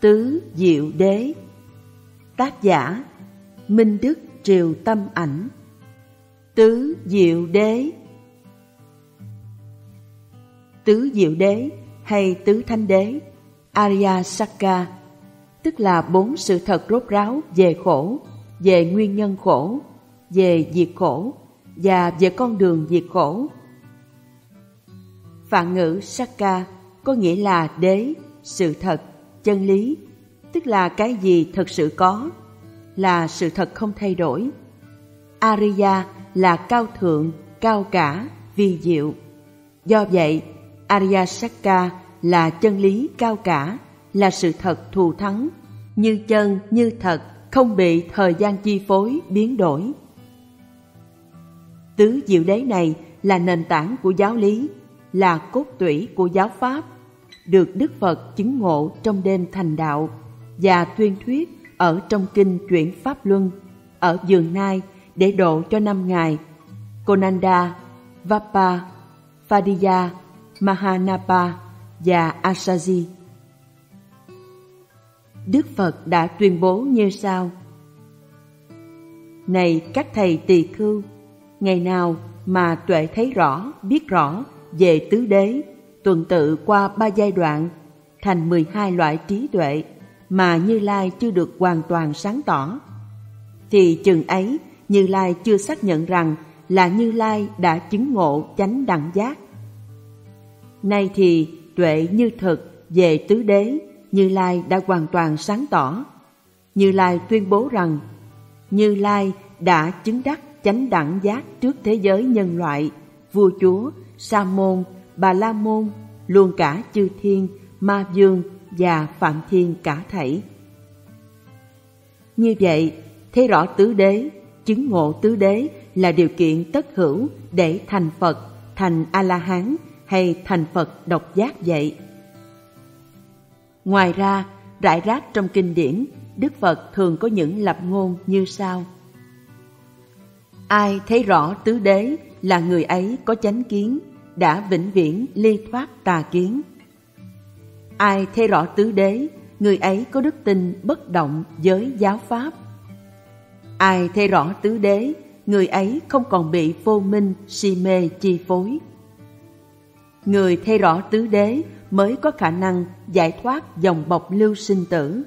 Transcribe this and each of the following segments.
Tứ Diệu Đế. Tác giả Minh Đức Triều Tâm Ảnh. Tứ Diệu Đế. Tứ Diệu Đế hay Tứ Thanh Đế Arya Saka tức là bốn sự thật rốt ráo về khổ, về nguyên nhân khổ, về diệt khổ và về con đường diệt khổ. Phạn ngữ Sakka có nghĩa là đế, sự thật, chân lý, tức là cái gì thật sự có, là sự thật không thay đổi. Ariya là cao thượng, cao cả, vi diệu. Do vậy, Arya Sakka là chân lý cao cả, là sự thật thù thắng, như chân, như thật, không bị thời gian chi phối, biến đổi. Tứ diệu đế này là nền tảng của giáo lý, là cốt tủy của giáo pháp, được Đức Phật chứng ngộ trong đêm thành đạo và tuyên thuyết ở trong kinh chuyển Pháp Luân, ở giường nai để độ cho năm ngài Konanda, Vapa, phadiya Mahanapa và Asaji. Đức Phật đã tuyên bố như sau Này các thầy tỳ khưu, ngày nào mà tuệ thấy rõ, biết rõ về tứ đế, tuần tự qua ba giai đoạn, thành 12 loại trí tuệ mà Như Lai chưa được hoàn toàn sáng tỏ, thì chừng ấy Như Lai chưa xác nhận rằng là Như Lai đã chứng ngộ chánh đẳng giác. Nay thì tuệ như thực về tứ đế như Lai đã hoàn toàn sáng tỏ. Như Lai tuyên bố rằng Như Lai đã chứng đắc chánh đẳng giác trước thế giới nhân loại, vua chúa, sa môn, bà la môn, luôn cả chư thiên, ma dương và phạm thiên cả thảy. Như vậy, thấy rõ tứ đế, chứng ngộ tứ đế là điều kiện tất hữu để thành Phật, thành A-la-hán hay thành Phật độc giác vậy. Ngoài ra, rải rác trong kinh điển, Đức Phật thường có những lập ngôn như sau. Ai thấy rõ tứ đế là người ấy có chánh kiến, đã vĩnh viễn ly thoát tà kiến. Ai thấy rõ tứ đế, người ấy có đức tin bất động với giáo pháp. Ai thấy rõ tứ đế, người ấy không còn bị vô minh, si mê chi phối. Người thấy rõ tứ đế mới có khả năng giải thoát dòng bọc lưu sinh tử.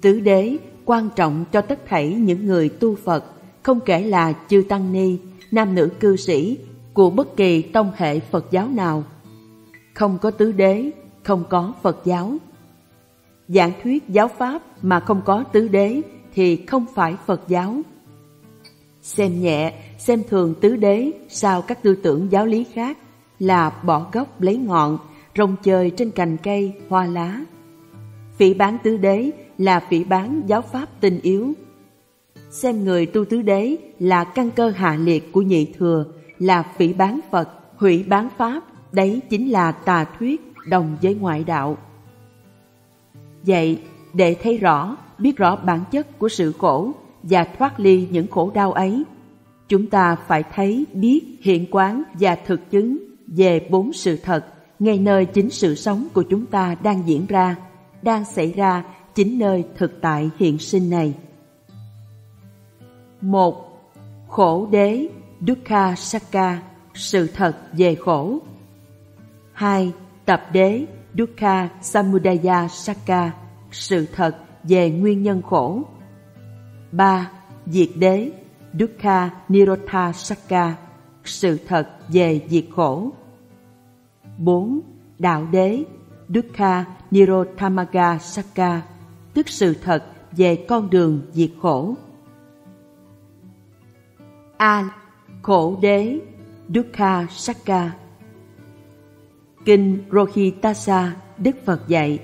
Tứ đế quan trọng cho tất thảy những người tu Phật, không kể là chư tăng ni, nam nữ cư sĩ của bất kỳ tông hệ Phật giáo nào. Không có tứ đế, không có Phật giáo. Giảng thuyết giáo pháp mà không có tứ đế thì không phải Phật giáo. Xem nhẹ, xem thường tứ đế sao các tư tưởng giáo lý khác là bỏ gốc lấy ngọn, rong chơi trên cành cây, hoa lá. Phỉ bán tứ đế là phỉ bán giáo pháp tinh yếu. Xem người tu tứ đế là căn cơ hạ liệt của nhị thừa, là phỉ bán Phật, hủy bán Pháp, đấy chính là tà thuyết đồng với ngoại đạo. Vậy, để thấy rõ, biết rõ bản chất của sự khổ và thoát ly những khổ đau ấy, chúng ta phải thấy, biết, hiện quán và thực chứng về bốn sự thật ngay nơi chính sự sống của chúng ta đang diễn ra, đang xảy ra chính nơi thực tại hiện sinh này. một, Khổ đế Dukkha Sakka, Sự thật về khổ 2. Tập đế Dukkha Samudaya Sakka, Sự thật về nguyên nhân khổ 3. Diệt đế Dukkha Nirodha Sakka, Sự thật về diệt khổ 4. Đạo đế Dukkha Nirodhamaga Sakka tức sự thật về con đường diệt khổ. A. Khổ đế Dukkha Sakka Kinh Rohitasa Đức Phật dạy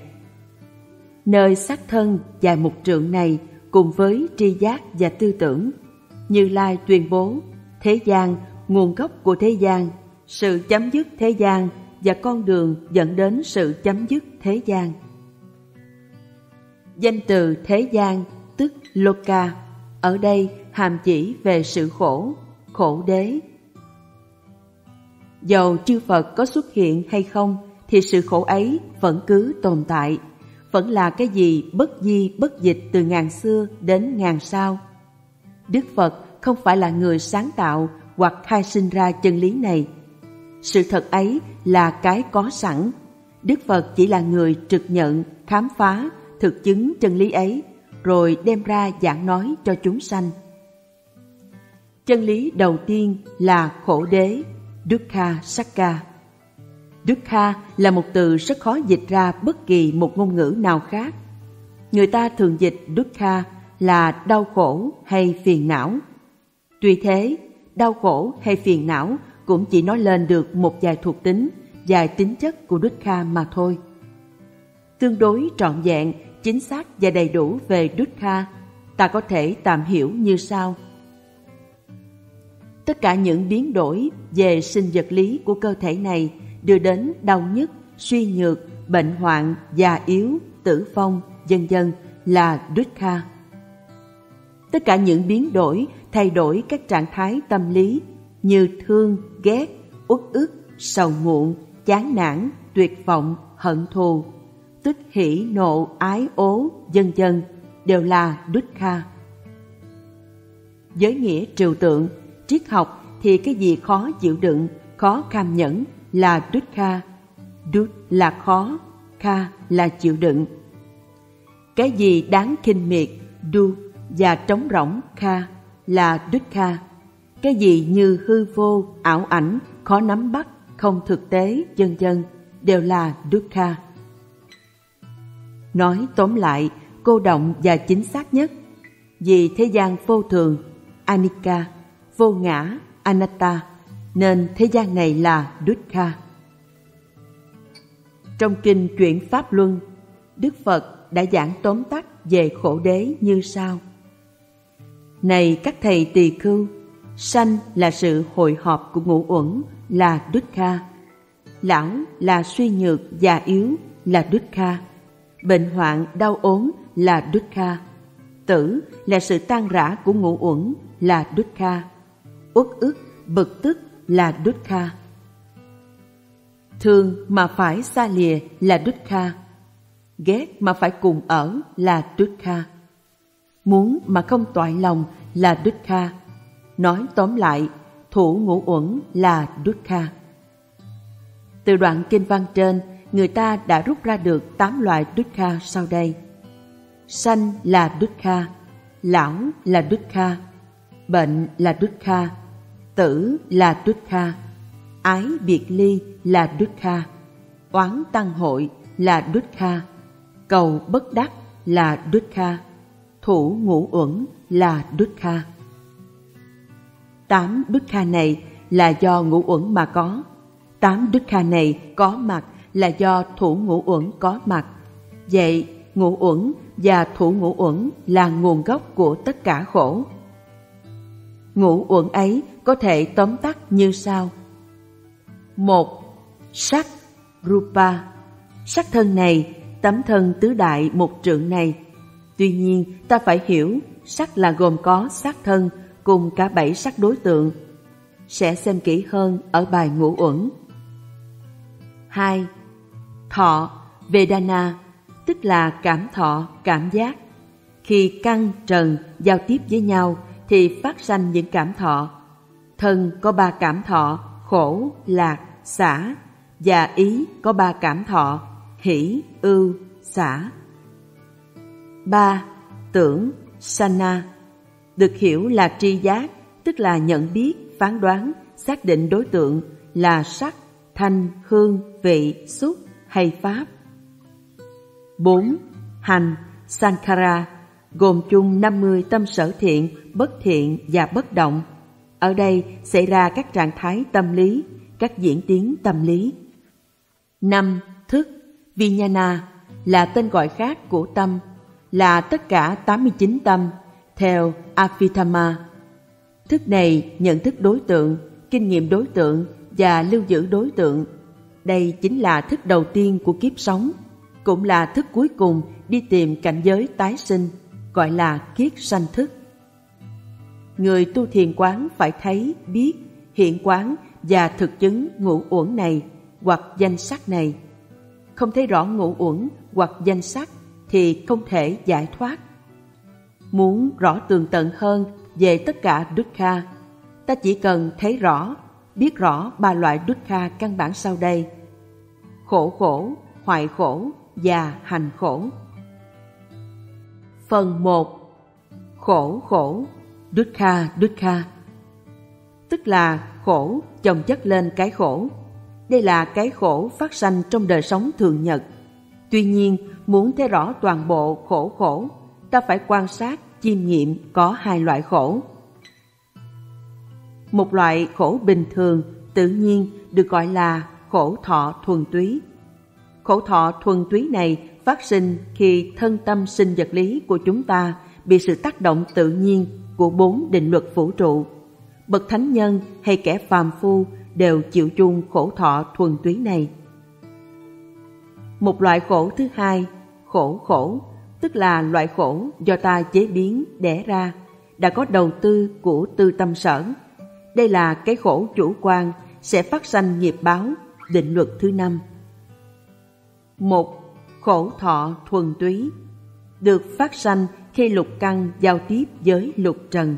Nơi xác thân dài một trượng này cùng với tri giác và tư tưởng Như Lai tuyên bố Thế gian, nguồn gốc của thế gian Sự chấm dứt thế gian và con đường dẫn đến sự chấm dứt thế gian. Danh từ thế gian tức Loka ở đây hàm chỉ về sự khổ, khổ đế. Dầu chư Phật có xuất hiện hay không thì sự khổ ấy vẫn cứ tồn tại, vẫn là cái gì bất di bất dịch từ ngàn xưa đến ngàn sau. Đức Phật không phải là người sáng tạo hoặc khai sinh ra chân lý này. Sự thật ấy là cái có sẵn. Đức Phật chỉ là người trực nhận, khám phá, thực chứng chân lý ấy, rồi đem ra giảng nói cho chúng sanh. Chân lý đầu tiên là khổ đế, Dukkha Sakka. Dukkha là một từ rất khó dịch ra bất kỳ một ngôn ngữ nào khác. Người ta thường dịch Dukkha là đau khổ hay phiền não. Tuy thế, đau khổ hay phiền não cũng chỉ nói lên được một vài thuộc tính, vài tính chất của Dukkha mà thôi. Tương đối trọn vẹn, chính xác và đầy đủ về Dukkha, ta có thể tạm hiểu như sau. Tất cả những biến đổi về sinh vật lý của cơ thể này đưa đến đau nhức, suy nhược, bệnh hoạn, già yếu, tử vong, vân vân là Dukkha. Tất cả những biến đổi, thay đổi các trạng thái tâm lý như thương, ghét, uất ức, sầu muộn, chán nản, tuyệt vọng, hận thù, tức hỉ nộ, ái ố, vân vân đều là Dukkha. Giới nghĩa trừu tượng, triết học thì cái gì khó chịu đựng, khó cam nhẫn là Dukkha. Dut là khó, Kha là chịu đựng. Cái gì đáng kinh miệt, Du và trống rỗng, Kha là Dukkha. Cái gì như hư vô, ảo ảnh, khó nắm bắt, không thực tế, vân vân đều là Dukkha. Nói tóm lại, cô động và chính xác nhất. Vì thế gian vô thường, Anika, vô ngã, Anatta, nên thế gian này là Dukkha. Trong kinh Chuyển Pháp Luân, Đức Phật đã giảng tóm tắt về khổ đế như sau. Này các thầy tỳ khưu, sanh là sự hội họp của ngũ uẩn là Dukkha. Lão là suy nhược, già yếu là Dukkha. Bệnh hoạn, đau ốm là Dukkha. Tử là sự tan rã của ngũ uẩn là Dukkha. Uất ức, bực tức là Dukkha. Thương mà phải xa lìa là Dukkha. Ghét mà phải cùng ở là Dukkha. Muốn mà không toại lòng là Dukkha. Nói tóm lại, thủ ngũ uẩn là Dukkha. Từ đoạn kinh văn trên, người ta đã rút ra được 8 loại Dukkha sau đây. Sanh là Dukkha, lão là Dukkha, bệnh là Dukkha, tử là Dukkha, ái biệt ly là Dukkha, oán tăng hội là Dukkha, cầu bất đắc là Dukkha, thủ ngũ uẩn là Dukkha. Tám Dukkha này là do ngũ uẩn mà có. Tám Dukkha này có mặt là do thủ ngũ uẩn có mặt. Vậy, ngũ uẩn và thủ ngũ uẩn là nguồn gốc của tất cả khổ. Ngũ uẩn ấy có thể tóm tắt như sau. Một, sắc, rupa. Sắc thân này, tấm thân tứ đại một trượng này. Tuy nhiên, ta phải hiểu sắc là gồm có sắc thân cùng cả bảy sắc đối tượng. Sẽ xem kỹ hơn ở bài ngũ uẩn. 2. Thọ, Vedana, tức là cảm thọ, cảm giác. Khi căn, trần giao tiếp với nhau thì phát sanh những cảm thọ. Thân có ba cảm thọ, khổ, lạc, xả, và ý có ba cảm thọ, hỷ, ưu, xả. 3. Tưởng, sana, được hiểu là tri giác, tức là nhận biết, phán đoán, xác định đối tượng là sắc, thanh, hương, vị, xúc hay pháp. 4. Hành, Sankara, gồm chung 50 tâm sở thiện, bất thiện và bất động. Ở đây xảy ra các trạng thái tâm lý, các diễn tiến tâm lý. 5. Thức, Vijnana, là tên gọi khác của tâm, là tất cả 89 tâm, theo Abhidhamma. Thức này nhận thức đối tượng, kinh nghiệm đối tượng và lưu giữ đối tượng. Đây chính là thức đầu tiên của kiếp sống, cũng là thức cuối cùng đi tìm cảnh giới tái sinh, gọi là kiết sanh thức. người tu thiền quán phải thấy, biết, hiện quán và thực chứng ngũ uẩn này hoặc danh sắc này. Không thấy rõ ngũ uẩn hoặc danh sắc thì không thể giải thoát. Muốn rõ tường tận hơn về tất cả Dukkha, ta chỉ cần thấy rõ, biết rõ ba loại Dukkha căn bản sau đây. Khổ khổ, hoại khổ và hành khổ. Phần 1 Khổ khổ, Dukkha Dukkha Tức là khổ chồng chất lên cái khổ. Đây là cái khổ phát sanh trong đời sống thường nhật. Tuy nhiên, muốn thấy rõ toàn bộ khổ khổ, ta phải quan sát, chiêm nghiệm có hai loại khổ. Một loại khổ bình thường, tự nhiên được gọi là khổ thọ thuần túy. Khổ thọ thuần túy này phát sinh khi thân tâm sinh vật lý của chúng ta bị sự tác động tự nhiên của bốn định luật vũ trụ. Bậc thánh nhân hay kẻ phàm phu đều chịu chung khổ thọ thuần túy này. Một loại khổ thứ hai, khổ khổ, tức là loại khổ do ta chế biến, đẻ ra, đã có đầu tư của tư tâm sở. Đây là cái khổ chủ quan sẽ phát sanh nghiệp báo, định luật thứ năm. Một, khổ thọ thuần túy, được phát sanh khi lục căn giao tiếp với lục trần.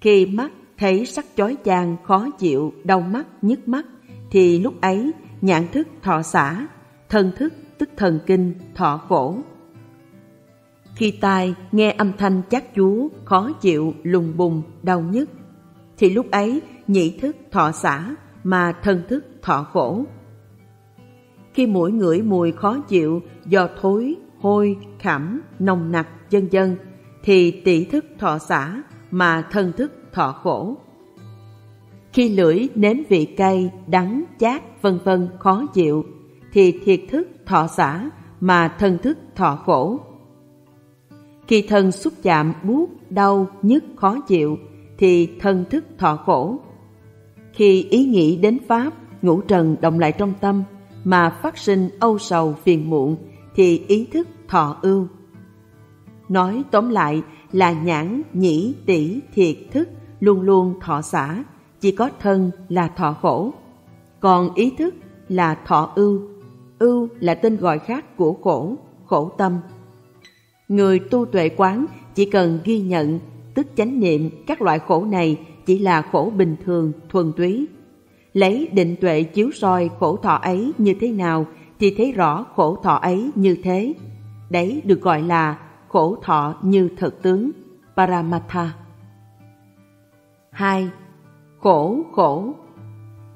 Khi mắt thấy sắc chói chang, khó chịu, đau mắt, nhức mắt, thì lúc ấy nhãn thức thọ xả, thân thức tức thần kinh thọ khổ. Khi tai nghe âm thanh chát chúa, khó chịu, lùng bùng, đau nhức, thì lúc ấy nhị thức thọ xả mà thân thức thọ khổ. Khi mũi ngửi mùi khó chịu do thối, hôi, khảm, nồng nặc, dân dân, thì tỷ thức thọ xả mà thân thức thọ khổ. Khi lưỡi nếm vị cay, đắng, chát, vân vân khó chịu, thì thiệt thức thọ xả mà thân thức thọ khổ. Khi thân xúc chạm buốt, đau, nhức, khó chịu, thì thân thức thọ khổ. Khi ý nghĩ đến Pháp, ngũ trần động lại trong tâm, mà phát sinh âu sầu phiền muộn, thì ý thức thọ ưu. Nói tóm lại là nhãn, nhĩ, tỷ, thiệt, thức luôn luôn thọ xả, chỉ có thân là thọ khổ. Còn ý thức là thọ ưu, ưu là tên gọi khác của khổ, khổ tâm. Người tu tuệ quán chỉ cần ghi nhận, tức chánh niệm các loại khổ này chỉ là khổ bình thường, thuần túy. Lấy định tuệ chiếu soi khổ thọ ấy như thế nào thì thấy rõ khổ thọ ấy như thế. Đấy được gọi là khổ thọ như thật tướng, Paramatha. 2. Khổ khổ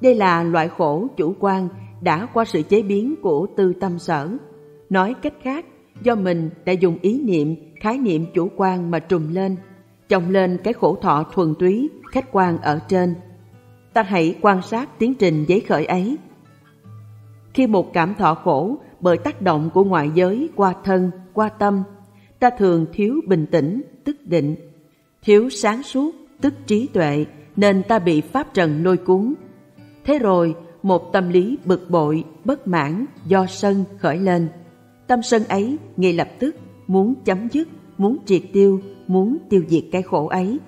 Đây là loại khổ chủ quan đã qua sự chế biến của tư tâm sở. Nói cách khác, do mình đã dùng ý niệm, khái niệm chủ quan mà trùm lên, chồng lên cái khổ thọ thuần túy, khách quan ở trên. Ta hãy quan sát tiến trình giấy khởi ấy. Khi một cảm thọ khổ bởi tác động của ngoại giới qua thân, qua tâm, ta thường thiếu bình tĩnh, tức định, thiếu sáng suốt, tức trí tuệ, nên ta bị pháp trần lôi cuốn. Thế rồi, một tâm lý bực bội, bất mãn do sân khởi lên. Tâm sân ấy ngay lập tức muốn chấm dứt, muốn triệt tiêu, muốn tiêu diệt cái khổ ấy.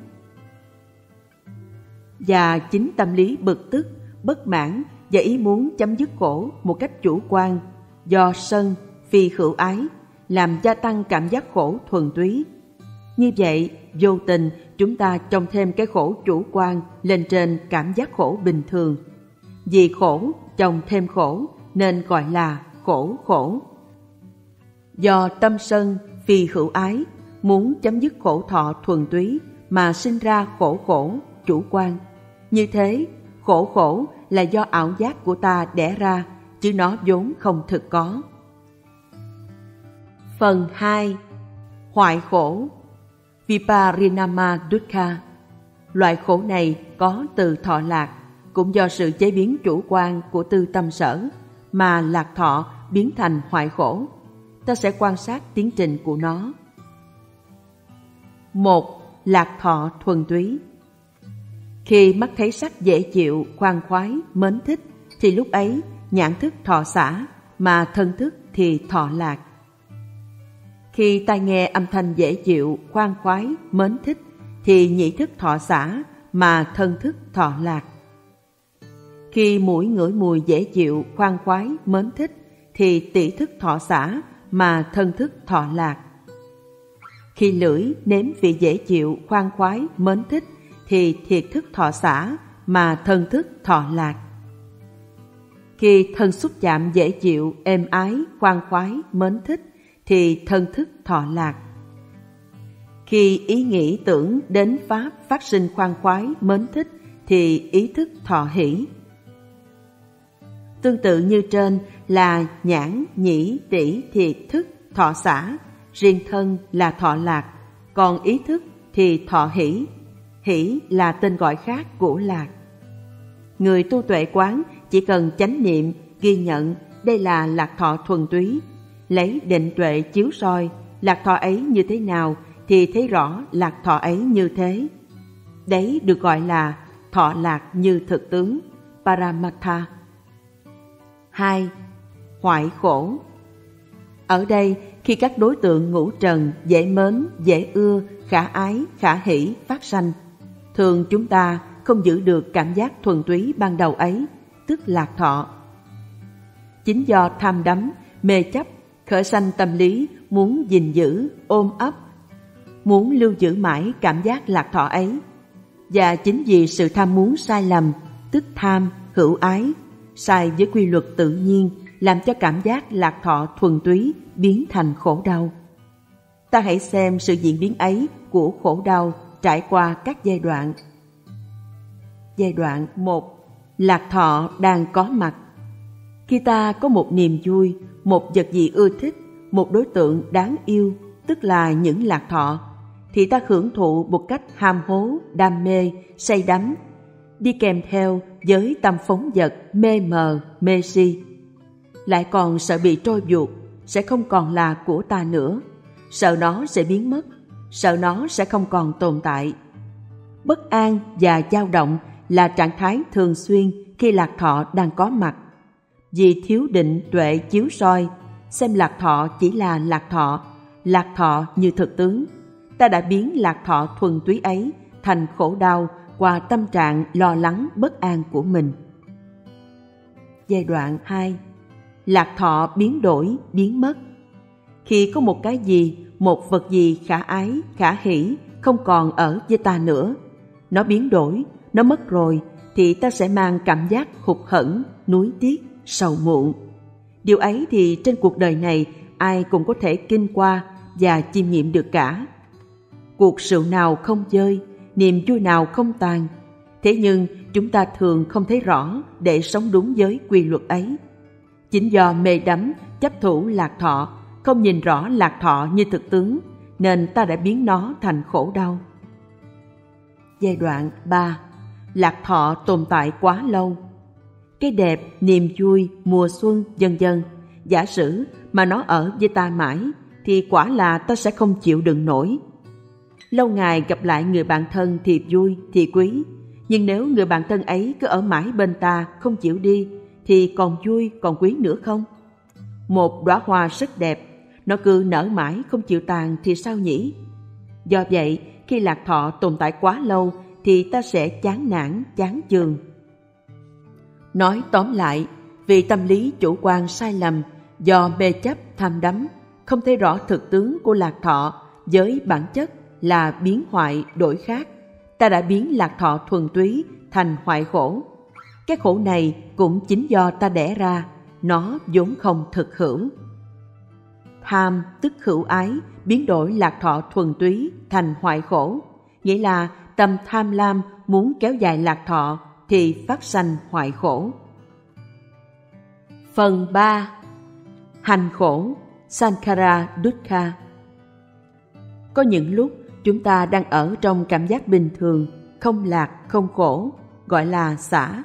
Và chính tâm lý bực tức, bất mãn và ý muốn chấm dứt khổ một cách chủ quan do sân, phi hữu ái làm gia tăng cảm giác khổ thuần túy. Như vậy, vô tình chúng ta trông thêm cái khổ chủ quan lên trên cảm giác khổ bình thường. Vì khổ trồng thêm khổ nên gọi là khổ khổ. Do tâm sân, phi hữu ái, muốn chấm dứt khổ thọ thuần túy mà sinh ra khổ khổ, chủ quan. Như thế, khổ khổ là do ảo giác của ta đẻ ra, chứ nó vốn không thực có. Phần 2 Hoại khổ Viparinama Dukkha Loại khổ này có từ thọ lạc cũng do sự chế biến chủ quan của tư tâm sở mà lạc thọ biến thành hoại khổ. Ta sẽ quan sát tiến trình của nó một Lạc thọ thuần túy Khi mắt thấy sắc dễ chịu, khoan khoái, mến thích thì lúc ấy nhãn thức thọ xả mà thân thức thì thọ lạc. Khi tai nghe âm thanh dễ chịu, khoan khoái, mến thích thì nhị thức thọ xả mà thân thức thọ lạc. Khi mũi ngửi mùi dễ chịu, khoan khoái, mến thích thì tỷ thức thọ xả mà thân thức thọ lạc. Khi lưỡi nếm vị dễ chịu, khoan khoái, mến thích thì thiệt thức thọ xả mà thân thức thọ lạc. Khi thân xúc chạm dễ chịu, êm ái, khoan khoái, mến thích thì thân thức thọ lạc. Khi ý nghĩ tưởng đến Pháp phát sinh khoan khoái, mến thích thì ý thức thọ hỷ. Tương tự như trên là nhãn, nhĩ, tỷ, thiệt, thức, thọ xả, riêng thân là thọ lạc, còn ý thức thì thọ hỷ. Hỷ là tên gọi khác của lạc. Người tu tuệ quán chỉ cần chánh niệm, ghi nhận đây là lạc thọ thuần túy, lấy định tuệ chiếu soi, lạc thọ ấy như thế nào thì thấy rõ lạc thọ ấy như thế. Đấy được gọi là thọ lạc như thực tướng, Paramatha. 2. Hoại khổ ở đây, khi các đối tượng ngũ trần dễ mến, dễ ưa, khả ái, khả hỷ phát sanh, thường chúng ta không giữ được cảm giác thuần túy ban đầu ấy, tức lạc thọ. Chính do tham đắm, mê chấp, khởi sanh tâm lý muốn gìn giữ, ôm ấp, muốn lưu giữ mãi cảm giác lạc thọ ấy. Và chính vì sự tham muốn sai lầm, tức tham, hữu ái, sai với quy luật tự nhiên, làm cho cảm giác lạc thọ thuần túy biến thành khổ đau. Ta hãy xem sự diễn biến ấy của khổ đau trải qua các giai đoạn. Giai đoạn 1. Lạc thọ đang có mặt. Khi ta có một niềm vui, một vật gì ưa thích, một đối tượng đáng yêu, tức là những lạc thọ, thì ta hưởng thụ một cách ham hố, đam mê, say đắm, đi kèm theo với tâm phóng vật, mê mờ, mê si. Lại còn sợ bị trôi ruột sẽ không còn là của ta nữa, sợ nó sẽ biến mất, sợ nó sẽ không còn tồn tại. Bất an và dao động là trạng thái thường xuyên khi lạc thọ đang có mặt. Vì thiếu định tuệ chiếu soi, xem lạc thọ chỉ là lạc thọ, lạc thọ như thực tướng. Ta đã biến lạc thọ thuần túy ấy thành khổ đau qua tâm trạng lo lắng bất an của mình. Giai đoạn 2 Lạc thọ biến đổi, biến mất. Khi có một cái gì, một vật gì khả ái, khả hỷ không còn ở với ta nữa, nó biến đổi, nó mất rồi thì ta sẽ mang cảm giác hụt hẫng, nuối tiếc, sầu muộn. Điều ấy thì trên cuộc đời này ai cũng có thể kinh qua và chiêm nghiệm được cả. Cuộc rượu nào không chơi, niềm vui nào không tàn. Thế nhưng chúng ta thường không thấy rõ để sống đúng với quy luật ấy. Chính do mê đắm, chấp thủ lạc thọ, không nhìn rõ lạc thọ như thực tướng, nên ta đã biến nó thành khổ đau. Giai đoạn 3 Lạc thọ tồn tại quá lâu. Cái đẹp, niềm vui, mùa xuân, dần dần. Giả sử mà nó ở với ta mãi Thì quả là ta sẽ không chịu đựng nổi. Lâu ngày gặp lại người bạn thân thì vui, thì quý. Nhưng nếu người bạn thân ấy cứ ở mãi bên ta không chịu đi thì còn vui, còn quý nữa không? Một đóa hoa rất đẹp Nó cứ nở mãi không chịu tàn thì sao nhỉ? Do vậy, khi lạc thọ tồn tại quá lâu thì ta sẽ chán nản, chán chường. Nói tóm lại, vì tâm lý chủ quan sai lầm do mê chấp tham đắm, không thấy rõ thực tướng của lạc thọ với bản chất là biến hoại đổi khác. Ta đã biến lạc thọ thuần túy thành hoại khổ. Cái khổ này cũng chính do ta đẻ ra, nó vốn không thực hữu. Tham tức hữu ái biến đổi lạc thọ thuần túy thành hoại khổ, nghĩa là tâm tham lam muốn kéo dài lạc thọ thì phát sanh hoại khổ. Phần 3 Hành khổ Sankara Dukkha Có những lúc chúng ta đang ở trong cảm giác bình thường, không lạc, không khổ, gọi là xả.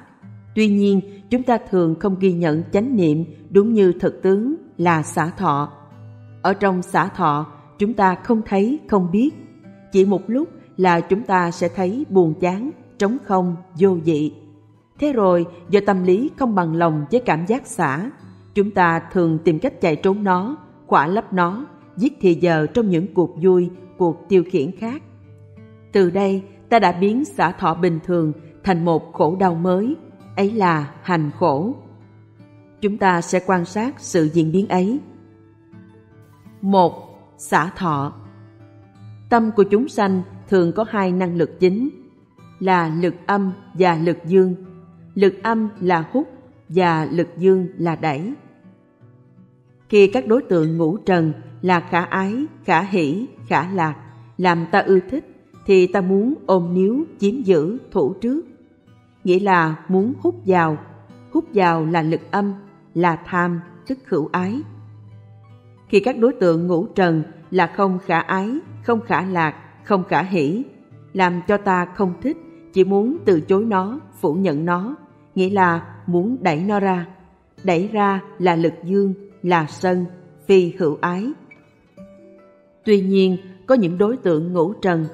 Tuy nhiên, chúng ta thường không ghi nhận chánh niệm đúng như thực tướng là xả thọ. Ở trong xả thọ, chúng ta không thấy, không biết. Chỉ một lúc là chúng ta sẽ thấy buồn chán, trống không, vô dị Thế rồi, do tâm lý không bằng lòng với cảm giác xả, chúng ta thường tìm cách chạy trốn nó, khỏa lấp nó, giết thì giờ trong những cuộc vui, cuộc tiêu khiển khác. Từ đây ta đã biến xả thọ bình thường thành một khổ đau mới, ấy là hành khổ. Chúng ta sẽ quan sát sự diễn biến ấy. một Xả thọ Tâm của chúng sanh thường có hai năng lực chính là lực âm và lực dương. Lực âm là hút và lực dương là đẩy. Khi các đối tượng ngũ trần là khả ái, khả hỷ, khả lạc làm ta ưa thích thì ta muốn ôm níu, chiếm giữ, thủ trước. Nghĩa là muốn hút vào, hút vào là lực âm, là tham, tức hữu ái. Khi các đối tượng ngũ trần là không khả ái, không khả lạc, không khả hỷ, làm cho ta không thích, chỉ muốn từ chối nó, phủ nhận nó, nghĩa là muốn đẩy nó ra. Đẩy ra là lực dương, là sân, phi hữu ái. Tuy nhiên, có những đối tượng ngũ trần,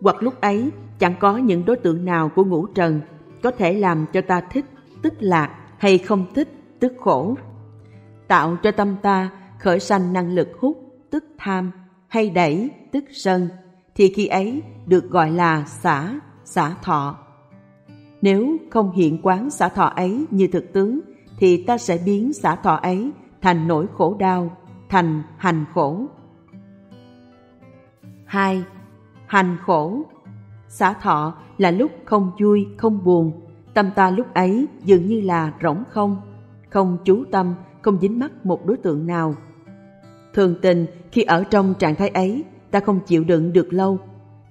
hoặc lúc ấy chẳng có những đối tượng nào của ngũ trần có thể làm cho ta thích, tức lạc hay không thích, tức khổ. Tạo cho tâm ta khởi sanh năng lực hút, tức tham, hay đẩy, tức sân, thì khi ấy được gọi là xả, xả thọ. Nếu không hiện quán xả thọ ấy như thực tướng, thì ta sẽ biến xả thọ ấy thành nỗi khổ đau, thành hành khổ. hai Hành khổ Xả thọ là lúc không vui, không buồn, tâm ta lúc ấy dường như là rỗng không, không chú tâm, không dính mắc một đối tượng nào. Thường tình khi ở trong trạng thái ấy, ta không chịu đựng được lâu.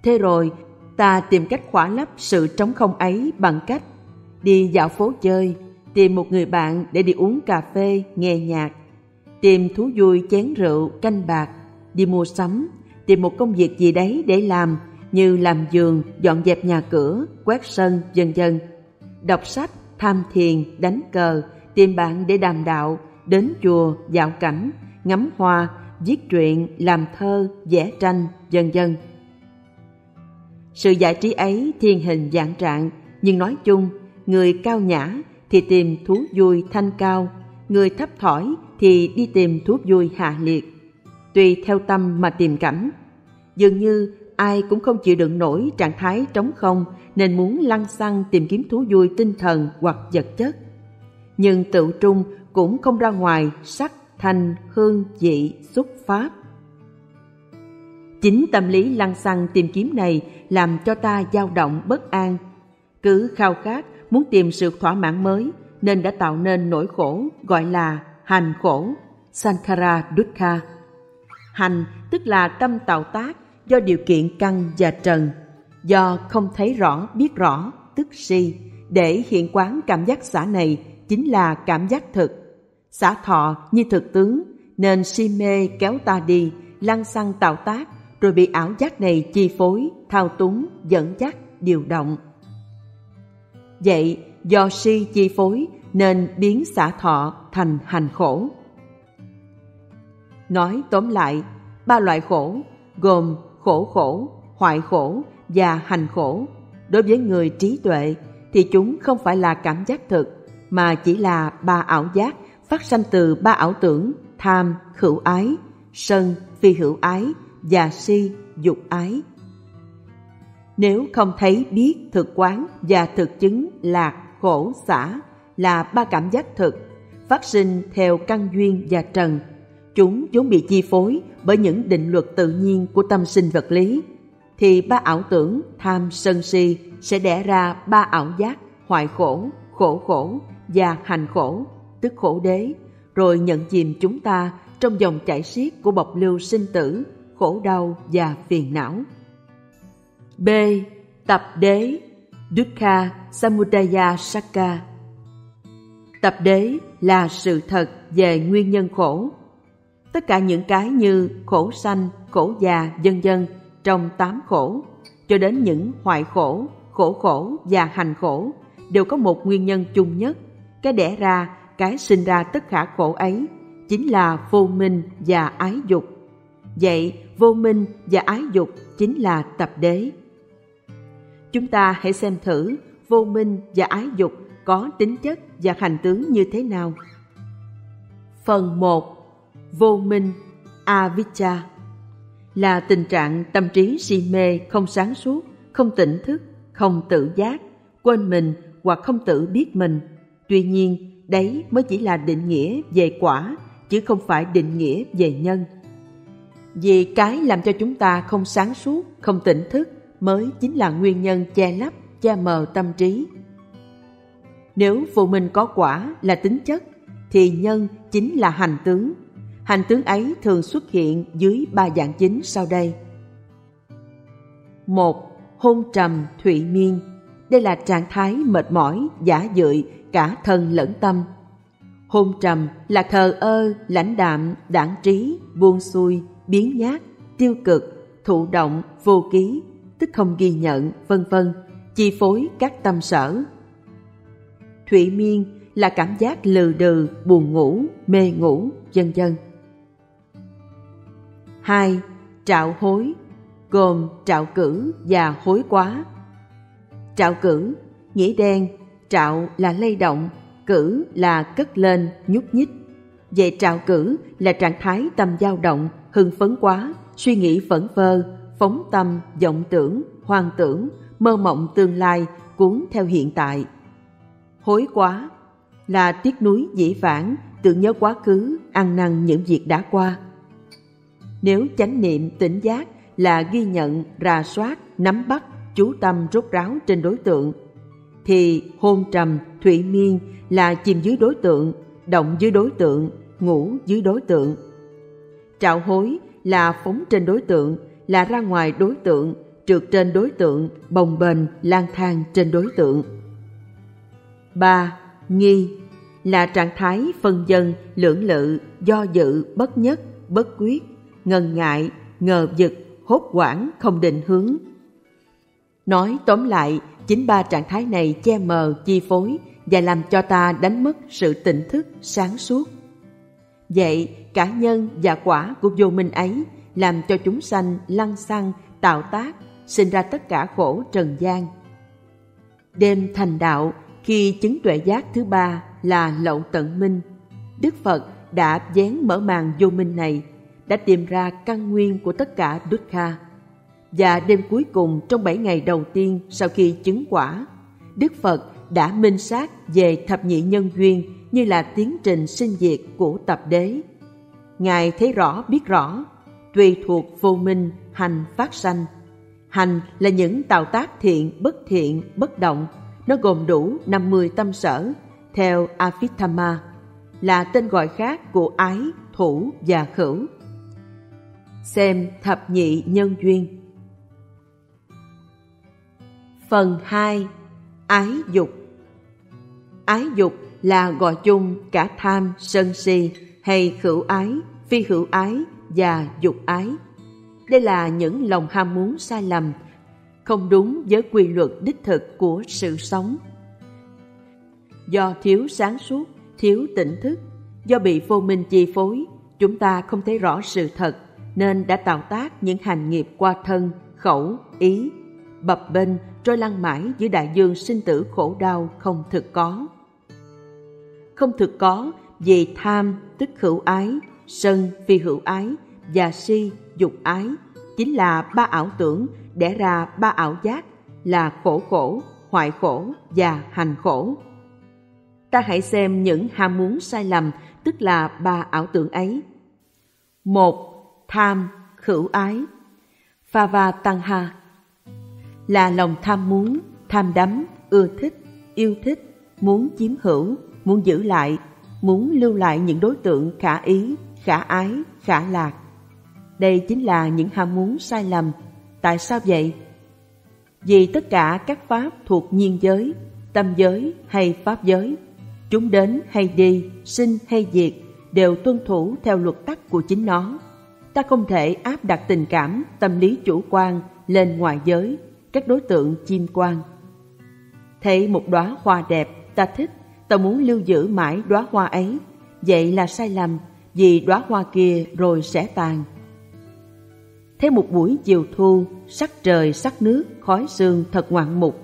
Thế rồi, ta tìm cách khỏa lấp sự trống không ấy bằng cách đi dạo phố chơi, tìm một người bạn để đi uống cà phê, nghe nhạc, tìm thú vui chén rượu, canh bạc, đi mua sắm, tìm một công việc gì đấy để làm như làm giường, dọn dẹp nhà cửa, quét sân, vân vân. Đọc sách, tham thiền, đánh cờ, tìm bạn để đàm đạo, đến chùa, dạo cảnh, ngắm hoa, viết truyện, làm thơ, vẽ tranh, vân vân. Sự giải trí ấy thiên hình dạng trạng, nhưng nói chung, người cao nhã thì tìm thú vui thanh cao, người thấp thỏi thì đi tìm thú vui hạ liệt. Tùy theo tâm mà tìm cảnh. Dường như ai cũng không chịu đựng nổi trạng thái trống không nên muốn lăng xăng tìm kiếm thú vui tinh thần hoặc vật chất. Nhưng tự trung cũng không ra ngoài sắc, thanh, hương, vị, xúc pháp. Chính tâm lý lăng xăng tìm kiếm này làm cho ta dao động bất an. Cứ khao khát muốn tìm sự thỏa mãn mới nên đã tạo nên nỗi khổ gọi là hành khổ, Sankara Dukkha. Hành tức là tâm tạo tác do điều kiện căn và trần, do không thấy rõ biết rõ, tức si, để hiện quán cảm giác xả này chính là cảm giác thực. Xả thọ như thực tướng, nên si mê kéo ta đi, lăng xăng tạo tác, rồi bị ảo giác này chi phối, thao túng, dẫn dắt, điều động. Vậy, do si chi phối nên biến xả thọ thành hành khổ. Nói tóm lại, ba loại khổ gồm khổ khổ, hoại khổ và hành khổ. Đối với người trí tuệ thì chúng không phải là cảm giác thực mà chỉ là ba ảo giác phát sanh từ ba ảo tưởng tham, hữu ái, sân, phi hữu ái và si, dục ái. Nếu không thấy biết thực quán và thực chứng lạc, khổ, xả là ba cảm giác thực, phát sinh theo căn duyên và trần, chúng vốn bị chi phối bởi những định luật tự nhiên của tâm sinh vật lý, thì ba ảo tưởng tham sân si sẽ đẻ ra ba ảo giác hoại khổ, khổ khổ và hành khổ, tức khổ đế, rồi nhận chìm chúng ta trong dòng chảy xiết của bọc lưu sinh tử, khổ đau và phiền não. B. Tập đế Dukkha Samudaya Sakka Tập đế là sự thật về nguyên nhân khổ. Tất cả những cái như khổ sanh, khổ già, vân vân trong tám khổ, cho đến những hoại khổ, khổ khổ và hành khổ đều có một nguyên nhân chung nhất. Cái đẻ ra, cái sinh ra tất cả khổ ấy chính là vô minh và ái dục. Vậy vô minh và ái dục chính là tập đế. Chúng ta hãy xem thử vô minh và ái dục có tính chất và hành tướng như thế nào. Phần 1. Vô minh Avicca là tình trạng tâm trí si mê không sáng suốt không tỉnh thức, không tự giác, quên mình hoặc không tự biết mình. Tuy nhiên, đấy mới chỉ là định nghĩa về quả, chứ không phải định nghĩa về nhân. Vì cái làm cho chúng ta không sáng suốt, không tỉnh thức mới chính là nguyên nhân che lấp, che mờ tâm trí. Nếu vô minh có quả là tính chất, thì nhân chính là hành tướng. Hành tướng ấy thường xuất hiện dưới ba dạng chính sau đây. một Hôn trầm thụy miên Đây là trạng thái mệt mỏi, giả dưỡi cả thân lẫn tâm. Hôn trầm là thờ ơ, lãnh đạm, đảng trí, buông xuôi, biến nhát, tiêu cực, thụ động, vô ký, tức không ghi nhận, vân vân, chi phối các tâm sở. Thủy miên là cảm giác lừ đừ, buồn ngủ, mê ngủ, vân vân. 2. Trạo hối gồm trạo cử và hối quá. Trạo cử, nghĩa đen, trạo là lay động, cử là cất lên, nhúc nhích. Về trạo cử là trạng thái tâm dao động, hưng phấn quá, suy nghĩ phẫn phơ, phóng tâm, vọng tưởng, hoang tưởng, mơ mộng tương lai, cuốn theo hiện tại. Hối quá là tiếc nuối dĩ vãng, tưởng nhớ quá khứ, ăn năn những việc đã qua. Nếu chánh niệm tỉnh giác là ghi nhận, rà soát, nắm bắt, chú tâm rốt ráo trên đối tượng, thì hôn trầm, thủy miên là chìm dưới đối tượng, động dưới đối tượng, ngủ dưới đối tượng. Trạo hối là phóng trên đối tượng, là ra ngoài đối tượng, trượt trên đối tượng, bồng bềnh, lang thang trên đối tượng. 3. Nghi là trạng thái phân dân, lưỡng lự, do dự, bất nhất, bất quyết, ngần ngại, ngờ vực, hốt quảng, không định hướng. Nói tóm lại, chính ba trạng thái này che mờ, chi phối và làm cho ta đánh mất sự tỉnh thức, sáng suốt. Vậy, cả nhân và quả của vô minh ấy làm cho chúng sanh lăng xăng, tạo tác, sinh ra tất cả khổ trần gian. Đêm thành đạo, khi chứng tuệ giác thứ ba là lậu tận minh, Đức Phật đã dán mở màn vô minh này, đã tìm ra căn nguyên của tất cả Dukkha. Và đêm cuối cùng trong bảy ngày đầu tiên sau khi chứng quả, Đức Phật đã minh sát về thập nhị nhân duyên như là tiến trình sinh diệt của tập đế. Ngài thấy rõ biết rõ, tùy thuộc vô minh, hành phát sanh. Hành là những tạo tác thiện, bất thiện, bất động. Nó gồm đủ 50 tâm sở, theo Avithama, là tên gọi khác của ái, thủ và khửu. Xem thập nhị nhân duyên Phần 2. Ái dục Ái dục là gọi chung cả tham, sân si hay khửu ái, phi hữu ái và dục ái. Đây là những lòng ham muốn sai lầm, không đúng với quy luật đích thực của sự sống. Do thiếu sáng suốt, thiếu tỉnh thức, do bị vô minh chi phối, chúng ta không thấy rõ sự thật nên đã tạo tác những hành nghiệp qua thân, khẩu, ý, bập bênh trôi lăn mãi giữa đại dương sinh tử khổ đau không thực có. Không thực có vì tham tức hữu ái, sân phi hữu ái và si dục ái chính là ba ảo tưởng đẻ ra ba ảo giác là khổ khổ, hoại khổ và hành khổ. Ta hãy xem những ham muốn sai lầm tức là ba ảo tưởng ấy. Một, tham, khửu ái. Phava tăng hà là lòng tham muốn, tham đắm, ưa thích, yêu thích, muốn chiếm hữu, muốn giữ lại, muốn lưu lại những đối tượng khả ý, khả ái, khả lạc. Đây chính là những ham muốn sai lầm. Tại sao vậy? Vì tất cả các pháp thuộc nhiên giới, tâm giới hay pháp giới, chúng đến hay đi, sinh hay diệt, đều tuân thủ theo luật tắc của chính nó. Ta không thể áp đặt tình cảm, tâm lý chủ quan lên ngoài giới, các đối tượng chim quan. Thấy một đóa hoa đẹp, ta thích, ta muốn lưu giữ mãi đóa hoa ấy, vậy là sai lầm, vì đóa hoa kia rồi sẽ tàn. Thấy một buổi chiều thu, sắc trời, sắc nước, khói sương thật ngoạn mục.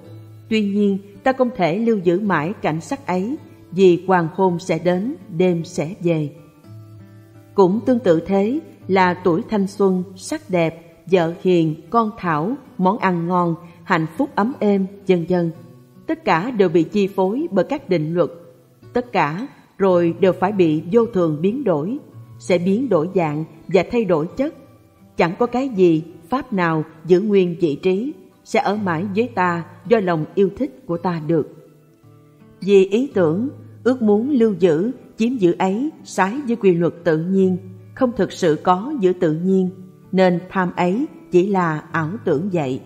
Tuy nhiên, ta không thể lưu giữ mãi cảnh sắc ấy, vì hoàng hôn sẽ đến, đêm sẽ về. Cũng tương tự thế là tuổi thanh xuân, sắc đẹp, vợ hiền, con thảo, món ăn ngon hạnh phúc ấm êm, dân dân. Tất cả đều bị chi phối bởi các định luật. Tất cả rồi đều phải bị vô thường biến đổi, sẽ biến đổi dạng và thay đổi chất. Chẳng có cái gì, pháp nào giữ nguyên vị trí, sẽ ở mãi với ta do lòng yêu thích của ta được. Vì ý tưởng, ước muốn lưu giữ, chiếm giữ ấy trái với quy luật tự nhiên, không thực sự có giữa tự nhiên, nên tham ấy chỉ là ảo tưởng vậy.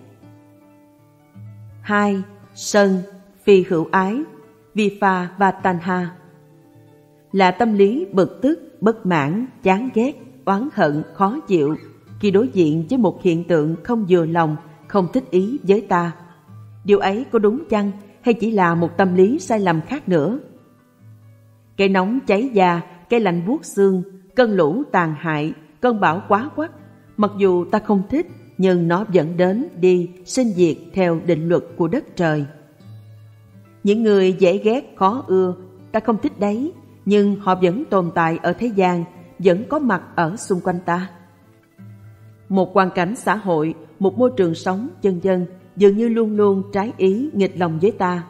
2. Sân, phi hữu ái, vi pha và tanha là tâm lý bực tức, bất mãn, chán ghét, oán hận, khó chịu khi đối diện với một hiện tượng không vừa lòng, không thích ý với ta. Điều ấy có đúng chăng hay chỉ là một tâm lý sai lầm khác nữa? Cái nóng cháy da, cái lạnh buốt xương, cơn lũ tàn hại, cơn bão quá quắt, mặc dù ta không thích nhưng nó vẫn đến đi sinh diệt theo định luật của đất trời. Những người dễ ghét, khó ưa, ta không thích đấy, nhưng họ vẫn tồn tại ở thế gian, vẫn có mặt ở xung quanh ta. Một hoàn cảnh xã hội, một môi trường sống chân dân dường như luôn luôn trái ý nghịch lòng với ta.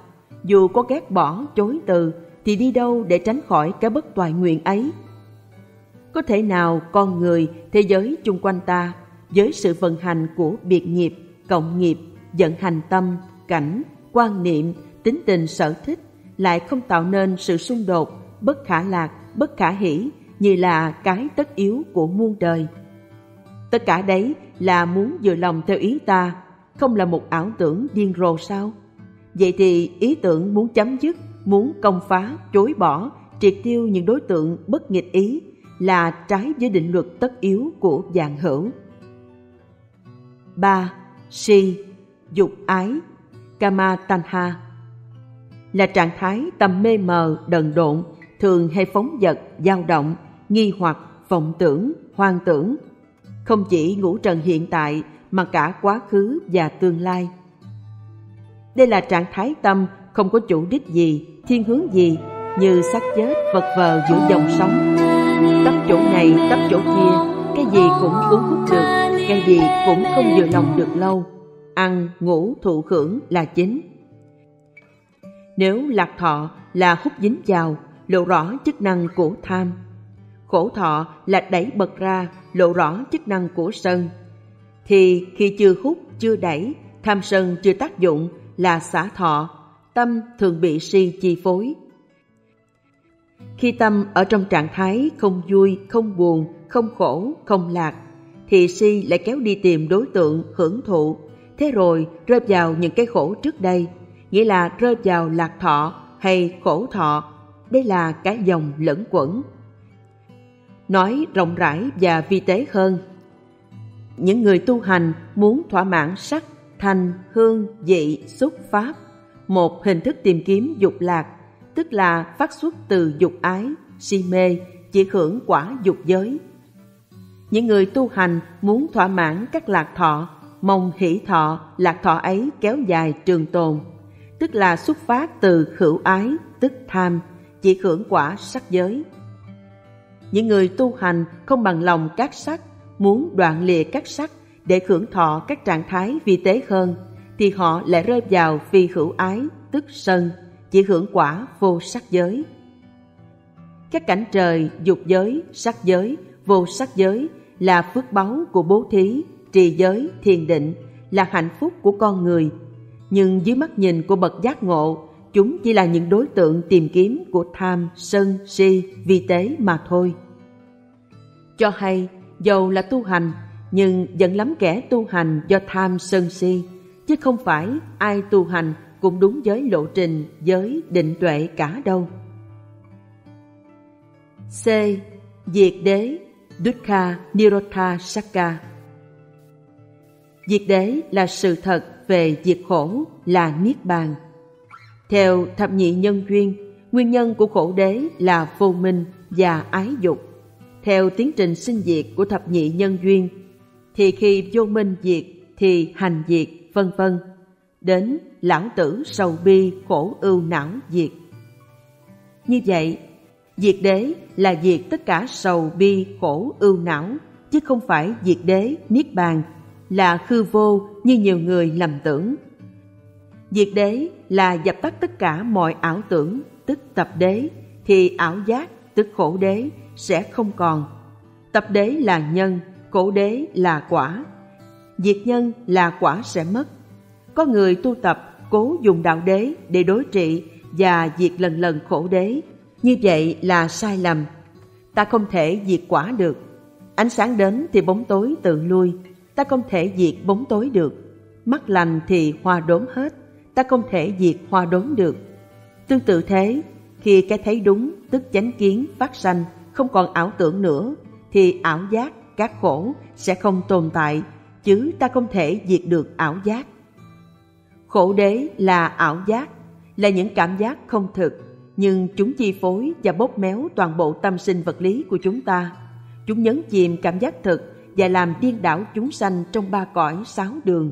Dù có ghét bỏ, chối từ, thì đi đâu để tránh khỏi cái bất toại nguyện ấy? Có thể nào con người, thế giới chung quanh ta, với sự vận hành của biệt nghiệp, cộng nghiệp, vận hành tâm, cảnh, quan niệm, tính tình sở thích, lại không tạo nên sự xung đột bất khả lạc, bất khả hỷ như là cái tất yếu của muôn đời. Tất cả đấy là muốn vừa lòng theo ý ta, không là một ảo tưởng điên rồ sao? Vậy thì ý tưởng muốn chấm dứt, muốn công phá, chối bỏ, triệt tiêu những đối tượng bất nghịch ý là trái với định luật tất yếu của dạng hữu. 3. Si, dục ái, kama tanha là trạng thái tâm mê mờ, đần độn, thường hay phóng vật, dao động, nghi hoặc, vọng tưởng, hoang tưởng. Không chỉ ngũ trần hiện tại mà cả quá khứ và tương lai. Đây là trạng thái tâm không có chủ đích gì, thiên hướng gì, như xác chết vật vờ giữa dòng sống. Tấp chỗ này, tấp chỗ kia, cái gì cũng uống hút được, cái gì cũng không vừa lòng được lâu. Ăn, ngủ, thụ hưởng là chính. Nếu lạc thọ là hút dính vào lộ rõ chức năng của tham. Khổ thọ là đẩy bật ra, lộ rõ chức năng của sân. Thì khi chưa hút, chưa đẩy, tham sân chưa tác dụng là xả thọ, tâm thường bị si chi phối. Khi tâm ở trong trạng thái không vui, không buồn, không khổ, không lạc, thì si lại kéo đi tìm đối tượng hưởng thụ, thế rồi rơi vào những cái khổ trước đây, nghĩa là rơi vào lạc thọ hay khổ thọ đây là cái dòng lẫn quẩn. Nói rộng rãi và vi tế hơn, những người tu hành muốn thỏa mãn sắc, thanh, hương, vị, xúc, pháp, một hình thức tìm kiếm dục lạc, tức là phát xuất từ dục ái, si mê, chỉ hưởng quả dục giới. Những người tu hành muốn thỏa mãn các lạc thọ, mong hỷ thọ, lạc thọ ấy kéo dài trường tồn, tức là xuất phát từ hữu ái, tức tham, chỉ hưởng quả sắc giới. Những người tu hành không bằng lòng các sắc, muốn đoạn lìa các sắc để hưởng thọ các trạng thái vi tế hơn, thì họ lại rơi vào phi hữu ái, tức sân, chỉ hưởng quả vô sắc giới. Các cảnh trời, dục giới, sắc giới, vô sắc giới là phước báu của bố thí, trì giới, thiền định, là hạnh phúc của con người. Nhưng dưới mắt nhìn của bậc giác ngộ chúng chỉ là những đối tượng tìm kiếm của tham, sân, si, vi tế mà thôi. Cho hay, dầu là tu hành, nhưng vẫn lắm kẻ tu hành do tham sân si, chứ không phải ai tu hành cũng đúng với lộ trình, giới, định tuệ cả đâu. C. Diệt đế Dukkha Nirodha Sakka Diệt đế là sự thật về diệt khổ là Niết Bàn. Theo thập nhị nhân duyên, nguyên nhân của khổ đế là vô minh và ái dục. Theo tiến trình sinh diệt của thập nhị nhân duyên, thì khi vô minh diệt thì hành diệt, vân vân. Đến lão tử sầu bi khổ ưu não diệt. Như vậy, diệt đế là diệt tất cả sầu bi khổ ưu não, chứ không phải diệt đế niết bàn là khư vô như nhiều người lầm tưởng Diệt đế là dập tắt tất cả mọi ảo tưởng, tức tập đế, thì ảo giác, tức khổ đế, sẽ không còn. Tập đế là nhân, khổ đế là quả. Diệt nhân là quả sẽ mất. Có người tu tập cố dùng đạo đế để đối trị và diệt lần lần khổ đế. Như vậy là sai lầm. Ta không thể diệt quả được. Ánh sáng đến thì bóng tối tự lui. Ta không thể diệt bóng tối được. Mắt lành thì hoa đốm hết. Ta không thể diệt hoa đốm được. Tương tự thế, khi cái thấy đúng tức chánh kiến phát sanh không còn ảo tưởng nữa thì ảo giác các khổ sẽ không tồn tại chứ ta không thể diệt được ảo giác khổ đế là ảo giác, là những cảm giác không thực. Nhưng chúng chi phối và bóp méo toàn bộ tâm sinh vật lý của chúng ta. Chúng nhấn chìm cảm giác thực và làm điên đảo chúng sanh trong ba cõi sáu đường.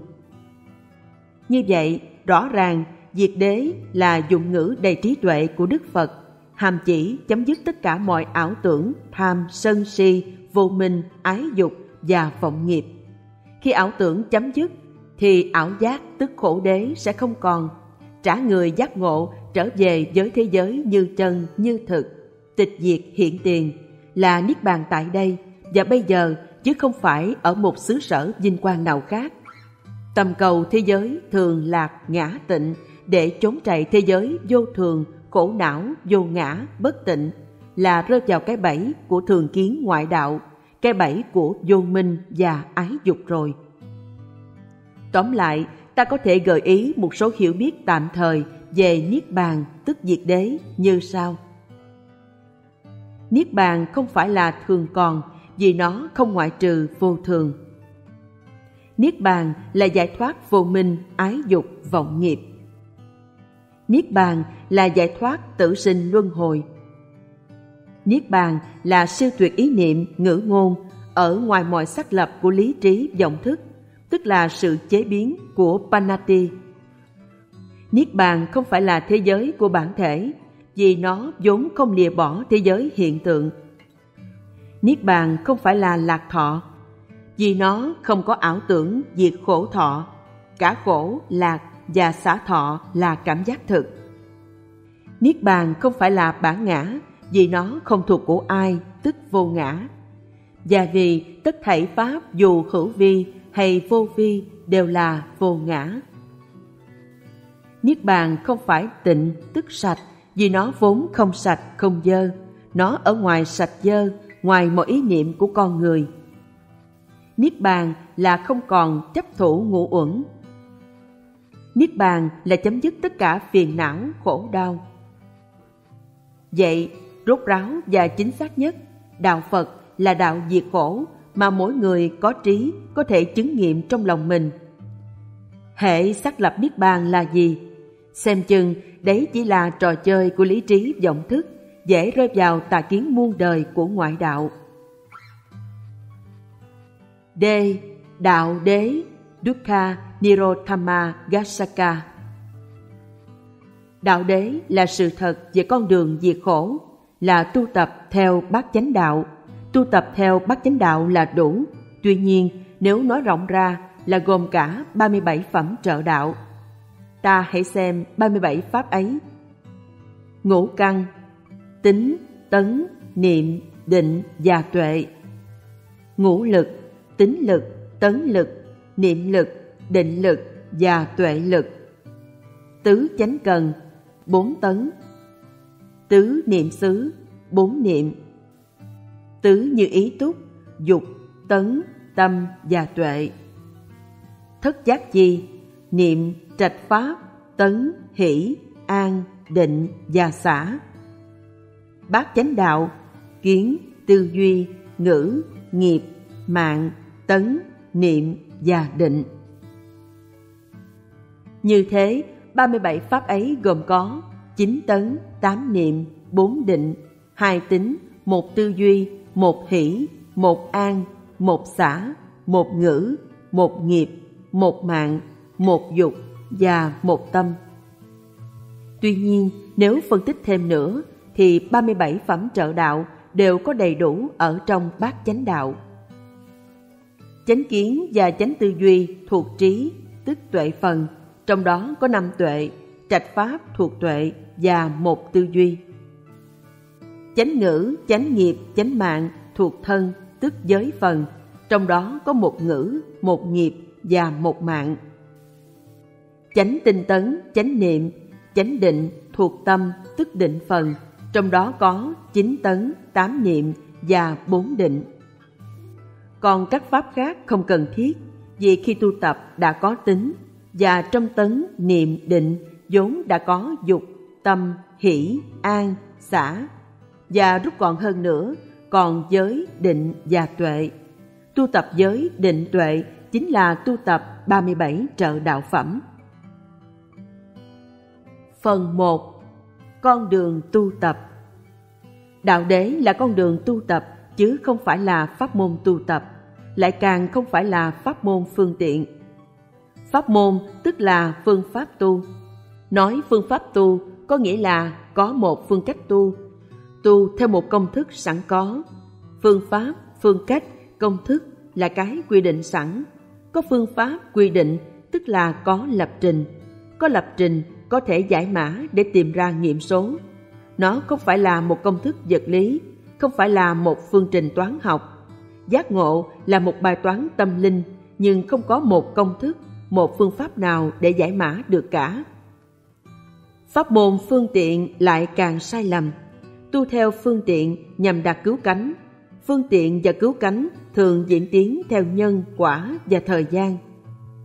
Như vậy, rõ ràng, diệt đế là dụng ngữ đầy trí tuệ của đức phật, hàm chỉ chấm dứt tất cả mọi ảo tưởng, tham, sân si, vô minh, ái dục và vọng nghiệp. Khi ảo tưởng chấm dứt thì ảo giác tức khổ đế sẽ không còn. Trả người giác ngộ, trở về với thế giới như chân, như thực, tịch diệt hiện tiền, là niết bàn tại đây. Và bây giờ, chứ không phải ở một xứ sở vinh quang nào khác. Tầm cầu thế giới thường lạc ngã tịnh, để trốn chạy thế giới vô thường, khổ não, vô ngã, bất tịnh, là rơi vào cái bẫy của thường kiến ngoại đạo, cái bẫy của vô minh và ái dục rồi tóm lại, ta có thể gợi ý một số hiểu biết tạm thời về niết bàn, tức diệt đế, như sau. Niết bàn không phải là thường còn, vì nó không ngoại trừ vô thường. Niết bàn là giải thoát vô minh, ái dục, vọng nghiệp. Niết bàn là giải thoát tử sinh luân hồi. Niết bàn là siêu tuyệt ý niệm, ngữ ngôn, ở ngoài mọi xác lập của lý trí, vọng thức tức là sự chế biến của panati. Niết bàn không phải là thế giới của bản thể, vì nó vốn không lìa bỏ thế giới hiện tượng. Niết bàn không phải là lạc thọ, vì nó không có ảo tưởng diệt khổ thọ. Cả khổ, lạc và xả thọ là cảm giác thực. Niết bàn không phải là bản ngã, vì nó không thuộc của ai, tức vô ngã. Và vì tất thảy pháp dù hữu vi hay vô vi đều là vô ngã. Niết bàn không phải tịnh, tức sạch, vì nó vốn không sạch, không dơ. Nó ở ngoài sạch dơ, ngoài mọi ý niệm của con người. Niết bàn là không còn chấp thủ ngũ uẩn. Niết bàn là chấm dứt tất cả phiền não, khổ đau. Vậy, rốt ráo và chính xác nhất, đạo phật là đạo diệt khổ mà mỗi người có trí có thể chứng nghiệm trong lòng mình hệ xác lập niết bàn là gì xem chừng đấy chỉ là trò chơi của lý trí vọng thức dễ rơi vào tà kiến muôn đời của ngoại đạo D. Đạo đế Dukkha Nirothama Gassaka Đạo đế là sự thật về con đường diệt khổ, là tu tập theo bát chánh đạo. Tu tập theo bát chánh đạo là đủ. Tuy nhiên, nếu nói rộng ra là gồm cả 37 phẩm trợ đạo. Ta hãy xem 37 pháp ấy. Ngũ căn, tính, tấn, niệm, định và tuệ. Ngũ lực, tính lực, tấn lực, niệm lực, định lực và tuệ lực. Tứ chánh cần, bốn tấn. Tứ niệm xứ, bốn niệm. Tứ như ý túc, dục, tấn, tâm và tuệ. Thất giác chi, niệm, trạch pháp, tấn, hỷ, an, định và xả. Bát chánh đạo, kiến, tư duy, ngữ, nghiệp, mạng, tấn, niệm và định. Như thế, 37 pháp ấy gồm có 9 tấn, 8 niệm, 4 định, 2 tính, 1 tư duy, một hỷ, một an, một xả, một ngữ, một nghiệp, một mạng, một dục và một tâm. Tuy nhiên, nếu phân tích thêm nữa thì 37 phẩm trợ đạo đều có đầy đủ ở trong bát chánh đạo. Chánh kiến và chánh tư duy thuộc trí, tức tuệ phần, trong đó có năm tuệ, trạch pháp thuộc tuệ và một tư duy. Chánh ngữ, chánh nghiệp, chánh mạng thuộc thân, tức giới phần, trong đó có một ngữ, một nghiệp và một mạng. Chánh tinh tấn, chánh niệm, chánh định thuộc tâm, tức định phần, trong đó có chín tấn, tám niệm và bốn định. Còn các pháp khác không cần thiết, vì khi tu tập đã có tính, và trong tấn, niệm, định vốn đã có dục, tâm, hỷ, an, xã, và rút gọn hơn nữa, còn giới, định và tuệ. Tu tập giới, định, tuệ chính là tu tập 37 trợ đạo phẩm. Phần 1 Con đường tu tập Đạo đế là con đường tu tập chứ không phải là pháp môn tu tập, lại càng không phải là pháp môn phương tiện. Pháp môn tức là phương pháp tu. Nói phương pháp tu có nghĩa là có một phương cách tu, tu theo một công thức sẵn có. Phương pháp, phương cách, công thức là cái quy định sẵn. Có phương pháp quy định tức là có lập trình. Có lập trình có thể giải mã để tìm ra nghiệm số. Nó không phải là một công thức vật lý, không phải là một phương trình toán học. Giác ngộ là một bài toán tâm linh, nhưng không có một công thức, một phương pháp nào để giải mã được cả. Pháp môn phương tiện lại càng sai lầm. Tu theo phương tiện nhằm đạt cứu cánh. Phương tiện và cứu cánh thường diễn tiến theo nhân, quả và thời gian.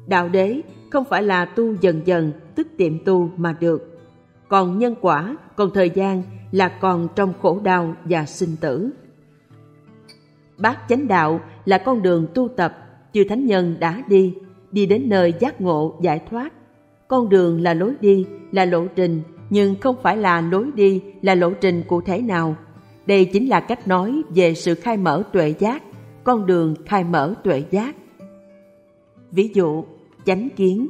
Đạo đế không phải là tu dần dần tức tiệm tu mà được. Còn nhân quả, còn thời gian là còn trong khổ đau và sinh tử. Bát chánh đạo là con đường tu tập chư thánh nhân đã đi, đi đến nơi giác ngộ giải thoát. Con đường là lối đi, là lộ trình, nhưng không phải là lối đi, là lộ trình cụ thể nào. Đây chính là cách nói về sự khai mở tuệ giác, con đường khai mở tuệ giác. Ví dụ, chánh kiến.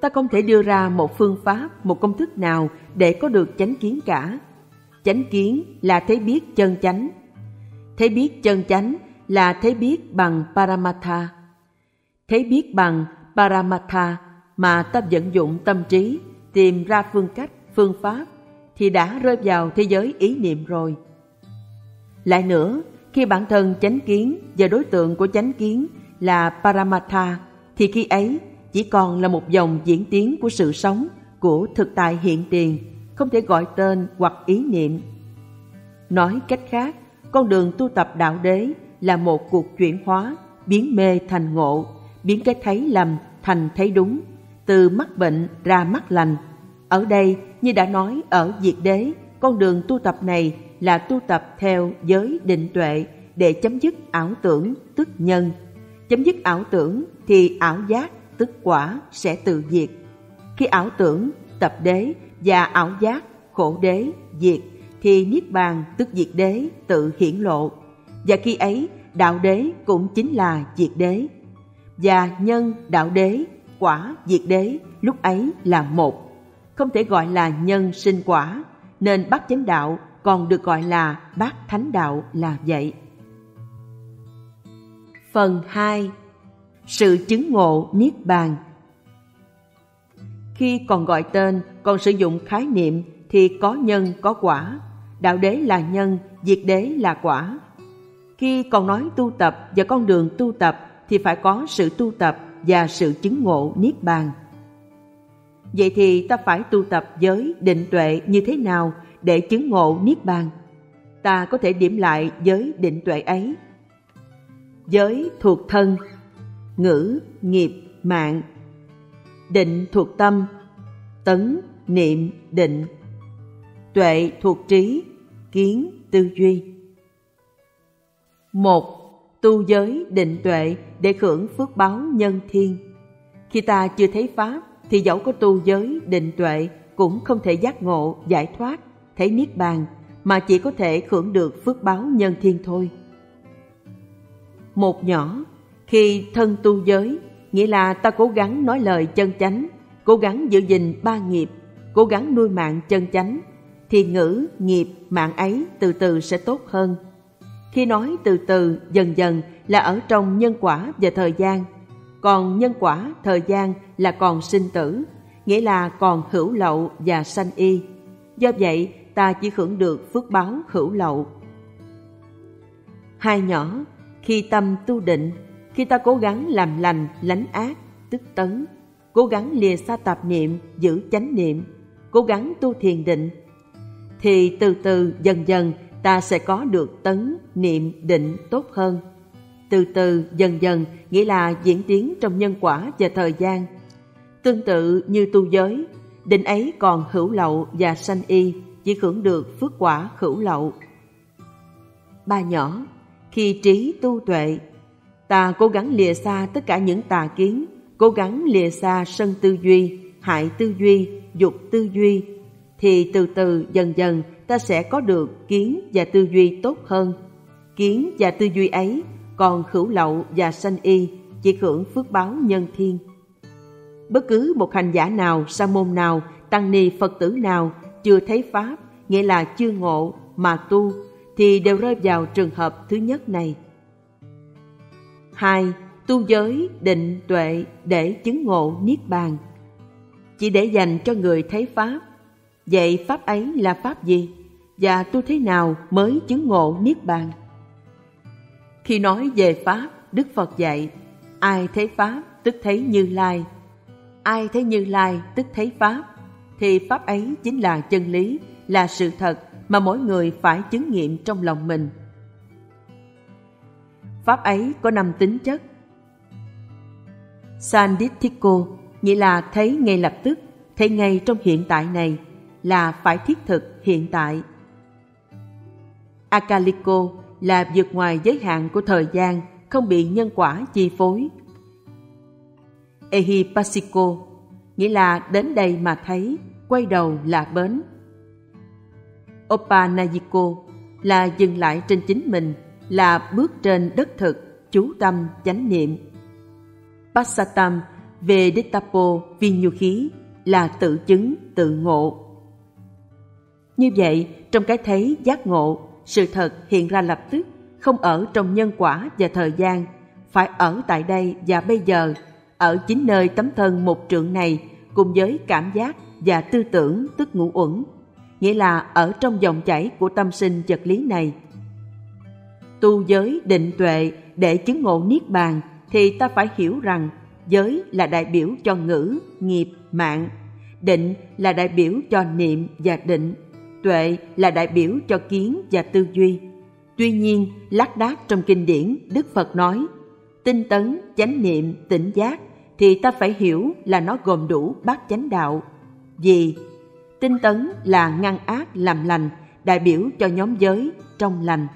Ta không thể đưa ra một phương pháp, một công thức nào để có được chánh kiến cả. Chánh kiến là thấy biết chân chánh. Thấy biết chân chánh là thấy biết bằng Paramatha. Thấy biết bằng Paramatha mà ta vận dụng tâm trí tìm ra phương cách, phương pháp thì đã rơi vào thế giới ý niệm rồi. Lại nữa, khi bản thân chánh kiến và đối tượng của chánh kiến là Paramatha thì khi ấy chỉ còn là một dòng diễn tiến của sự sống, của thực tại hiện tiền, không thể gọi tên hoặc ý niệm. Nói cách khác, con đường tu tập đạo đế là một cuộc chuyển hóa, biến mê thành ngộ, biến cái thấy lầm thành thấy đúng, từ mắc bệnh ra mắc lành. Ở đây, như đã nói ở Diệt Đế, con đường tu tập này là tu tập theo giới định tuệ để chấm dứt ảo tưởng tức nhân. Chấm dứt ảo tưởng thì ảo giác tức quả sẽ tự diệt. Khi ảo tưởng, tập đế và ảo giác, khổ đế, diệt thì niết bàn tức diệt đế tự hiển lộ. Và khi ấy, đạo đế cũng chính là diệt đế. Và nhân đạo đế, quả diệt đế lúc ấy là một. Không thể gọi là nhân sinh quả, nên bát chánh đạo còn được gọi là bát thánh đạo là vậy. Phần 2 sự chứng ngộ niết bàn. Khi còn gọi tên còn sử dụng khái niệm thì có nhân có quả. Đạo đế là nhân diệt đế là quả. Khi còn nói tu tập và con đường tu tập thì phải có sự tu tập và sự chứng ngộ niết bàn vậy thì ta phải tu tập giới định tuệ như thế nào để chứng ngộ niết bàn ta có thể điểm lại giới định tuệ ấy giới thuộc thân ngữ, nghiệp, mạng. Định thuộc tâm, tấn, niệm, định. Tuệ thuộc trí, kiến, tư duy. một Tu giới định tuệ để hưởng phước báo nhân thiên. Khi ta chưa thấy Pháp thì dẫu có tu giới định tuệ cũng không thể giác ngộ, giải thoát, thấy Niết Bàn mà chỉ có thể hưởng được phước báo nhân thiên thôi. Một nhỏ khi thân tu giới, nghĩa là ta cố gắng nói lời chân chánh, cố gắng giữ gìn ba nghiệp, cố gắng nuôi mạng chân chánh, thì ngữ, nghiệp, mạng ấy từ từ sẽ tốt hơn. Khi nói từ từ, dần dần là ở trong nhân quả và thời gian, còn nhân quả, thời gian là còn sinh tử, nghĩa là còn hữu lậu và sanh y. Do vậy, ta chỉ hưởng được phước báo hữu lậu. Hai nhỏ, khi tâm tu định, khi ta cố gắng làm lành, lánh ác, tức tấn, cố gắng lìa xa tạp niệm, giữ chánh niệm, cố gắng tu thiền định, thì từ từ dần dần ta sẽ có được tấn, niệm, định tốt hơn. Từ từ dần dần nghĩa là diễn tiến trong nhân quả và thời gian. Tương tự như tu giới, định ấy còn hữu lậu và sanh y, chỉ hưởng được phước quả hữu lậu. Ba nhỏ, khi trí tu tuệ, ta cố gắng lìa xa tất cả những tà kiến, cố gắng lìa xa sân tư duy, hại tư duy, dục tư duy, thì từ từ dần dần ta sẽ có được kiến và tư duy tốt hơn. Kiến và tư duy ấy còn khửu lậu và sanh y, chỉ hưởng phước báo nhân thiên. Bất cứ một hành giả nào, sa môn nào, tăng ni Phật tử nào chưa thấy Pháp, nghĩa là chưa ngộ mà tu, thì đều rơi vào trường hợp thứ nhất này. Hai, tu giới, định, tuệ để chứng ngộ Niết Bàn. Chỉ để dành cho người thấy Pháp. Vậy Pháp ấy là Pháp gì? Và tu thế nào mới chứng ngộ Niết Bàn? Khi nói về Pháp, Đức Phật dạy, ai thấy Pháp tức thấy Như Lai. Ai thấy Như Lai tức thấy Pháp, thì Pháp ấy chính là chân lý, là sự thật mà mỗi người phải chứng nghiệm trong lòng mình. Pháp ấy có năm tính chất. Sanditiko nghĩa là thấy ngay lập tức, thấy ngay trong hiện tại này, là phải thiết thực hiện tại. Akaliko là vượt ngoài giới hạn của thời gian, không bị nhân quả chi phối. Ehi Pasico nghĩa là đến đây mà thấy, quay đầu là bến. Opanayiko là dừng lại trên chính mình, là bước trên đất thực, chú tâm, chánh niệm. Passatam về nhiêu khí là tự chứng, tự ngộ. Như vậy, trong cái thấy giác ngộ, sự thật hiện ra lập tức, không ở trong nhân quả và thời gian, phải ở tại đây và bây giờ, ở chính nơi tấm thân một trượng này cùng với cảm giác và tư tưởng tức ngũ uẩn, nghĩa là ở trong dòng chảy của tâm sinh vật lý này. Tu giới định tuệ để chứng ngộ niết bàn thì ta phải hiểu rằng giới là đại biểu cho ngữ, nghiệp, mạng, định là đại biểu cho niệm và định, tuệ là đại biểu cho kiến và tư duy. Tuy nhiên, lác đác trong kinh điển, Đức Phật nói, tinh tấn, chánh niệm, tỉnh giác thì ta phải hiểu là nó gồm đủ bát chánh đạo. Vì tinh tấn là ngăn ác làm lành, đại biểu cho nhóm giới trong lành.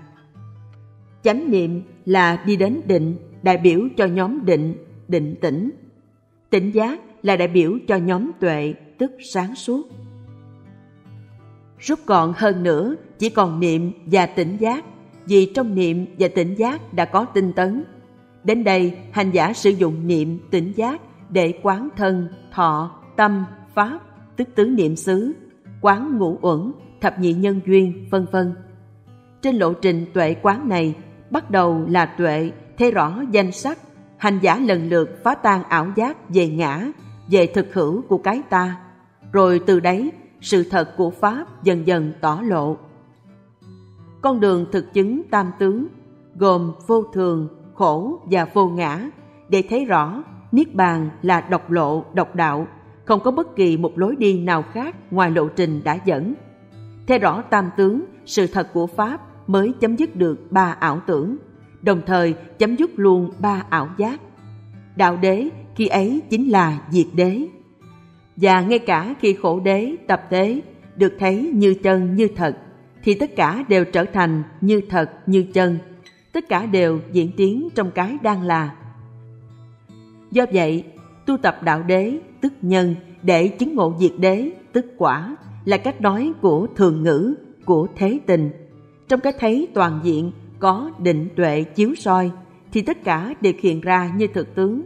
Chánh niệm là đi đến định, đại biểu cho nhóm định, định tĩnh. Tỉnh giác là đại biểu cho nhóm tuệ, tức sáng suốt. Rút gọn hơn nữa, chỉ còn niệm và tỉnh giác, vì trong niệm và tỉnh giác đã có tinh tấn. Đến đây, hành giả sử dụng niệm tỉnh giác để quán thân, thọ, tâm, pháp, tức tứ niệm xứ, quán ngũ uẩn, thập nhị nhân duyên, vân vân. Trên lộ trình tuệ quán này, bắt đầu là tuệ, thấy rõ danh sắc, hành giả lần lượt phá tan ảo giác về ngã, về thực hữu của cái ta. Rồi từ đấy, sự thật của Pháp dần dần tỏ lộ. Con đường thực chứng tam tướng gồm vô thường, khổ và vô ngã để thấy rõ Niết Bàn là độc lộ, độc đạo, không có bất kỳ một lối đi nào khác ngoài lộ trình đã dẫn. Thấy rõ tam tướng, sự thật của Pháp mới chấm dứt được ba ảo tưởng, đồng thời chấm dứt luôn ba ảo giác. Đạo đế khi ấy chính là diệt đế. Và ngay cả khi khổ đế, tập đế được thấy như chân như thật, thì tất cả đều trở thành như thật như chân. Tất cả đều diễn tiến trong cái đang là. Do vậy, tu tập đạo đế, tức nhân, để chứng ngộ diệt đế, tức quả, là cách nói của thường ngữ, của thế tình. Trong cái thấy toàn diện có định tuệ chiếu soi, thì tất cả đều hiện ra như thực tướng.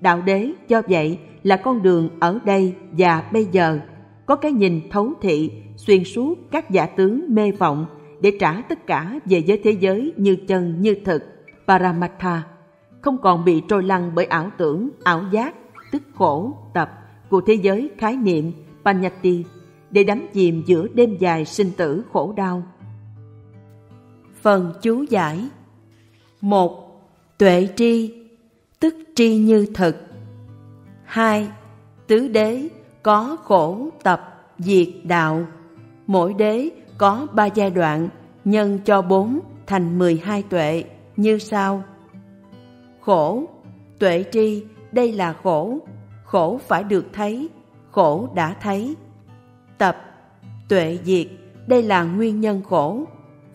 Đạo đế do vậy là con đường ở đây và bây giờ, có cái nhìn thấu thị, xuyên suốt các giả tướng mê vọng để trả tất cả về giới thế giới như chân như thực, Paramatha, không còn bị trôi lăn bởi ảo tưởng, ảo giác, tức khổ, tập, của thế giới khái niệm Panyati để đắm chìm giữa đêm dài sinh tử khổ đau. Phần chú giải một Tuệ tri, tức tri như thực hai Tứ đế có khổ tập diệt đạo. Mỗi đế có ba giai đoạn, nhân cho bốn thành mười hai tuệ như sau. Khổ, tuệ tri, đây là khổ, khổ phải được thấy, khổ đã thấy. Tập, tuệ diệt, đây là nguyên nhân khổ,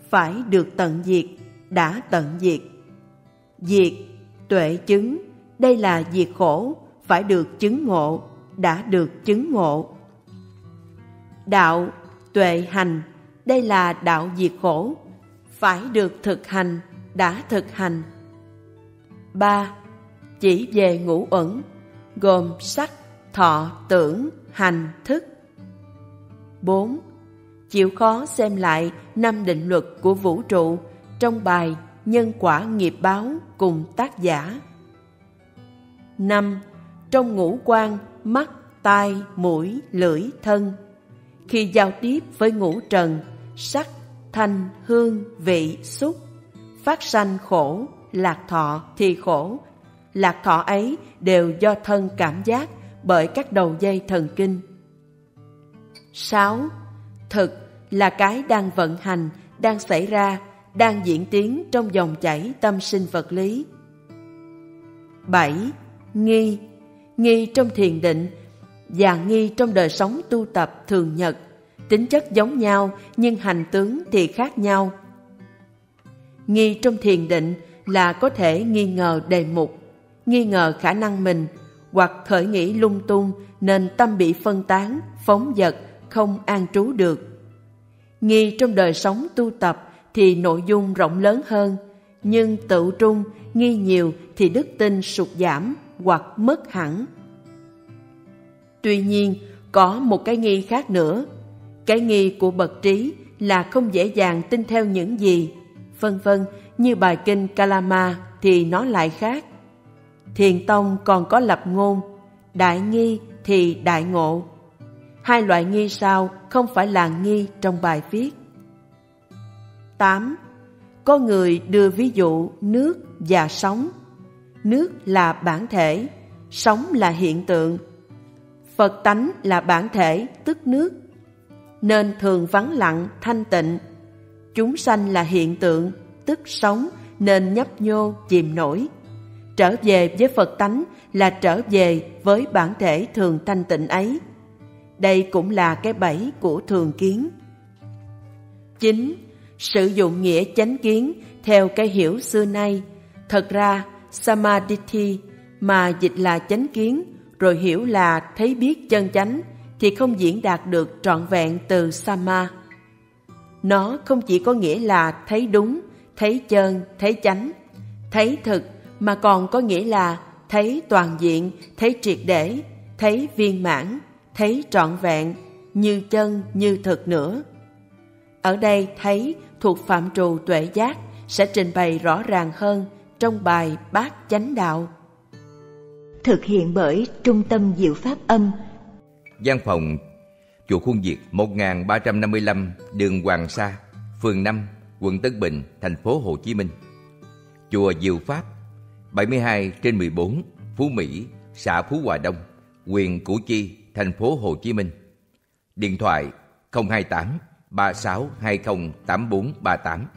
phải được tận diệt, đã tận diệt. Diệt, tuệ chứng, đây là diệt khổ, phải được chứng ngộ, đã được chứng ngộ. Đạo, tuệ hành, đây là đạo diệt khổ, phải được thực hành, đã thực hành. 3. Chỉ về ngũ uẩn, gồm sắc, thọ, tưởng, hành, thức. 4. Chịu khó xem lại năm định luật của vũ trụ trong bài Nhân quả nghiệp báo cùng tác giả. 5. Trong ngũ quan, mắt, tai, mũi, lưỡi, thân. Khi giao tiếp với ngũ trần, sắc, thanh, hương, vị, xúc, phát sanh khổ, lạc thọ thì khổ. Lạc thọ ấy đều do thân cảm giác bởi các đầu dây thần kinh. 6. Thực là cái đang vận hành, đang xảy ra, đang diễn tiến trong dòng chảy tâm sinh vật lý. 7. Nghi Nghi trong thiền định và nghi trong đời sống tu tập thường nhật, tính chất giống nhau nhưng hành tướng thì khác nhau. Nghi trong thiền định là có thể nghi ngờ đề mục, nghi ngờ khả năng mình hoặc khởi nghĩ lung tung nên tâm bị phân tán, phóng dật, không an trú được. Nghi trong đời sống tu tập thì nội dung rộng lớn hơn, nhưng tự trung, nghi nhiều thì đức tin sụt giảm hoặc mất hẳn. Tuy nhiên, có một cái nghi khác nữa. Cái nghi của bậc trí là không dễ dàng tin theo những gì, vân vân như bài kinh Kalama thì nó lại khác. Thiền tông còn có lập ngôn, đại nghi thì đại ngộ. Hai loại nghi sau không phải là nghi trong bài viết. 8. Có người đưa ví dụ nước và sóng. Nước là bản thể, sóng là hiện tượng. Phật tánh là bản thể, tức nước. Nên thường vắng lặng, thanh tịnh. Chúng sanh là hiện tượng, tức sống, nên nhấp nhô, chìm nổi. Trở về với Phật tánh là trở về với bản thể thường thanh tịnh ấy. Đây cũng là cái bẫy của thường kiến. 9. Sử dụng nghĩa chánh kiến theo cái hiểu xưa nay. Thật ra, Samadhi mà dịch là chánh kiến rồi hiểu là thấy biết chân chánh thì không diễn đạt được trọn vẹn từ Sama. Nó không chỉ có nghĩa là thấy đúng, thấy chân, thấy chánh, thấy thực mà còn có nghĩa là thấy toàn diện, thấy triệt để, thấy viên mãn, thấy trọn vẹn, như chân, như thực nữa. Ở đây thấy thuộc phạm trù tuệ giác sẽ trình bày rõ ràng hơn trong bài Bát Chánh Đạo. Thực hiện bởi Trung tâm Diệu Pháp Âm Văn phòng Chùa Khuôn Việt 1355 đường Hoàng Sa, phường 5, quận Tân Bình, thành phố Hồ Chí Minh. Chùa Diệu Pháp 72 trên 14, Phú Mỹ, xã Phú Hòa Đông, huyện Củ Chi, thành phố Hồ Chí Minh. Điện thoại 028 3620 8438.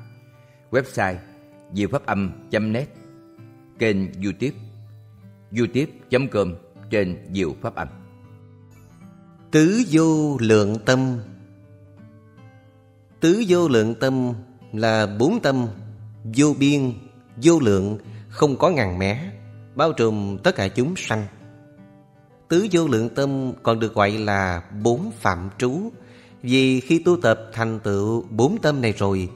Website diệu pháp âm.net. Kênh YouTube youtube.com trên diệu pháp âm. Tứ vô lượng tâm Tứ vô lượng tâm là bốn tâm vô biên, vô lượng, không có ngàn mẻ bao trùm tất cả chúng sanh. Tứ vô lượng tâm còn được gọi là bốn phạm trú, vì khi tu tập thành tựu bốn tâm này rồi,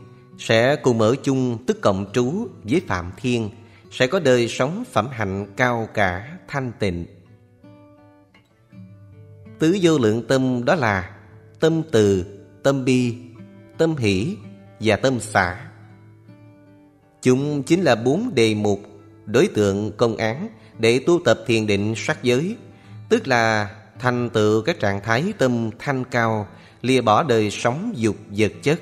sẽ cùng ở chung tức cộng trú với Phạm Thiên, sẽ có đời sống phẩm hạnh cao cả thanh tịnh. Tứ vô lượng tâm đó là tâm từ, tâm bi, tâm hỷ và tâm xả. Chúng chính là bốn đề mục, đối tượng công án để tu tập thiền định sắc giới, tức là thành tựu các trạng thái tâm thanh cao, lìa bỏ đời sống dục vật chất.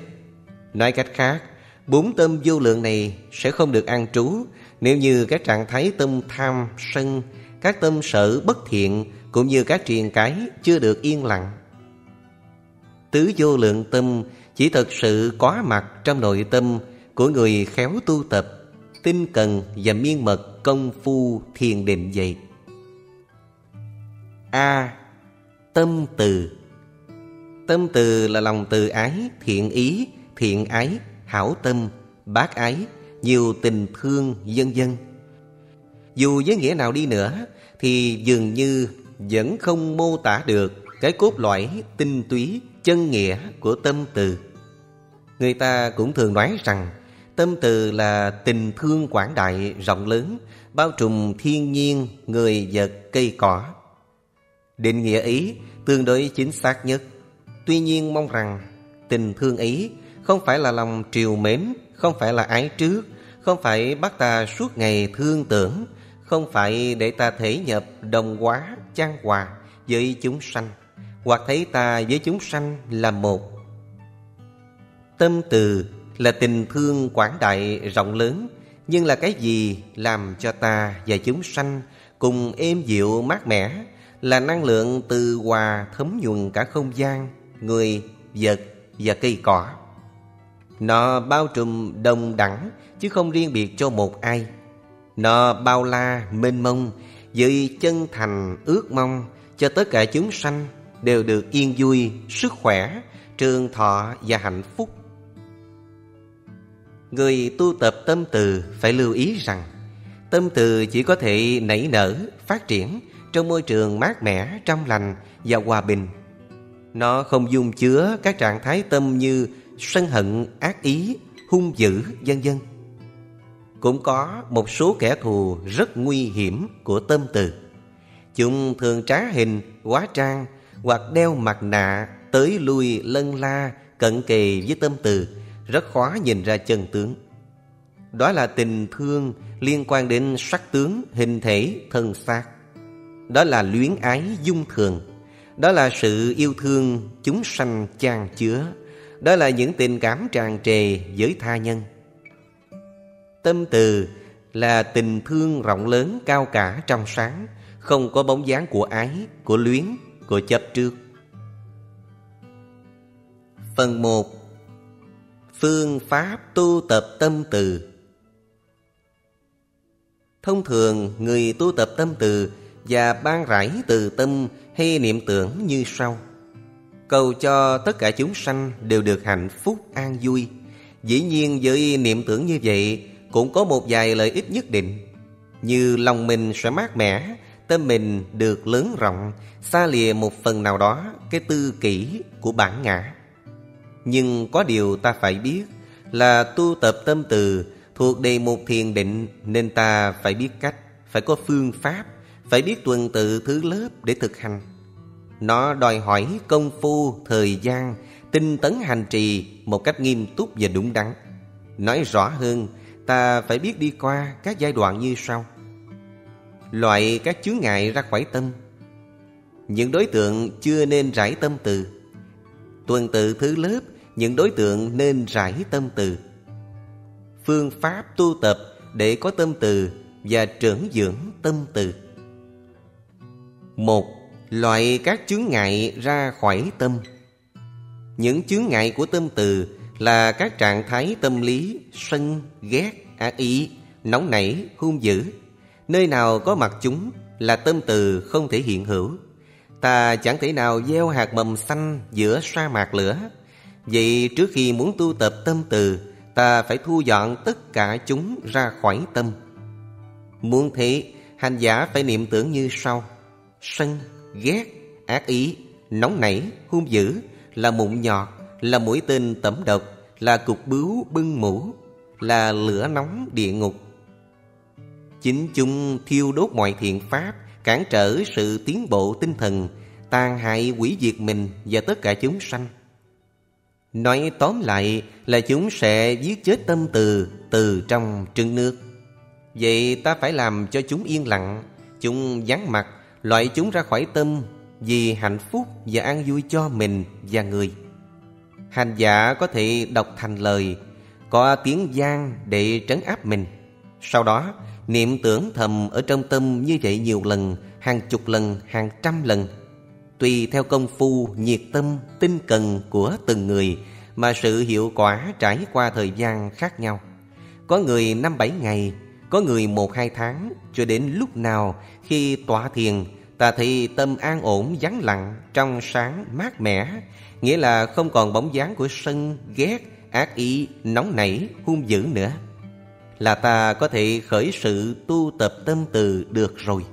Nói cách khác, bốn tâm vô lượng này sẽ không được an trú nếu như các trạng thái tâm tham, sân, các tâm sở bất thiện cũng như các triền cái chưa được yên lặng. Tứ vô lượng tâm chỉ thật sự có mặt trong nội tâm của người khéo tu tập, tinh cần và miên mật công phu thiền định vậy. A. Tâm từ Tâm từ là lòng từ ái, thiện ý, thiện ái, hảo tâm, bác ái, nhiều tình thương, vân vân. Dù với nghĩa nào đi nữa thì dường như vẫn không mô tả được cái cốt lõi tinh túy chân nghĩa của tâm từ. Người ta cũng thường nói rằng tâm từ là tình thương quảng đại rộng lớn, bao trùm thiên nhiên, người vật, cây cỏ. Định nghĩa ý tương đối chính xác nhất. Tuy nhiên mong rằng tình thương ấy không phải là lòng triều mến, không phải là ái trước, không phải bắt ta suốt ngày thương tưởng, không phải để ta thể nhập đồng hóa, chan hòa với chúng sanh, hoặc thấy ta với chúng sanh là một. Tâm từ là tình thương quảng đại rộng lớn, nhưng là cái gì làm cho ta và chúng sanh cùng êm dịu mát mẻ, là năng lượng từ hòa thấm nhuần cả không gian, người, vật và cây cỏ. Nó bao trùm đồng đẳng chứ không riêng biệt cho một ai. Nó bao la, mênh mông, với chân thành ước mong cho tất cả chúng sanh đều được yên vui, sức khỏe, trường thọ và hạnh phúc. Người tu tập tâm từ phải lưu ý rằng tâm từ chỉ có thể nảy nở, phát triển trong môi trường mát mẻ, trong lành và hòa bình. Nó không dung chứa các trạng thái tâm như sân hận, ác ý, hung dữ, vân vân. Cũng có một số kẻ thù rất nguy hiểm của tâm từ. Chúng thường trá hình, hóa trang hoặc đeo mặt nạ tới lui lân la cận kề với tâm từ rất khó nhìn ra chân tướng. Đó là tình thương liên quan đến sắc tướng, hình thể, thân xác. Đó là luyến ái dung thường. Đó là sự yêu thương chúng sanh chan chứa. Đó là những tình cảm tràn trề với tha nhân. Tâm từ là tình thương rộng lớn cao cả trong sáng, không có bóng dáng của ái, của luyến, của chấp trước. Phần 1 Phương pháp tu tập tâm từ Thông thường người tu tập tâm từ và ban rải từ tâm hay niệm tưởng như sau Cầu cho tất cả chúng sanh đều được hạnh phúc an vui. Dĩ nhiên với niệm tưởng như vậy, cũng có một vài lợi ích nhất định. Như lòng mình sẽ mát mẻ, Tâm mình được lớn rộng, Xa lìa một phần nào đó Cái tư kỷ của bản ngã. Nhưng có điều ta phải biết Là tu tập tâm từ Thuộc đề mục thiền định Nên ta phải biết cách, Phải có phương pháp, Phải biết tuần tự thứ lớp để thực hành. Nó đòi hỏi công phu, thời gian Tinh tấn hành trì Một cách nghiêm túc và đúng đắn. Nói rõ hơn Ta phải biết đi qua các giai đoạn như sau. Loại các chướng ngại ra khỏi tâm. Những đối tượng chưa nên rải tâm từ. Tuần tự thứ lớp Những đối tượng nên rải tâm từ. Phương pháp tu tập để có tâm từ Và trưởng dưỡng tâm từ. Một Loại các chướng ngại ra khỏi tâm. Những chướng ngại của tâm từ Là các trạng thái tâm lý Sân, ghét, ác ý Nóng nảy, hung dữ. Nơi nào có mặt chúng là tâm từ không thể hiện hữu. Ta chẳng thể nào gieo hạt mầm xanh giữa sa mạc lửa. Vậy trước khi muốn tu tập tâm từ Ta phải thu dọn tất cả chúng ra khỏi tâm. Muốn thế hành giả phải niệm tưởng như sau. Sân, ghét, ác ý, nóng nảy, hung dữ Là mụn nhọt, là mũi tên tẩm độc Là cục bướu bưng mũ Là lửa nóng địa ngục. Chính chúng thiêu đốt mọi thiện pháp Cản trở sự tiến bộ tinh thần tàn hại quỷ diệt mình và tất cả chúng sanh. Nói tóm lại là chúng sẽ giết chết tâm từ từ trong trứng nước. Vậy ta phải làm cho chúng yên lặng Chúng vắng mặt, loại chúng ra khỏi tâm vì hạnh phúc và an vui cho mình và người. Hành giả có thể đọc thành lời, có tiếng gian để trấn áp mình. Sau đó, niệm tưởng thầm ở trong tâm như vậy nhiều lần, hàng chục lần, hàng trăm lần. Tùy theo công phu, nhiệt tâm, tinh cần của từng người mà sự hiệu quả trải qua thời gian khác nhau. Có người năm bảy ngày, có người một hai tháng, cho đến lúc nào khi tọa thiền, ta thì tâm an ổn, vắng lặng, trong sáng, mát mẻ, nghĩa là không còn bóng dáng của sân, ghét, ác ý, nóng nảy, hung dữ nữa. Là ta có thể khởi sự tu tập tâm từ được rồi.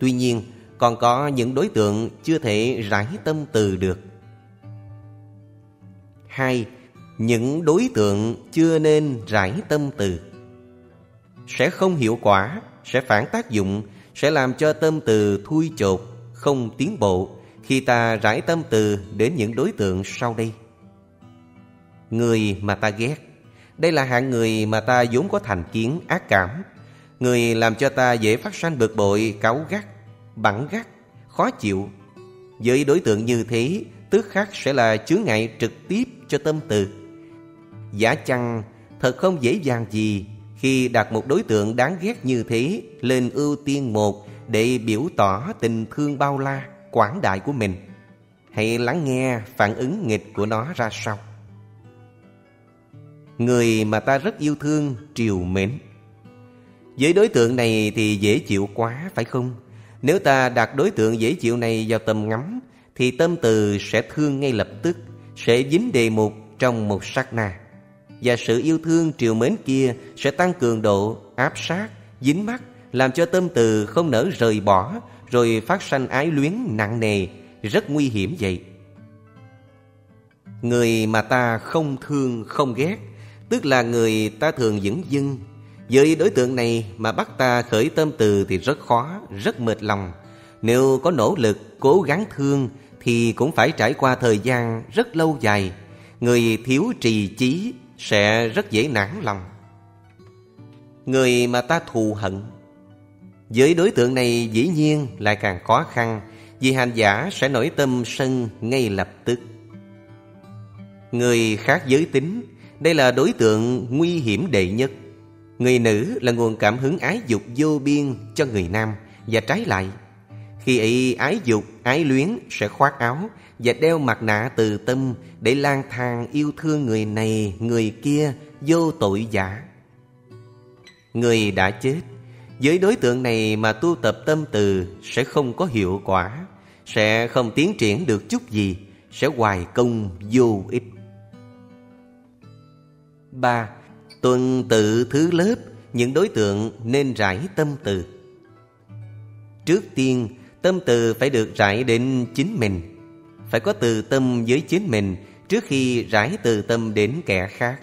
Tuy nhiên, còn có những đối tượng chưa thể rải tâm từ được. Hai, những đối tượng chưa nên rải tâm từ sẽ không hiệu quả, sẽ phản tác dụng, sẽ làm cho tâm từ thui chột, không tiến bộ khi ta rải tâm từ đến những đối tượng sau đây. Người mà ta ghét, đây là hạng người mà ta vốn có thành kiến ác cảm, người làm cho ta dễ phát sanh bực bội, cáu gắt, bẳng gắt, khó chịu. Với đối tượng như thế, tức khắc sẽ là chướng ngại trực tiếp cho tâm từ. Giả chăng thật không dễ dàng gì khi đặt một đối tượng đáng ghét như thế lên ưu tiên một để biểu tỏ tình thương bao la, quảng đại của mình. Hãy lắng nghe phản ứng nghịch của nó ra sao. Người mà ta rất yêu thương, triều mến. Với đối tượng này thì dễ chịu quá, phải không? Nếu ta đặt đối tượng dễ chịu này vào tầm ngắm, thì tâm từ sẽ thương ngay lập tức, sẽ dính đề mục trong một sát na và sự yêu thương triều mến kia sẽ tăng cường độ áp sát, dính mắt, làm cho tâm từ không nỡ rời bỏ, rồi phát sanh ái luyến nặng nề, rất nguy hiểm vậy. Người mà ta không thương, không ghét, tức là người ta thường dững dưng. Với đối tượng này mà bắt ta khởi tâm từ thì rất khó, rất mệt lòng. Nếu có nỗ lực, cố gắng thương thì cũng phải trải qua thời gian rất lâu dài. Người thiếu trì chí sẽ rất dễ nản lòng. Người mà ta thù hận Với đối tượng này dĩ nhiên lại càng khó khăn Vì hành giả sẽ nổi tâm sân ngay lập tức. Người khác giới tính Đây là đối tượng nguy hiểm đệ nhất. Người nữ là nguồn cảm hứng ái dục vô biên cho người nam Và trái lại. Khi ấy ái dục, ái luyến sẽ khoác áo và đeo mặt nạ từ tâm để lang thang yêu thương người này, người kia vô tội giả. Người đã chết, với đối tượng này mà tu tập tâm từ sẽ không có hiệu quả, sẽ không tiến triển được chút gì, sẽ hoài công vô ích. ba Tuần tự thứ lớp những đối tượng nên rải tâm từ. Trước tiên, tâm từ phải được rải đến chính mình phải có từ tâm với chính mình trước khi rải từ tâm đến kẻ khác.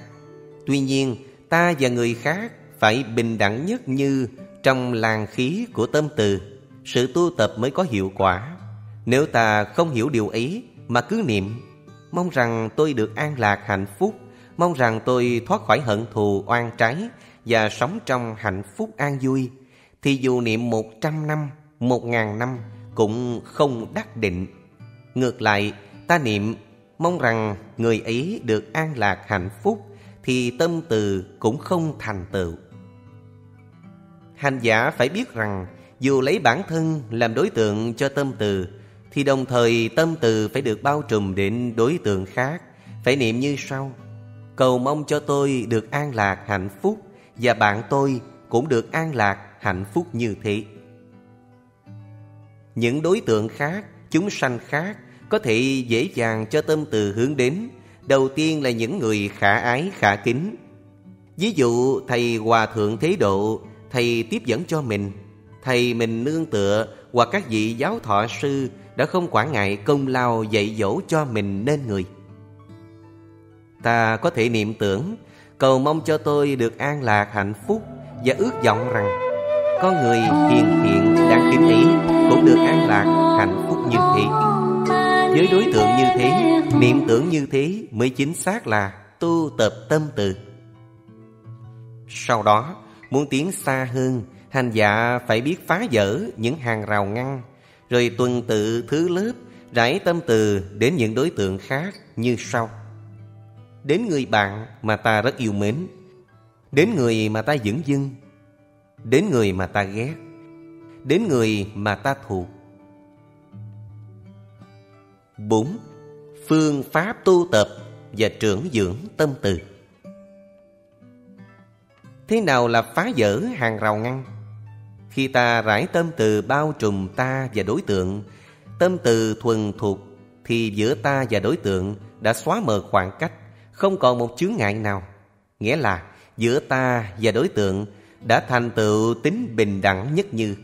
Tuy nhiên, ta và người khác phải bình đẳng nhất như trong làng khí của tâm từ, sự tu tập mới có hiệu quả. Nếu ta không hiểu điều ấy mà cứ niệm, mong rằng tôi được an lạc hạnh phúc, mong rằng tôi thoát khỏi hận thù oan trái và sống trong hạnh phúc an vui, thì dù niệm một trăm năm, một ngàn năm cũng không đắc định. Ngược lại, ta niệm mong rằng người ấy được an lạc hạnh phúc thì tâm từ cũng không thành tựu. Hành giả phải biết rằng dù lấy bản thân làm đối tượng cho tâm từ thì đồng thời tâm từ phải được bao trùm đến đối tượng khác, phải niệm như sau: Cầu mong cho tôi được an lạc hạnh phúc và bạn tôi cũng được an lạc hạnh phúc như thế. Những đối tượng khác, chúng sanh khác có thể dễ dàng cho tâm từ hướng đến. Đầu tiên là những người khả ái, khả kính. Ví dụ, thầy hòa thượng thế độ, thầy tiếp dẫn cho mình. Thầy mình nương tựa hoặc các vị giáo thọ sư đã không quản ngại công lao dạy dỗ cho mình nên người. Ta có thể niệm tưởng, cầu mong cho tôi được an lạc hạnh phúc và ước vọng rằng con người hiền thiện, đáng kính ý cũng được an lạc hạnh phúc như thế với đối tượng như thế Niệm tưởng như thế mới chính xác là tu tập tâm từ. Sau đó Muốn tiến xa hơn Hành giả phải biết phá vỡ những hàng rào ngăn Rồi tuần tự thứ lớp Rải tâm từ đến những đối tượng khác như sau. Đến người bạn mà ta rất yêu mến Đến người mà ta dưỡng dưng Đến người mà ta ghét Đến người mà ta thù 4. Phương pháp tu tập và trưởng dưỡng tâm từ Thế nào là phá vỡ hàng rào ngăn? Khi ta rải tâm từ bao trùm ta và đối tượng, Tâm từ thuần thục Thì giữa ta và đối tượng đã xóa mờ khoảng cách, Không còn một chướng ngại nào Nghĩa là giữa ta và đối tượng đã thành tựu tính bình đẳng nhất như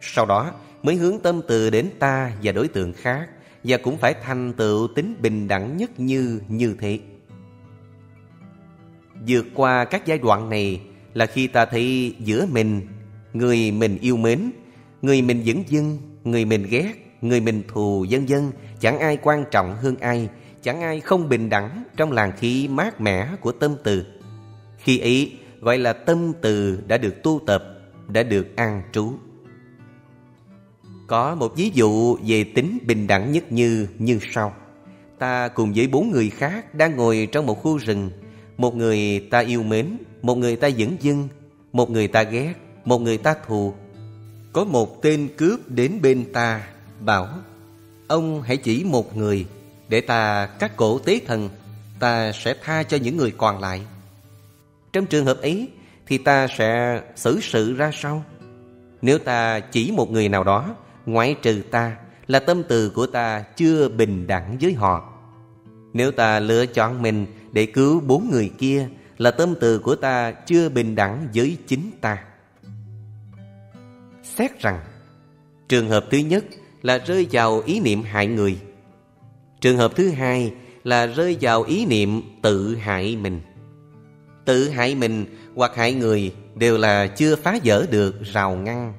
Sau đó mới hướng tâm từ đến ta và đối tượng khác và cũng phải thành tựu tính bình đẳng nhất như như thế. Vượt qua các giai đoạn này là khi ta thấy giữa mình, Người mình yêu mến, Người mình dẫn dưng, Người mình ghét, Người mình thù dân dân Chẳng ai quan trọng hơn ai, Chẳng ai không bình đẳng Trong làn khí mát mẻ của tâm từ. Khi ấy gọi là tâm từ đã được tu tập, Đã được an trú. Có một ví dụ về tính bình đẳng nhất như như sau. Ta cùng với bốn người khác đang ngồi trong một khu rừng. Một người ta yêu mến, Một người ta dẫn dưng, Một người ta ghét, một người ta thù. Có một tên cướp đến bên ta, Bảo, Ông hãy chỉ một người, Để ta cắt cổ tế thần, Ta sẽ tha cho những người còn lại. Trong trường hợp ấy, Thì ta sẽ xử sự ra sao? Nếu ta chỉ một người nào đó Ngoại trừ ta Là tâm từ của ta chưa bình đẳng với họ Nếu ta lựa chọn mình Để cứu bốn người kia, Là tâm từ của ta chưa bình đẳng với chính ta xét rằng, trường hợp thứ nhất là rơi vào ý niệm hại người. Trường hợp thứ hai là rơi vào ý niệm tự hại mình. Tự hại mình hoặc hại người đều là chưa phá vỡ được rào ngăn.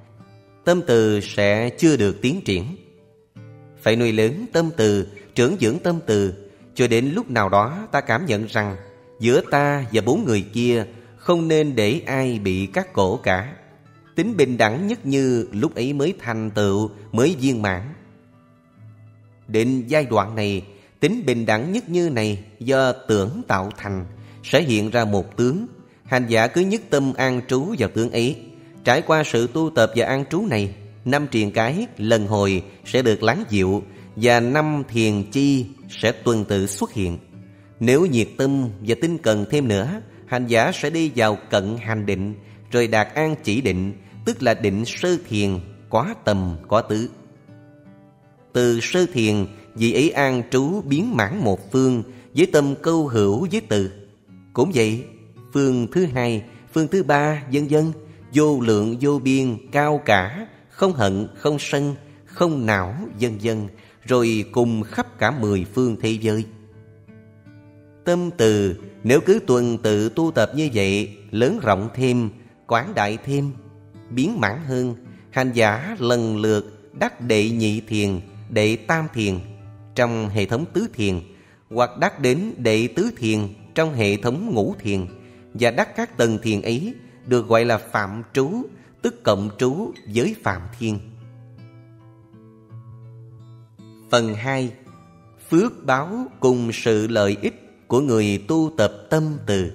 Tâm từ sẽ chưa được tiến triển. Phải nuôi lớn tâm từ, trưởng dưỡng tâm từ, cho đến lúc nào đó ta cảm nhận rằng giữa ta và bốn người kia không nên để ai bị cắt cổ cả. Tính bình đẳng nhất như lúc ấy mới thành tựu, mới viên mãn. Đến giai đoạn này, tính bình đẳng nhất như này do tưởng tạo thành, sẽ hiện ra một tướng. Hành giả cứ nhất tâm an trú vào tướng ấy. Trải qua sự tu tập và an trú này, năm triền cái lần hồi sẽ được lắng dịu và năm thiền chi sẽ tuần tự xuất hiện. Nếu nhiệt tâm và tinh cần thêm nữa, hành giả sẽ đi vào cận hành định, rồi đạt an chỉ định, tức là định sơ thiền quá tầm có tứ từ sơ thiền vị ấy an trú biến mãn một phương với tâm câu hữu với từ cũng vậy phương thứ hai phương thứ ba vân vân vô lượng vô biên, cao cả, không hận, không sân, không não, vân vân, rồi cùng khắp cả mười phương thế giới. Tâm từ, nếu cứ tuần tự tu tập như vậy, lớn rộng thêm quán đại thêm, biến mãn hơn, hành giả lần lượt đắc đệ nhị thiền, đệ tam thiền trong hệ thống tứ thiền, hoặc đắc đến đệ tứ thiền trong hệ thống ngũ thiền và đắc các tầng thiền ấy được gọi là phạm trú tức cộng trú với phạm thiên. Phần 2 phước báo cùng sự lợi ích của người tu tập tâm từ.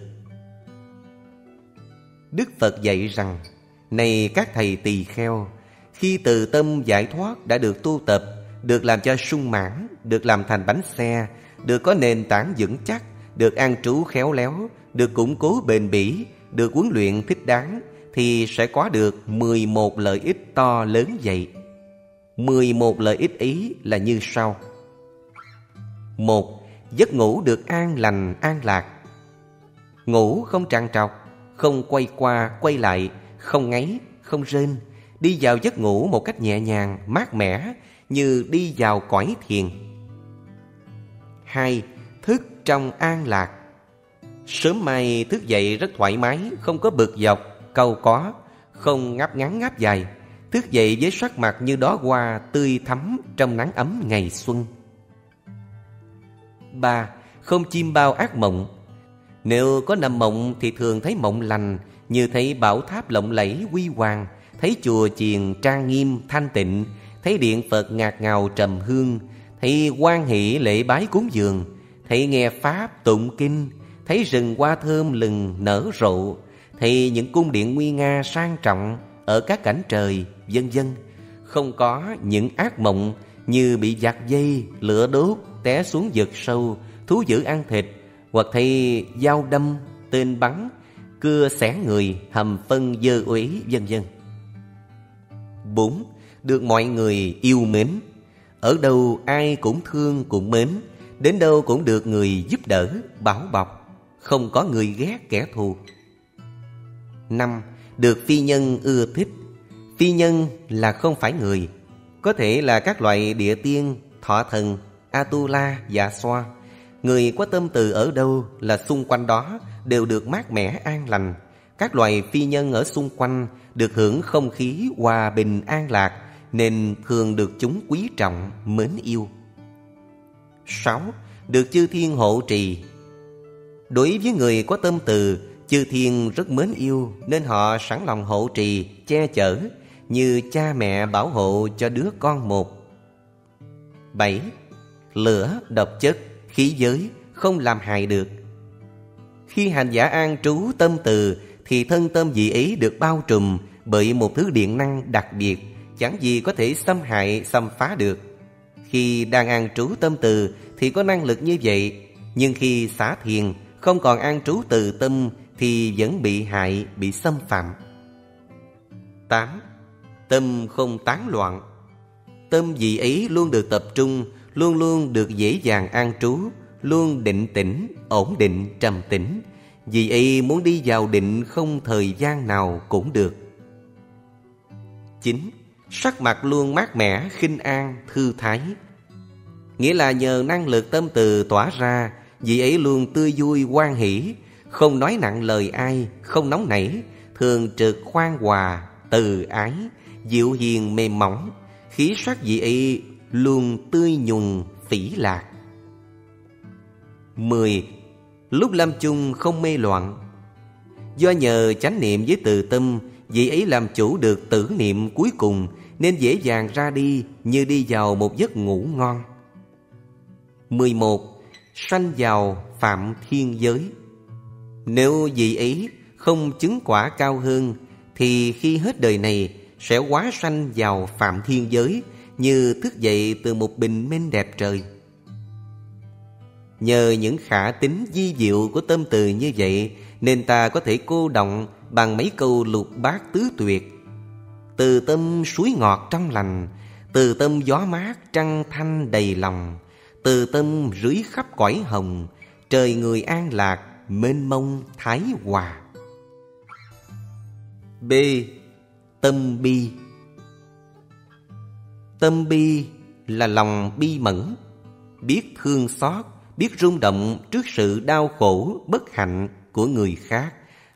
Đức phật dạy rằng này các thầy tỳ kheo, khi từ tâm giải thoát đã được tu tập, được làm cho sung mãn, được làm thành bánh xe, được có nền tảng vững chắc, được an trú khéo léo, được củng cố bền bỉ, được huấn luyện thích đáng, thì sẽ có được 11 lợi ích to lớn vậy. 11 lợi ích ý là như sau. một Giấc ngủ được an lành, an lạc. Ngủ không trằn trọc, không quay qua, quay lại, không ngáy, không rên, đi vào giấc ngủ một cách nhẹ nhàng, mát mẻ, như đi vào cõi thiền. hai Thức trong an lạc Sớm mai thức dậy rất thoải mái, không có bực dọc, câu có, không ngáp ngắn ngáp dài. Thức dậy với sắc mặt như đó hoa tươi thắm trong nắng ấm ngày xuân. ba Không chim bao ác mộng Nếu có nằm mộng thì thường thấy mộng lành, như thấy bảo tháp lộng lẫy huy hoàng, thấy chùa chiền trang nghiêm thanh tịnh, Thấy điện Phật ngạt ngào trầm hương Thấy quan hỷ lễ bái cúng dường Thấy nghe Pháp tụng kinh Thấy rừng hoa thơm lừng nở rộ thì những cung điện nguy nga sang trọng Ở các cảnh trời, vân vân. Không có những ác mộng Như bị giặc dây, lửa đốt Té xuống vực sâu Thú dữ ăn thịt Hoặc thì dao đâm, tên bắn Cưa xẻ người, hầm phân dơ uế, vân vân. 4. Được mọi người yêu mến. Ở đâu ai cũng thương cũng mến Đến đâu cũng được người giúp đỡ, bảo bọc. Không có người ghét kẻ thù năm Được phi nhân ưa thích Phi nhân là không phải người Có thể là các loại địa tiên, thọ thần, Atula, dạ xoa Người có tâm từ ở đâu là xung quanh đó đều được mát mẻ an lành các loài phi nhân ở xung quanh được hưởng không khí hòa bình an lạc nên thường được chúng quý trọng, mến yêu. 6. Được chư thiên hộ trì Đối với người có tâm từ, chư thiên rất mến yêu nên họ sẵn lòng hộ trì, che chở như cha mẹ bảo hộ cho đứa con một. 7. Lửa, độc chất, khí giới không làm hại được. Khi hành giả an trú tâm từ thì thân tâm dị ý được bao trùm bởi một thứ điện năng đặc biệt, chẳng gì có thể xâm hại, xâm phá được. Khi đang an trú tâm từ thì có năng lực như vậy, nhưng khi xả thiền không còn an trú từ tâm thì vẫn bị hại, bị xâm phạm. 8. Tâm không tán loạn Tâm vị ấy luôn được tập trung, luôn luôn được dễ dàng an trú, luôn định tĩnh, ổn định, trầm tĩnh, vì ấy muốn đi vào định không thời gian nào cũng được 9. Sắc mặt luôn mát mẻ, khinh an, thư thái Nghĩa là nhờ năng lực tâm từ tỏa ra Vị ấy luôn tươi vui, quan hỷ Không nói nặng lời ai, không nóng nảy Thường trực khoan hòa, từ ái Dịu hiền mềm mỏng Khí sắc vị ấy luôn tươi nhuần, phỉ lạc 10 lúc lâm chung không mê loạn. Do nhờ chánh niệm với từ tâm, vị ấy làm chủ được tử niệm cuối cùng nên dễ dàng ra đi như đi vào một giấc ngủ ngon. 11. Sanh vào phạm thiên giới Nếu vị ấy không chứng quả cao hơn, thì khi hết đời này sẽ quá sanh vào phạm thiên giới như thức dậy từ một bình minh đẹp trời. Nhờ những khả tính di diệu của tâm từ như vậy, Nên ta có thể cô động bằng mấy câu lục bát tứ tuyệt Từ tâm suối ngọt trong lành, Từ tâm gió mát trăng thanh đầy lòng từ tâm rưới khắp cõi hồng Trời người an lạc mênh mông thái hòa B. Tâm bi Tâm bi là lòng bi mẫn Biết thương xót biết rung động trước sự đau khổ, bất hạnh của người khác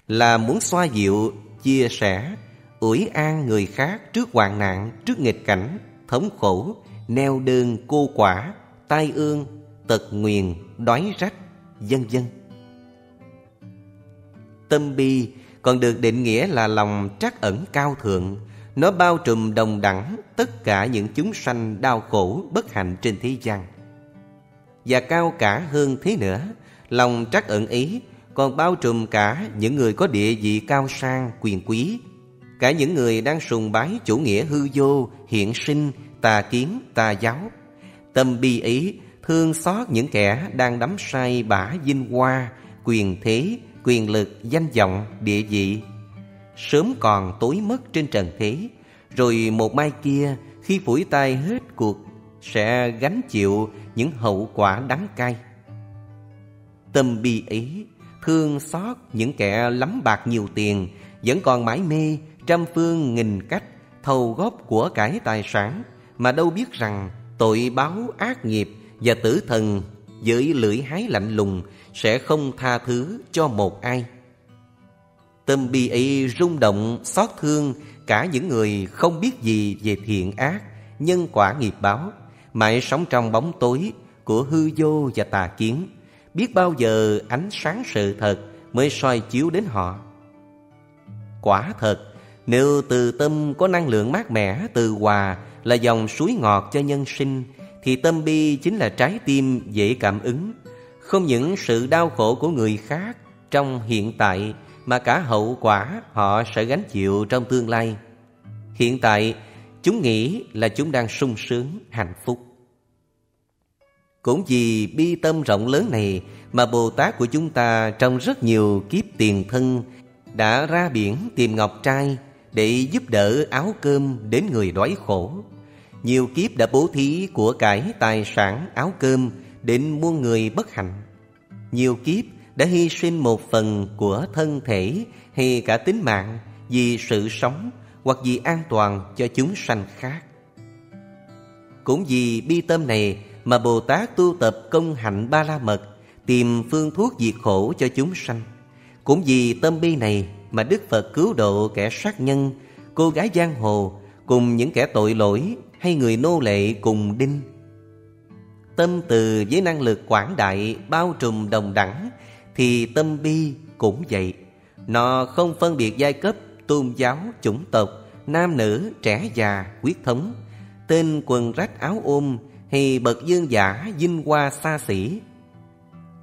là muốn xoa dịu, chia sẻ, ủi an người khác trước hoạn nạn, trước nghịch cảnh, thống khổ, neo đơn cô quả, tai ương, tật nguyền, đói rách, vân vân. Tâm bi còn được định nghĩa là lòng trắc ẩn cao thượng, nó bao trùm đồng đẳng tất cả những chúng sanh đau khổ, bất hạnh trên thế gian. Và cao cả hơn thế nữa Lòng trắc ẩn ý còn bao trùm cả những người có địa vị cao sang, quyền quý Cả những người đang sùng bái chủ nghĩa hư vô, hiện sinh, tà kiến, tà giáo Tâm bi ý thương xót những kẻ đang đắm say bả vinh hoa, quyền thế, quyền lực, danh vọng, địa vị Sớm còn tối mất trên trần thế Rồi một mai kia khi phủi tay hết cuộc sẽ gánh chịu những hậu quả đắng cay. Tâm bi ý, thương xót những kẻ lắm bạc nhiều tiền, vẫn còn mãi mê trăm phương nghìn cách thâu góp của cải tài sản mà đâu biết rằng tội báo ác nghiệp và tử thần với lưỡi hái lạnh lùng sẽ không tha thứ cho một ai. Tâm bi ấy rung động xót thương cả những người không biết gì về thiện ác, nhân quả nghiệp báo mãi sống trong bóng tối của hư vô và tà kiến, biết bao giờ ánh sáng sự thật mới soi chiếu đến họ. Quả thật, nếu từ tâm có năng lượng mát mẻ, từ hòa là dòng suối ngọt cho nhân sinh thì tâm bi chính là trái tim dễ cảm ứng. Không những sự đau khổ của người khác trong hiện tại mà cả hậu quả họ sẽ gánh chịu trong tương lai. Hiện tại, chúng nghĩ là chúng đang sung sướng, hạnh phúc. Cũng vì bi tâm rộng lớn này mà Bồ Tát của chúng ta trong rất nhiều kiếp tiền thân đã ra biển tìm ngọc trai để giúp đỡ áo cơm đến người đói khổ. Nhiều kiếp đã bố thí của cải tài sản áo cơm đến muôn người bất hạnh. Nhiều kiếp đã hy sinh một phần của thân thể hay cả tính mạng vì sự sống hoặc vì an toàn cho chúng sanh khác. Cũng vì bi tâm này mà Bồ Tát tu tập công hạnh ba la mật tìm phương thuốc diệt khổ cho chúng sanh. Cũng vì tâm bi này mà Đức Phật cứu độ kẻ sát nhân, cô gái giang hồ cùng những kẻ tội lỗi hay người nô lệ cùng đinh. Tâm từ với năng lực quảng đại bao trùm đồng đẳng thì tâm bi cũng vậy. Nó không phân biệt giai cấp, tôn giáo, chủng tộc, nam nữ, trẻ già, quyết thống, tên quần rách áo ôm hay bậc dương giả vinh hoa xa xỉ.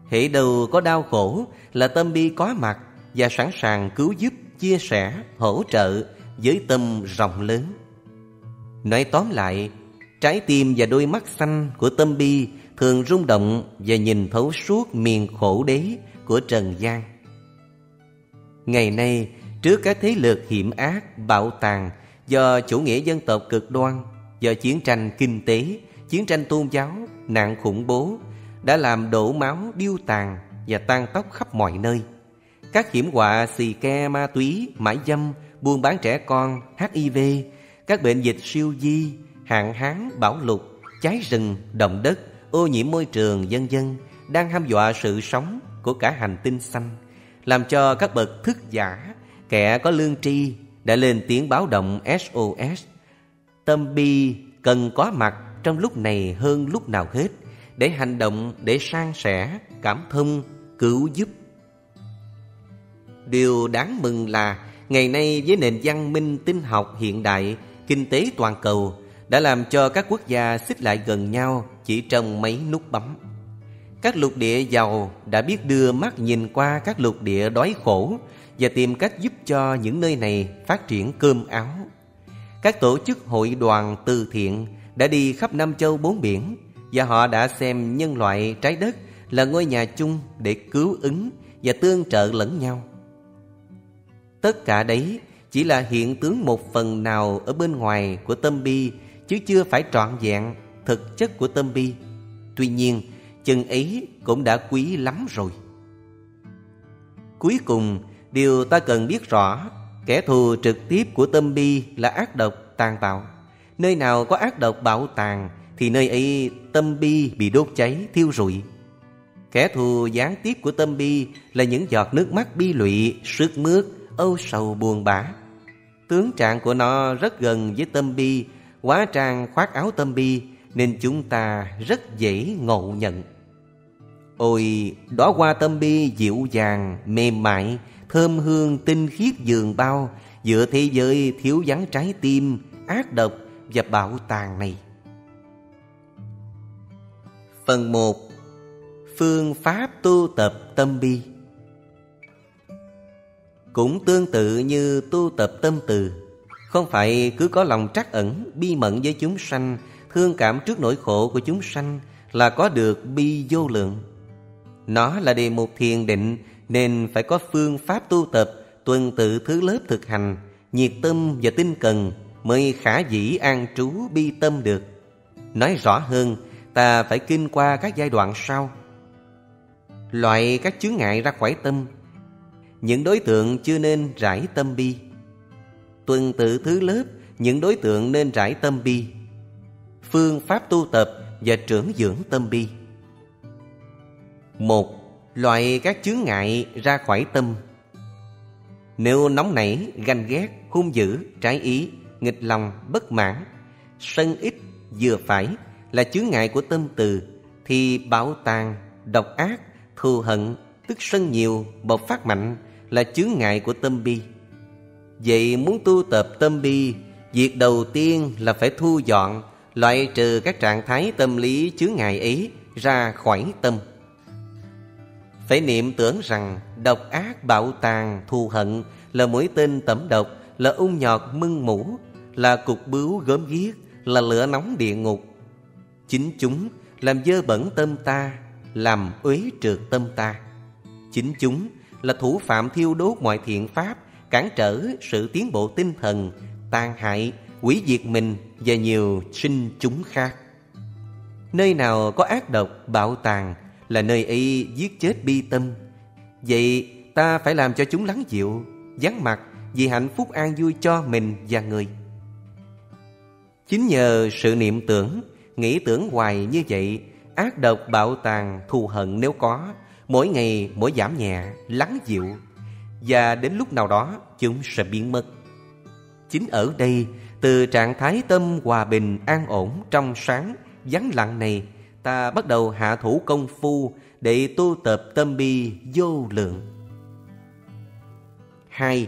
Hệ đầu có đau khổ là tâm bi có mặt và sẵn sàng cứu giúp, chia sẻ, hỗ trợ với tâm rộng lớn. Nói tóm lại, trái tim và đôi mắt xanh của tâm bi thường rung động và nhìn thấu suốt miền khổ đế của Trần gian. Ngày nay, trước các thế lực hiểm ác, bạo tàn do chủ nghĩa dân tộc cực đoan, do chiến tranh kinh tế, chiến tranh tôn giáo, nạn khủng bố đã làm đổ máu, điêu tàn và tan tóc khắp mọi nơi. Các hiểm họa xì ke ma túy, mãi dâm, buôn bán trẻ con, HIV, các bệnh dịch siêu di, hạn hán, bão lụt, cháy rừng, động đất, ô nhiễm môi trường, dân dân đang hăm dọa sự sống của cả hành tinh xanh, làm cho các bậc thức giả, kẻ có lương tri đã lên tiếng báo động SOS. Tâm bi cần có mặt trong lúc này hơn lúc nào hết để hành động, để san sẻ, cảm thông, cứu giúp. Điều đáng mừng là ngày nay với nền văn minh tinh học hiện đại, kinh tế toàn cầu đã làm cho các quốc gia xích lại gần nhau chỉ trong mấy nút bấm. Các lục địa giàu đã biết đưa mắt nhìn qua các lục địa đói khổ và tìm cách giúp cho những nơi này phát triển cơm áo. Các tổ chức hội đoàn từ thiện đã đi khắp năm châu bốn biển và họ đã xem nhân loại trái đất là ngôi nhà chung để cứu ứng và tương trợ lẫn nhau. Tất cả đấy chỉ là hiện tướng một phần nào ở bên ngoài của tâm bi chứ chưa phải trọn vẹn thực chất của tâm bi. Tuy nhiên, chừng ấy cũng đã quý lắm rồi. Cuối cùng, điều ta cần biết rõ, kẻ thù trực tiếp của tâm bi là ác độc, tàn bạo. Nơi nào có ác độc bạo tàn thì nơi ấy tâm bi bị đốt cháy, thiêu rụi. Kẻ thù gián tiếp của tâm bi là những giọt nước mắt bi lụy, sướt mướt, âu sầu buồn bã. Tướng trạng của nó rất gần với tâm bi, quá trang khoác áo tâm bi nên chúng ta rất dễ ngộ nhận. Ôi, đóa hoa tâm bi dịu dàng, mềm mại, thơm hương tinh khiết giường bao, giữa thế giới thiếu vắng trái tim, ác độc và bảo tàng này. Phần 1 Phương pháp tu tập tâm bi cũng tương tự như tu tập tâm từ. Không phải cứ có lòng trắc ẩn, bi mẫn với chúng sanh Thương cảm trước nỗi khổ của chúng sanh Là có được bi vô lượng. Nó là đề mục thiền định Nên phải có phương pháp tu tập Tuần tự thứ lớp thực hành Nhiệt tâm và tinh cần Mới khả dĩ an trú bi tâm được. Nói rõ hơn ta phải kinh qua các giai đoạn sau. Loại các chướng ngại ra khỏi tâm, những đối tượng chưa nên rải tâm bi. Tuần tự thứ lớp, những đối tượng nên rải tâm bi. Phương pháp tu tập và trưởng dưỡng tâm bi. Một, loại các chướng ngại ra khỏi tâm. Nếu nóng nảy, ganh ghét, hung dữ, trái ý, nghịch lòng, bất mãn, sân ít, vừa phải, là chướng ngại của tâm từ thì bảo tàng, độc ác, thù hận, tức sân nhiều, bộc phát mạnh là chướng ngại của tâm bi. Vậy muốn tu tập tâm bi, Việc đầu tiên là phải thu dọn, Loại trừ các trạng thái tâm lý chướng ngại ấy ra khỏi tâm. Phải niệm tưởng rằng độc ác bạo tàn, thù hận Là mũi tên tẩm độc, Là ung nhọt mưng mũ Là cục bướu gớm ghiếc, Là lửa nóng địa ngục. Chính chúng làm dơ bẩn tâm ta, Làm uế trượt tâm ta. Chính chúng là thủ phạm thiêu đốt mọi thiện pháp Cản trở sự tiến bộ tinh thần tàn hại, hủy diệt mình và nhiều sinh chúng khác. Nơi nào có ác độc, bạo tàn là nơi ấy giết chết bi tâm. Vậy ta phải làm cho chúng lắng dịu, vắng mặt vì hạnh phúc an vui cho mình và người. Chính nhờ sự niệm tưởng, nghĩ tưởng hoài như vậy, ác độc bạo tàn, thù hận nếu có, mỗi ngày mỗi giảm nhẹ, lắng dịu, và đến lúc nào đó chúng sẽ biến mất. Chính ở đây, từ trạng thái tâm hòa bình, an ổn, trong sáng, vắng lặng này, ta bắt đầu hạ thủ công phu để tu tập tâm bi vô lượng. Hai,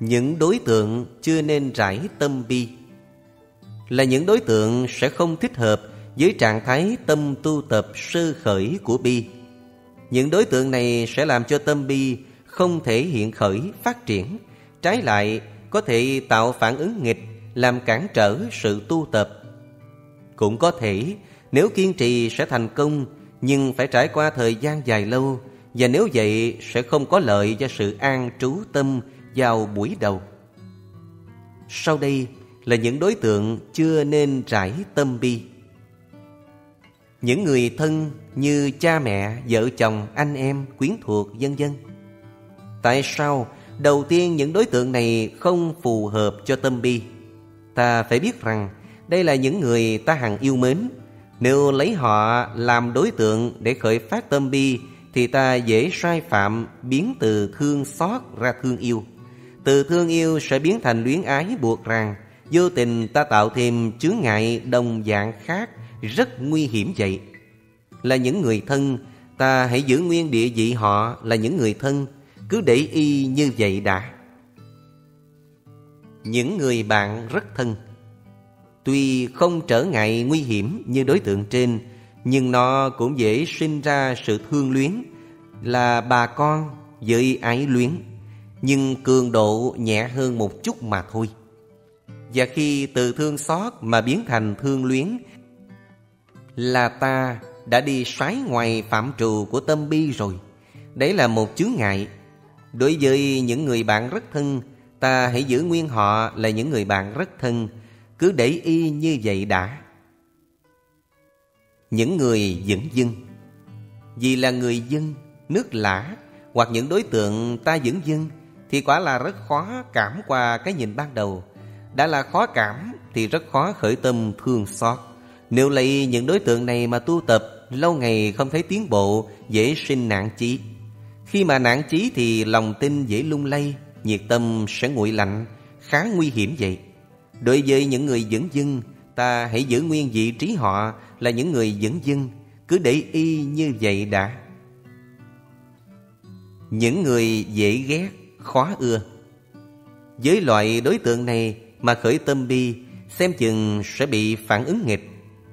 những đối tượng chưa nên rải tâm bi là những đối tượng sẽ không thích hợp với trạng thái tâm tu tập sơ khởi của bi. Những đối tượng này sẽ làm cho tâm bi không thể hiện khởi phát triển, trái lại có thể tạo phản ứng nghịch làm cản trở sự tu tập. Cũng có thể nếu kiên trì sẽ thành công nhưng phải trải qua thời gian dài lâu và nếu vậy sẽ không có lợi cho sự an trú tâm vào buổi đầu. Sau đây là những đối tượng chưa nên trải tâm bi. Những người thân như cha mẹ, vợ chồng, anh em, quyến thuộc, vân vân. Tại sao Đầu tiên những đối tượng này không phù hợp cho tâm bi? Ta phải biết rằng đây là những người ta hằng yêu mến. Nếu lấy họ làm đối tượng để khởi phát tâm bi Thì ta dễ sai phạm biến từ thương xót ra thương yêu. Từ thương yêu sẽ biến thành luyến ái buộc ràng. Vô tình ta tạo thêm chướng ngại đồng dạng khác. Rất nguy hiểm vậy. Là những người thân, Ta hãy giữ nguyên địa vị họ là những người thân, cứ để y như vậy đã. Những người bạn rất thân, Tuy không trở ngại nguy hiểm như đối tượng trên, Nhưng nó cũng dễ sinh ra sự thương luyến, Là bà con với ái luyến, Nhưng cường độ nhẹ hơn một chút mà thôi. Và khi từ thương xót mà biến thành thương luyến là ta đã đi xoáy ngoài phạm trù của tâm bi rồi. Đấy là một chướng ngại. Đối với những người bạn rất thân Ta hãy giữ nguyên họ là những người bạn rất thân. Cứ để y như vậy đã. Những người dẫn dưng Vì là người dân, nước lã Hoặc những đối tượng ta dẫn dưng Thì quả là rất khó cảm qua cái nhìn ban đầu. Đã là khó cảm thì rất khó khởi tâm thương xót. Nếu lấy những đối tượng này mà tu tập Lâu ngày không thấy tiến bộ Dễ sinh nạn chí khi mà nạn chí thì lòng tin dễ lung lay, nhiệt tâm sẽ nguội lạnh, khá nguy hiểm vậy. Đối với những người dẫn dưng, ta hãy giữ nguyên vị trí họ là những người dẫn dưng, cứ để y như vậy đã. Những người dễ ghét, khó ưa. Với loại đối tượng này mà khởi tâm bi, xem chừng sẽ bị phản ứng nghịch.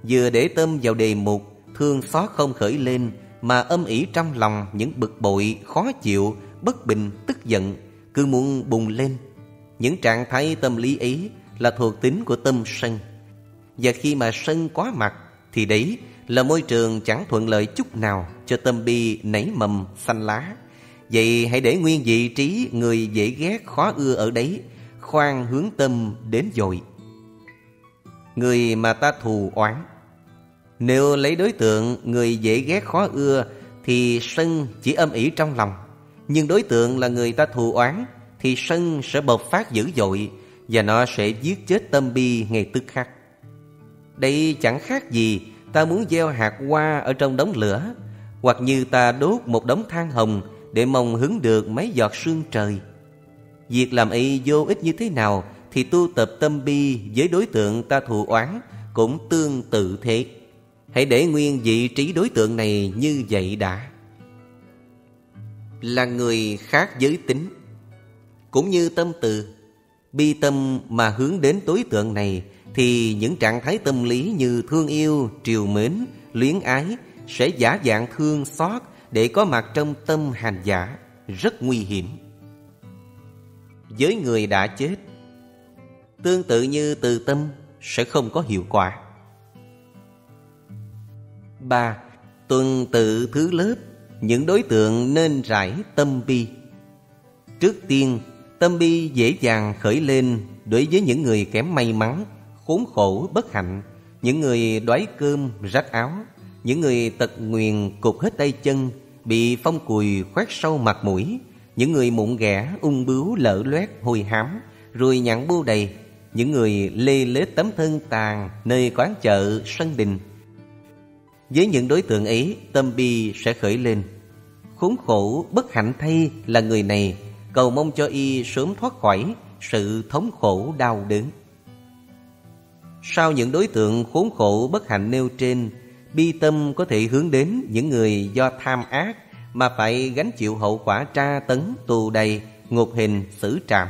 Vừa để tâm vào đề mục, thương xót không khởi lên, mà âm ỉ trong lòng những bực bội, khó chịu, bất bình, tức giận, cứ muốn bùng lên. Những trạng thái tâm lý ấy là thuộc tính của tâm sân. Và khi mà sân quá mặt thì đấy là môi trường chẳng thuận lợi chút nào cho tâm bi nảy mầm xanh lá. Vậy hãy để nguyên vị trí người dễ ghét khó ưa ở đấy, khoan hướng tâm đến dội. Người mà ta thù oán nếu lấy đối tượng người dễ ghét khó ưa, Thì sân chỉ âm ỉ trong lòng. Nhưng đối tượng là người ta thù oán, Thì sân sẽ bộc phát dữ dội Và nó sẽ giết chết tâm bi ngay tức khắc. Đây chẳng khác gì Ta muốn gieo hạt hoa ở trong đống lửa, Hoặc như ta đốt một đống than hồng Để mong hứng được mấy giọt sương trời. Việc làm y vô ích như thế nào Thì tu tập tâm bi với đối tượng ta thù oán Cũng tương tự thế. Hãy để nguyên vị trí đối tượng này như vậy đã Là người khác giới tính Cũng như tâm từ Bi tâm mà hướng đến đối tượng này thì những trạng thái tâm lý như thương yêu, triều mến, luyến ái sẽ giả dạng thương xót để có mặt trong tâm hành giả, rất nguy hiểm. Với người đã chết, tương tự như từ tâm sẽ không có hiệu quả. 3. Tuần tự thứ lớp Những đối tượng nên rải tâm bi Trước tiên, tâm bi dễ dàng khởi lên đối với những người kém may mắn, khốn khổ, bất hạnh, những người đói cơm, rách áo, những người tật nguyền cục hết tay chân, bị phong cùi khoét sâu mặt mũi, những người mụn ghẻ, ung bướu, lở loét, hồi hám, rồi nhặn bu đầy, những người lê lết tấm thân tàn nơi quán chợ, sân đình. Với những đối tượng ấy, tâm bi sẽ khởi lên. Khốn khổ, bất hạnh thay là người này cầu mong cho y sớm thoát khỏi sự thống khổ đau đớn. Sau những đối tượng khốn khổ bất hạnh nêu trên, bi tâm có thể hướng đến những người do tham ác mà phải gánh chịu hậu quả tra tấn, tù đầy, ngục hình, xử trảm.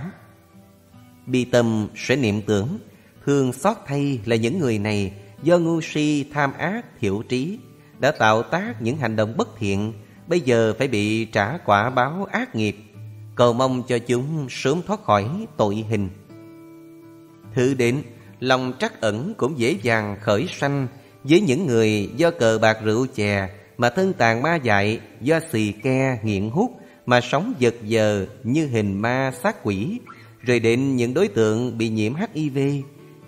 Bi tâm sẽ niệm tưởng, thương xót thay là những người này do ngu si tham ác thiểu trí đã tạo tác những hành động bất thiện, bây giờ phải bị trả quả báo ác nghiệp cầu mong cho chúng sớm thoát khỏi tội hình. Thứ đến, lòng trắc ẩn cũng dễ dàng khởi sanh với những người do cờ bạc rượu chè mà thân tàn ma dại, do xì ke nghiện hút mà sống giật giờ như hình ma sát quỷ, rồi đến những đối tượng bị nhiễm HIV,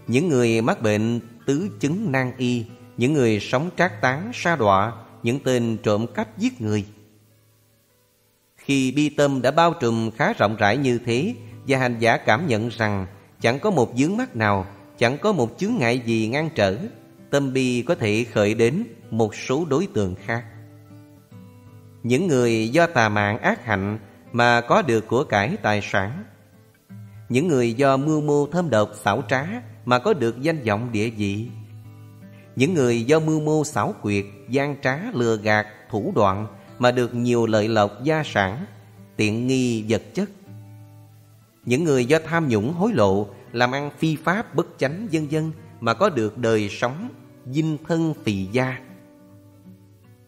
những người mắc bệnh tứ chứng nan y, những người sống trác tán sa đọa, những tên trộm cắp giết người. Khi bi tâm đã bao trùm khá rộng rãi như thế và hành giả cảm nhận rằng chẳng có một dướng mắt nào, chẳng có một chướng ngại gì ngăn trở, tâm bi có thể khởi đến một số đối tượng khác. Những người do tà mạng ác hạnh mà có được của cải tài sản. Những người do mưu mô thâm độc xảo trá mà có được danh vọng địa vị. Những người do mưu mô xảo quyệt, gian trá, lừa gạt, thủ đoạn mà được nhiều lợi lộc gia sản, tiện nghi vật chất. Những người do tham nhũng hối lộ, làm ăn phi pháp bất chánh dân dân mà có được đời sống dinh thân phì gia.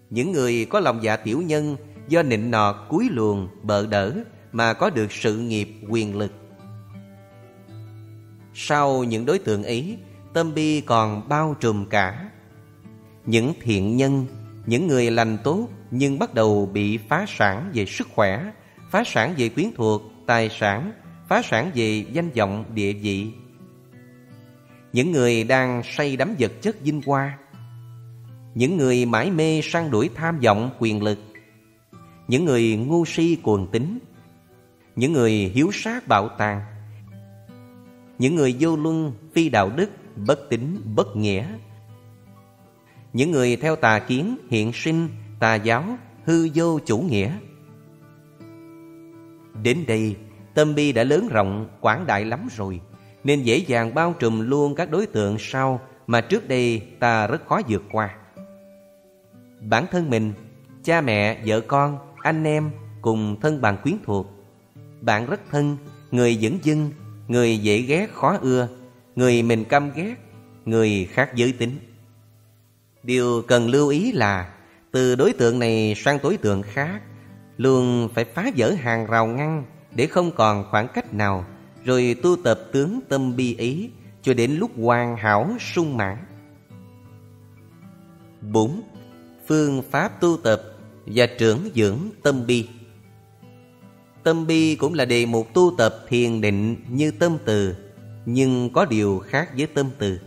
Những người có lòng dạ tiểu nhân do nịnh nọt cúi luồng bợ đỡ mà có được sự nghiệp quyền lực. Sau những đối tượng ấy, tâm bi còn bao trùm cả. Những thiện nhân, những người lành tốt nhưng bắt đầu bị phá sản về sức khỏe, phá sản về quyến thuộc, tài sản, phá sản về danh vọng, địa vị. Những người đang say đắm vật chất vinh hoa, những người mãi mê săn đuổi tham vọng, quyền lực, những người ngu si cuồng tín, những người hiếu sát bạo tàn, những người vô luân, phi đạo đức, bất tín, bất nghĩa, những người theo tà kiến, hiện sinh, tà giáo, hư vô chủ nghĩa. Đến đây, tâm bi đã lớn rộng, quảng đại lắm rồi, nên dễ dàng bao trùm luôn các đối tượng sau mà trước đây ta rất khó vượt qua. Bản thân mình, cha mẹ, vợ con, anh em cùng thân bằng quyến thuộc. Bạn rất thân, người dẫn dưng, người dễ ghét khó ưa, người mình căm ghét, người khác giới tính. Điều cần lưu ý là từ đối tượng này sang đối tượng khác luôn phải phá vỡ hàng rào ngăn để không còn khoảng cách nào rồi tu tập tướng tâm bi ý cho đến lúc hoàn hảo sung mãn. 4. Phương pháp tu tập và trưởng dưỡng tâm bi Tâm bi cũng là đề mục tu tập thiền định như tâm từ Nhưng có điều khác với tâm từ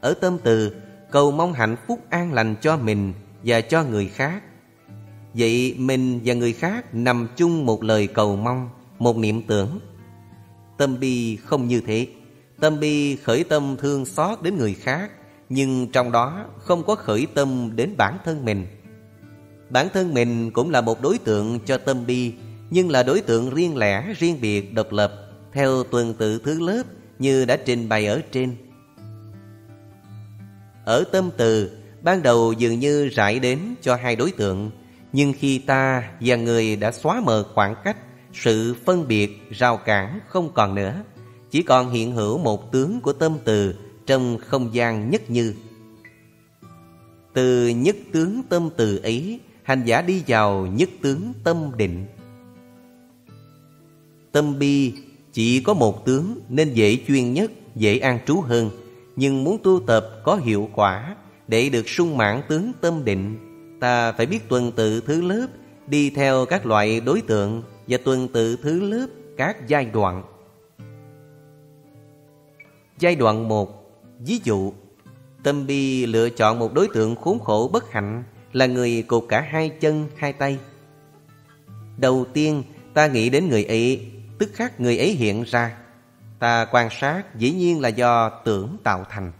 Ở tâm từ cầu mong hạnh phúc an lành cho mình và cho người khác. Vậy mình và người khác nằm chung một lời cầu mong, một niệm tưởng. Tâm bi không như thế. Tâm bi khởi tâm thương xót đến người khác, nhưng trong đó không có khởi tâm đến bản thân mình. Bản thân mình cũng là một đối tượng cho tâm bi, nhưng là đối tượng riêng lẻ, riêng biệt, độc lập, theo tuần tự thứ lớp như đã trình bày ở trên. Ở tâm từ, ban đầu dường như rải đến cho hai đối tượng, nhưng khi ta và người đã xóa mờ khoảng cách, sự phân biệt, rào cản không còn nữa, Chỉ còn hiện hữu một tướng của tâm từ Trong không gian nhất như. Từ nhất tướng tâm từ ấy Hành giả đi vào nhất tướng tâm định. Tâm bi chỉ có một tướng Nên dễ chuyên nhất, dễ an trú hơn Nhưng muốn tu tập có hiệu quả Để được sung mãn tướng tâm định Ta phải biết tuần tự thứ lớp Đi theo các loại đối tượng Và tuần tự thứ lớp các giai đoạn. Giai đoạn 1 Ví dụ Tâm bi lựa chọn một đối tượng khốn khổ bất hạnh Là người cột cả hai chân hai tay. Đầu tiên ta nghĩ đến người ấy Tức khắc người ấy hiện ra. Ta quan sát, dĩ nhiên là do tưởng tạo thành.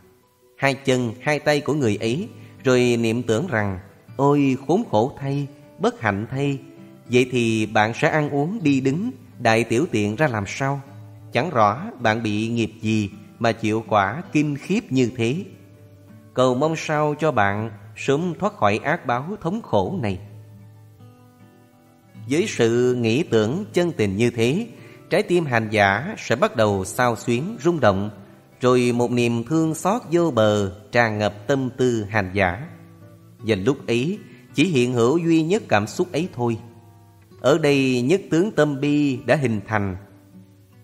Hai chân, hai tay của người ấy, Rồi niệm tưởng rằng, Ôi, khốn khổ thay, Bất hạnh thay. Vậy thì bạn sẽ ăn uống đi đứng, Đại tiểu tiện ra làm sao? Chẳng rõ bạn bị nghiệp gì Mà chịu quả kinh khiếp như thế. Cầu mong sao cho bạn Sớm thoát khỏi ác báo thống khổ này. Với sự nghĩ tưởng chân tình như thế Trái tim hành giả sẽ bắt đầu sao xuyến rung động, Rồi một niềm thương xót vô bờ tràn ngập tâm tư hành giả. Và lúc ấy, chỉ hiện hữu duy nhất cảm xúc ấy thôi. Ở đây, nhất tướng tâm bi đã hình thành.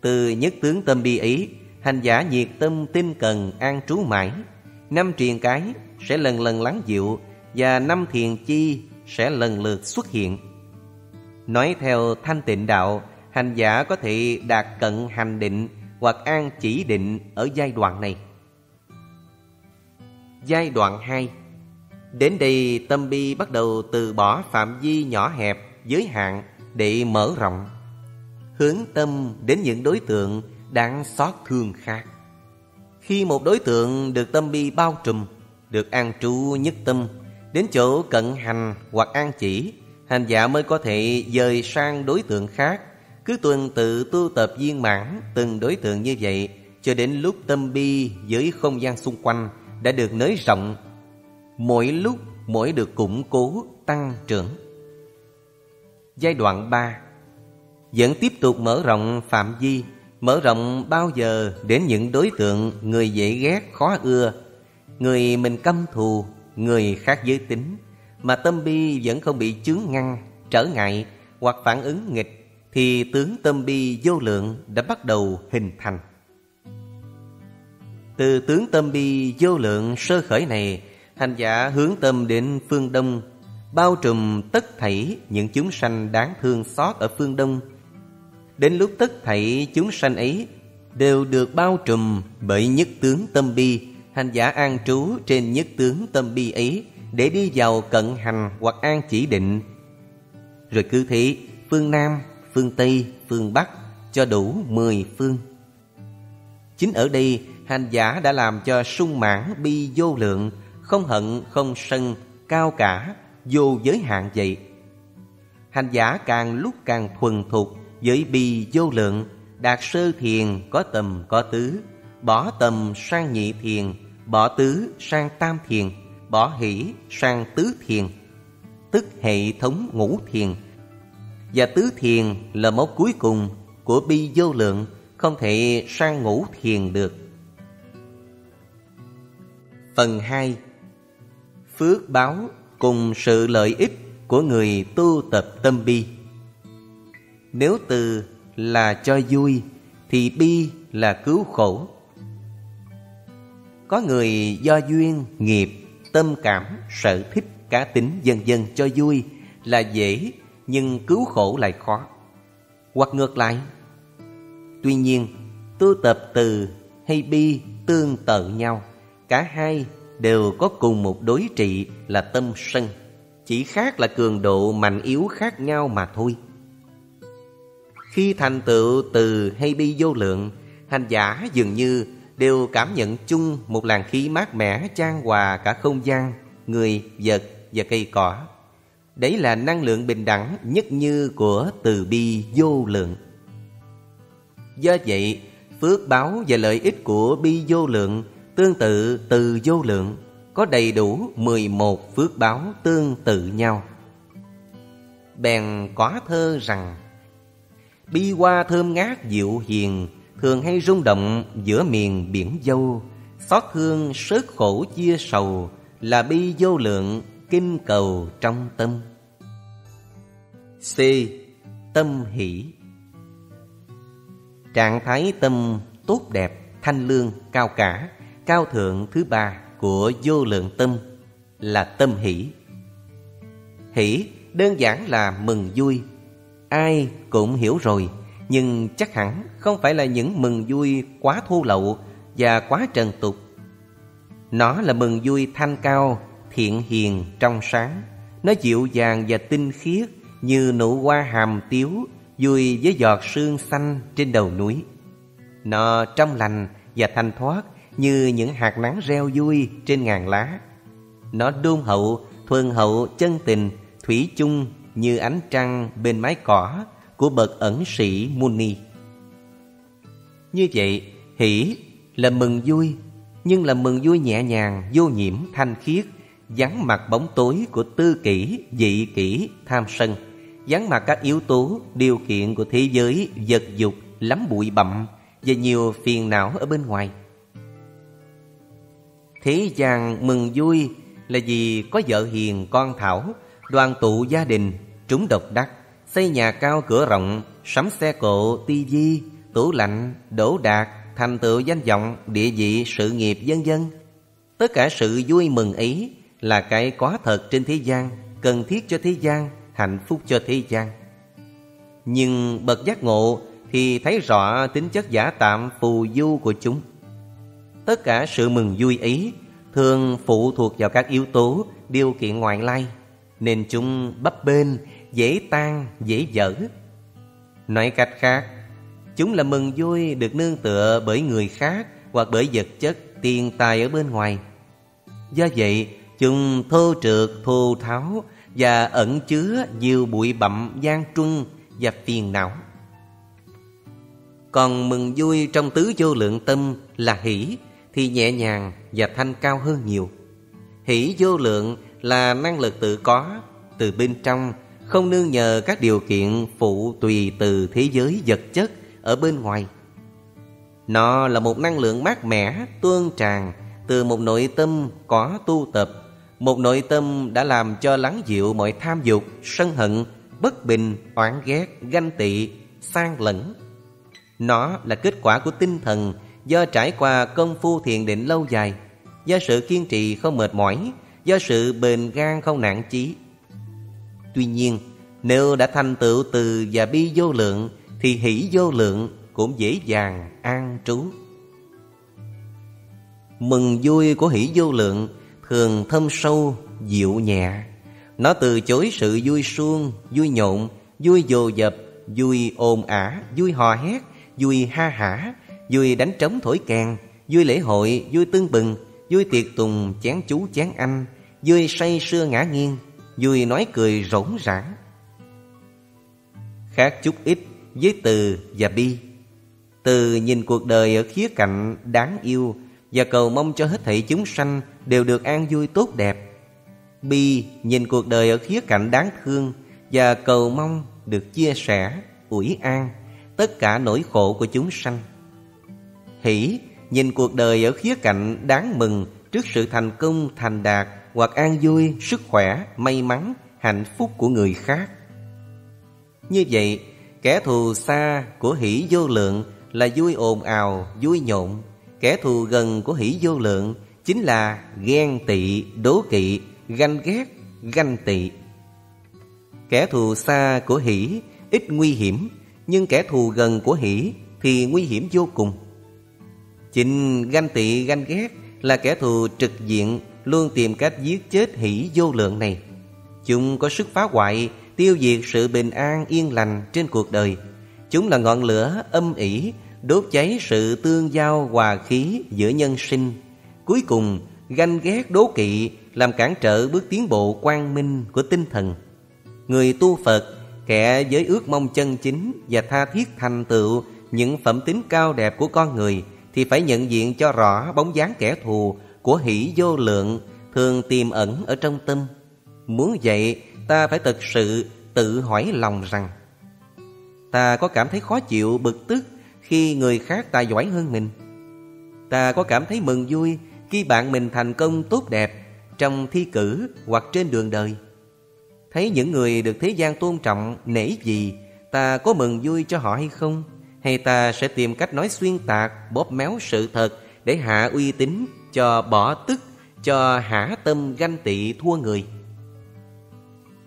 Từ nhất tướng tâm bi ấy, Hành giả nhiệt tâm tinh cần an trú mãi. Năm triền cái sẽ lần lần lắng dịu Và năm thiền chi sẽ lần lượt xuất hiện. Nói theo thanh tịnh đạo Hành giả có thể đạt cận hành định Hoặc an chỉ định ở giai đoạn này Giai đoạn 2 Đến đây tâm bi bắt đầu từ bỏ phạm vi nhỏ hẹp, giới hạn để mở rộng. Hướng tâm đến những đối tượng đáng xót thương khác. Khi một đối tượng được tâm bi bao trùm, được an trú nhất tâm, đến chỗ cận hành hoặc an chỉ, hành giả mới có thể dời sang đối tượng khác. Cứ tuần tự tu tập viên mãn từng đối tượng như vậy, cho đến lúc tâm bi với không gian xung quanh đã được nới rộng mỗi lúc mỗi được củng cố tăng trưởng. Giai đoạn 3 Vẫn tiếp tục mở rộng phạm vi, mở rộng bao giờ đến những đối tượng người dễ ghét khó ưa, người mình căm thù, người khác giới tính, mà tâm bi vẫn không bị chướng ngăn, trở ngại hoặc phản ứng nghịch, thì tướng tâm bi vô lượng đã bắt đầu hình thành. Từ tướng tâm bi vô lượng sơ khởi này Hành giả hướng tâm đến phương Đông Bao trùm tất thảy những chúng sanh đáng thương xót ở phương Đông Đến lúc tất thảy chúng sanh ấy Đều được bao trùm bởi nhất tướng tâm bi Hành giả an trú trên nhất tướng tâm bi ấy Để đi vào cận hành hoặc an chỉ định Rồi cứ thế phương Nam, phương Tây, phương Bắc Cho đủ mười phương Chính ở đây hành giả đã làm cho sung mãn bi vô lượng không hận, không sân, cao cả, vô giới hạn vậy. Hành giả càng lúc càng thuần thục với bi vô lượng, đạt sơ thiền có tầm có tứ, bỏ tầm sang nhị thiền, bỏ tứ sang tam thiền, bỏ hỷ sang tứ thiền, tức hệ thống ngũ thiền. Và tứ thiền là mốc cuối cùng của bi vô lượng, không thể sang ngũ thiền được. Phần 2 phước báo cùng sự lợi ích của người tu tập tâm bi. Nếu từ là cho vui thì bi là cứu khổ. Có người do duyên, nghiệp, tâm cảm, sở thích, cá tính dần dần cho vui là dễ nhưng cứu khổ lại khó. Hoặc ngược lại. Tuy nhiên, tu tập từ hay bi tương tự nhau, cả hai đều có cùng một đối trị là tâm sân, chỉ khác là cường độ mạnh yếu khác nhau mà thôi. Khi thành tựu từ hay bi vô lượng, hành giả dường như đều cảm nhận chung một làn khí mát mẻ chan hòa cả không gian, người, vật và cây cỏ. Đấy là năng lượng bình đẳng nhất như của từ bi vô lượng. Do vậy, phước báo và lợi ích của bi vô lượng Tương tự từ vô lượng Có đầy đủ 11 phước báo tương tự nhau Bèn có thơ rằng Bi hoa thơm ngát dịu hiền thường hay rung động giữa miền biển dâu xót thương sớt khổ chia sầu là bi vô lượng kim cầu trong tâm. C. Tâm hỷ. Trạng thái tâm tốt đẹp, thanh lương, cao cả, cao thượng thứ ba của vô lượng tâm là tâm hỷ. Hỷ đơn giản là mừng vui. Ai cũng hiểu rồi, nhưng chắc hẳn không phải là những mừng vui quá thô lậu và quá trần tục. Nó là mừng vui thanh cao thiện hiền trong sáng. Nó dịu dàng và tinh khiết như nụ hoa hàm tiếu vui với giọt sương xanh trên đầu núi. Nó trong lành và thanh thoát như những hạt nắng reo vui trên ngàn lá. Nó đôn hậu thuần hậu chân tình thủy chung như ánh trăng bên mái cỏ của bậc ẩn sĩ Muni. Như vậy, hỷ là mừng vui, nhưng là mừng vui nhẹ nhàng, vô nhiễm, thanh khiết, vắng mặt bóng tối của tư kỷ, dị kỷ, tham sân, vắng mặt các yếu tố, điều kiện của thế giới, vật dục, lắm bụi bặm và nhiều phiền não ở bên ngoài. Thế gian mừng vui là vì có vợ hiền con thảo, đoàn tụ gia đình, trúng độc đắc, xây nhà cao cửa rộng, sắm xe cộ, tivi, tủ lạnh, đổ đạt, thành tựu danh vọng, địa vị, sự nghiệp vân vân. Tất cả sự vui mừng ấy là cái có thật trên thế gian, cần thiết cho thế gian, hạnh phúc cho thế gian. Nhưng bậc giác ngộ thì thấy rõ tính chất giả tạm phù du của chúng. Tất cả sự mừng vui ấy thường phụ thuộc vào các yếu tố, điều kiện ngoại lai, nên chúng bấp bênh, dễ tan, dễ dở. Nói cách khác, chúng là mừng vui được nương tựa bởi người khác hoặc bởi vật chất, tiền tài ở bên ngoài. Do vậy, chúng thô trượt, thô tháo và ẩn chứa nhiều bụi bặm gian trung và phiền não. Còn mừng vui trong tứ vô lượng tâm là hỷ thì nhẹ nhàng và thanh cao hơn nhiều. Hỷ vô lượng là năng lực tự có từ bên trong không nương nhờ các điều kiện phụ tùy từ thế giới vật chất ở bên ngoài. Nó là một năng lượng mát mẻ, tuôn tràn từ một nội tâm có tu tập, một nội tâm đã làm cho lắng dịu mọi tham dục, sân hận, bất bình, oán ghét, ganh tị, sang lẫn. Nó là kết quả của tinh thần do trải qua công phu thiền định lâu dài, do sự kiên trì không mệt mỏi, do sự bền gan không nản chí. Tuy nhiên, nếu đã thành tựu từ và bi vô lượng thì hỷ vô lượng cũng dễ dàng an trú. Mừng vui của hỷ vô lượng thường thâm sâu, dịu nhẹ. Nó từ chối sự vui suông, vui nhộn, vui dồ dập, vui ồn ả, vui hò hét, vui ha hả, vui đánh trống thổi kèn, vui lễ hội, vui tưng bừng, vui tiệc tùng chén chú chén anh, vui say sưa ngã nghiêng, vui nói cười rỗng rãng. Khác chút ít với từ và bi. Từ nhìn cuộc đời ở khía cạnh đáng yêu và cầu mong cho hết thảy chúng sanh đều được an vui tốt đẹp. Bi nhìn cuộc đời ở khía cạnh đáng thương và cầu mong được chia sẻ, ủi an tất cả nỗi khổ của chúng sanh. Hỷ nhìn cuộc đời ở khía cạnh đáng mừng trước sự thành công, thành đạt hoặc an vui, sức khỏe, may mắn, hạnh phúc của người khác. Như vậy, kẻ thù xa của hỷ vô lượng là vui ồn ào, vui nhộn. Kẻ thù gần của hỷ vô lượng chính là ghen tị, đố kỵ, ganh ghét, ganh tị. Kẻ thù xa của hỷ ít nguy hiểm, nhưng kẻ thù gần của hỷ thì nguy hiểm vô cùng. Chính ganh tị, ganh ghét là kẻ thù trực diện luôn tìm cách giết chết hỷ vô lượng này. Chúng có sức phá hoại, tiêu diệt sự bình an yên lành trên cuộc đời. Chúng là ngọn lửa âm ỉ, đốt cháy sự tương giao hòa khí giữa nhân sinh. Cuối cùng, ganh ghét đố kỵ làm cản trở bước tiến bộ quang minh của tinh thần. Người tu Phật, kẻ với ước mong chân chính và tha thiết thành tựu những phẩm tính cao đẹp của con người thì phải nhận diện cho rõ bóng dáng kẻ thù của hỷ vô lượng thường tiềm ẩn ở trong tâm. Muốn vậy, ta phải thực sự tự hỏi lòng rằng Ta có cảm thấy khó chịu, bực tức khi người khác tài giỏi hơn mình. Ta có cảm thấy mừng vui khi bạn mình thành công tốt đẹp trong thi cử hoặc trên đường đời. Thấy những người được thế gian tôn trọng, nể gì, ta có mừng vui cho họ hay không? Hay ta sẽ tìm cách nói xuyên tạc, bóp méo sự thật để hạ uy tín, cho bỏ tức, cho hả tâm ganh tị thua người?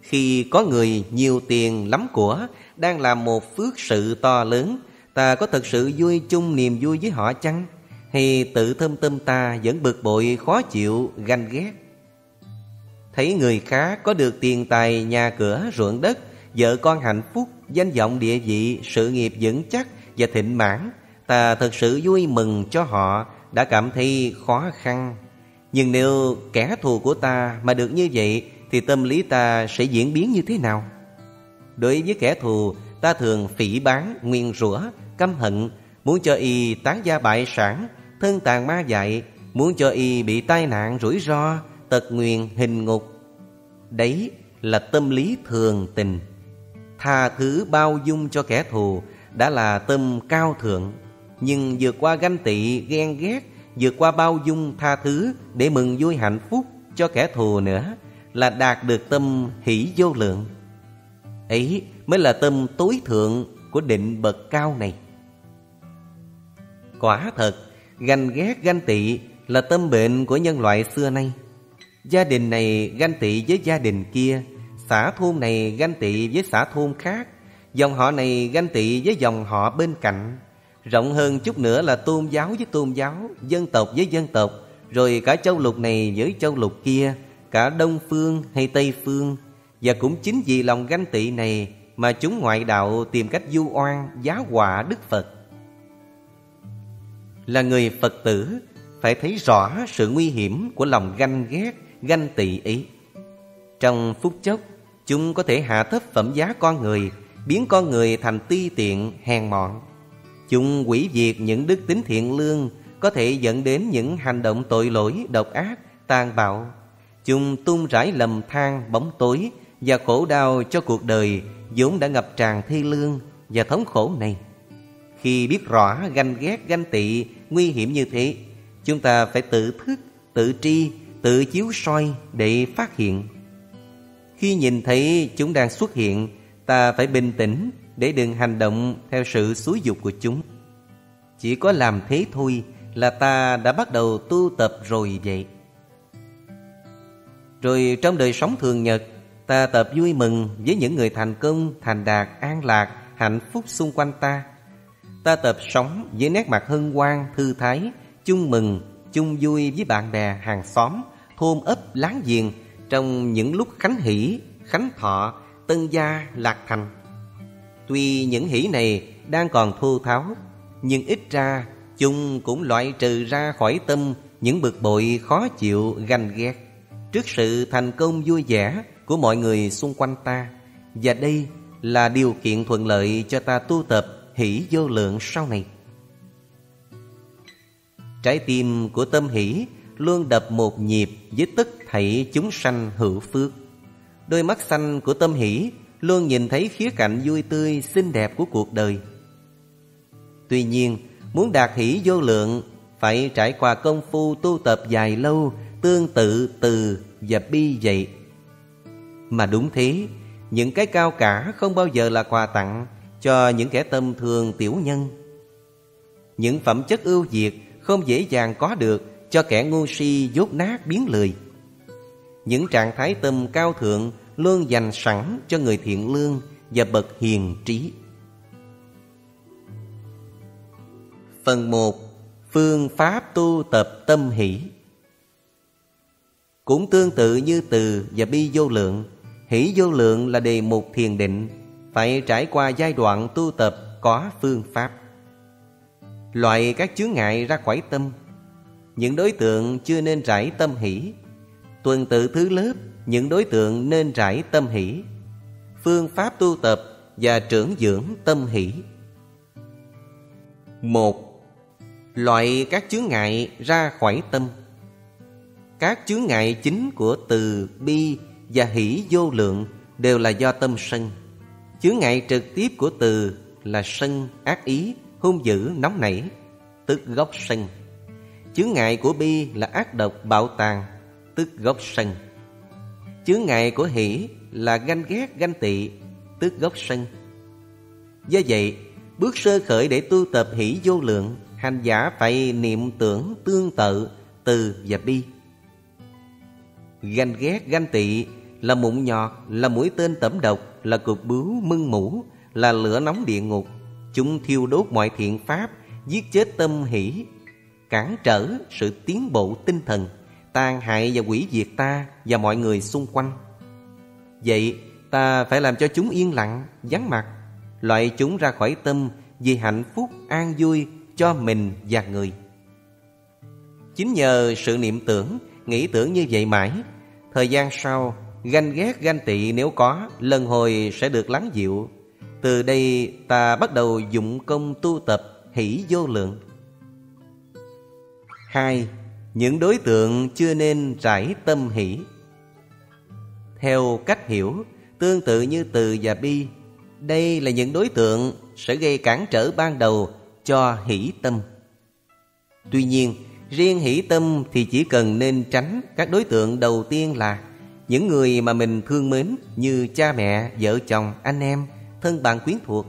Khi có người nhiều tiền lắm của đang làm một phước sự to lớn, ta có thật sự vui chung niềm vui với họ chăng? Hay tự thâm tâm ta vẫn bực bội khó chịu, ganh ghét? Thấy người khác có được tiền tài, nhà cửa, ruộng đất, vợ con hạnh phúc, danh vọng địa vị, sự nghiệp vững chắc và thịnh mãn, ta thật sự vui mừng cho họ đã cảm thấy khó khăn. Nhưng nếu kẻ thù của ta mà được như vậy thì tâm lý ta sẽ diễn biến như thế nào? Đối với kẻ thù, ta thường phỉ bán, nguyên rủa, căm hận, muốn cho y tán gia bại sản, thân tàn ma dại, muốn cho y bị tai nạn rủi ro, tật nguyền hình ngục. Đấy là tâm lý thường tình. Tha thứ bao dung cho kẻ thù đã là tâm cao thượng, nhưng vượt qua ganh tị, ghen ghét, vượt qua bao dung tha thứ để mừng vui hạnh phúc cho kẻ thù nữa là đạt được tâm hỷ vô lượng. Ấy mới là tâm tối thượng của định bậc cao này. Quả thật, ganh ghét ganh tị là tâm bệnh của nhân loại xưa nay. Gia đình này ganh tị với gia đình kia, xã thôn này ganh tị với xã thôn khác, dòng họ này ganh tị với dòng họ bên cạnh. Rộng hơn chút nữa là tôn giáo với tôn giáo, dân tộc với dân tộc, rồi cả châu lục này với châu lục kia, cả Đông Phương hay Tây Phương. Và cũng chính vì lòng ganh tị này mà chúng ngoại đạo tìm cách du oan, giá họa Đức Phật. Là người Phật tử, phải thấy rõ sự nguy hiểm của lòng ganh ghét, ganh tị ý Trong phút chốc, chúng có thể hạ thấp phẩm giá con người, biến con người thành ti tiện, hèn mọn. Chúng quỷ diệt những đức tính thiện lương, có thể dẫn đến những hành động tội lỗi, độc ác, tàn bạo. Chúng tung rải lầm than, bóng tối và khổ đau cho cuộc đời vốn đã ngập tràn thi lương và thống khổ này. Khi biết rõ ganh ghét, ganh tị nguy hiểm như thế, chúng ta phải tự thức, tự tri, tự chiếu soi để phát hiện. Khi nhìn thấy chúng đang xuất hiện, ta phải bình tĩnh để đừng hành động theo sự xúi dục của chúng. Chỉ có làm thế thôi là ta đã bắt đầu tu tập rồi vậy. Rồi trong đời sống thường nhật, ta tập vui mừng với những người thành công, thành đạt, an lạc, hạnh phúc xung quanh ta. Ta tập sống với nét mặt hân hoan, thư thái, chung mừng, chung vui với bạn bè, hàng xóm, thôn ấp, láng giềng trong những lúc khánh hỷ, khánh thọ, tân gia, lạc thành. Tuy những hỷ này đang còn thô tháo, nhưng ít ra chung cũng loại trừ ra khỏi tâm những bực bội khó chịu ganh ghét trước sự thành công vui vẻ của mọi người xung quanh ta, và đây là điều kiện thuận lợi cho ta tu tập hỷ vô lượng sau này. Trái tim của tâm hỷ luôn đập một nhịp với tất thảy chúng sanh hữu phước. Đôi mắt xanh của tâm hỷ luôn nhìn thấy khía cạnh vui tươi xinh đẹp của cuộc đời. Tuy nhiên, muốn đạt hỷ vô lượng, phải trải qua công phu tu tập dài lâu, tương tự từ và bi vậy. Mà đúng thế, những cái cao cả không bao giờ là quà tặng cho những kẻ tâm thường tiểu nhân. Những phẩm chất ưu việt không dễ dàng có được cho kẻ ngu si dốt nát biến lười. Những trạng thái tâm cao thượng luôn dành sẵn cho người thiện lương và bậc hiền trí. Phần 1. Phương pháp tu tập tâm hỷ cũng tương tự như từ và bi vô lượng Hỷ vô lượng là đề mục thiền định, Phải trải qua giai đoạn tu tập có phương pháp. Loại các chướng ngại ra khỏi tâm. Những đối tượng chưa nên trải tâm hỷ. Tuần tự thứ lớp, Những đối tượng nên trải tâm hỷ. Phương pháp tu tập và trưởng dưỡng tâm hỷ. Một, Loại các chướng ngại ra khỏi tâm. Các chướng ngại chính của từ bi và hỷ vô lượng đều là do tâm sân. Chướng ngại trực tiếp của từ là sân ác ý, hung dữ nóng nảy, tức gốc sân. Chướng ngại của bi là ác độc bạo tàn, tức gốc sân. Chướng ngại của hỷ là ganh ghét ganh tị, tức gốc sân. Do vậy, bước sơ khởi để tu tập hỷ vô lượng, hành giả phải niệm tưởng tương tự từ và bi. Ganh ghét ganh tị là mụn nhọt, là mũi tên tẩm độc, là cục bướu mưng mũ, là lửa nóng địa ngục. Chúng thiêu đốt mọi thiện pháp, giết chết tâm hỷ, cản trở sự tiến bộ tinh thần, tàn hại và quỷ diệt ta và mọi người xung quanh. Vậy ta phải làm cho chúng yên lặng, vắng mặt, loại chúng ra khỏi tâm vì hạnh phúc an vui cho mình và người. Chính nhờ sự niệm tưởng, nghĩ tưởng như vậy mãi, thời gian sau, ganh ghét ganh tị nếu có, lần hồi sẽ được lắng dịu. Từ đây ta bắt đầu dụng công tu tập hỷ vô lượng. hai Những đối tượng chưa nên trải tâm hỷ. Theo cách hiểu, tương tự như từ và bi, đây là những đối tượng sẽ gây cản trở ban đầu cho hỷ tâm. Tuy nhiên, riêng hỷ tâm thì chỉ cần nên tránh các đối tượng đầu tiên là những người mà mình thương mến như cha mẹ, vợ chồng, anh em, thân bạn quyến thuộc.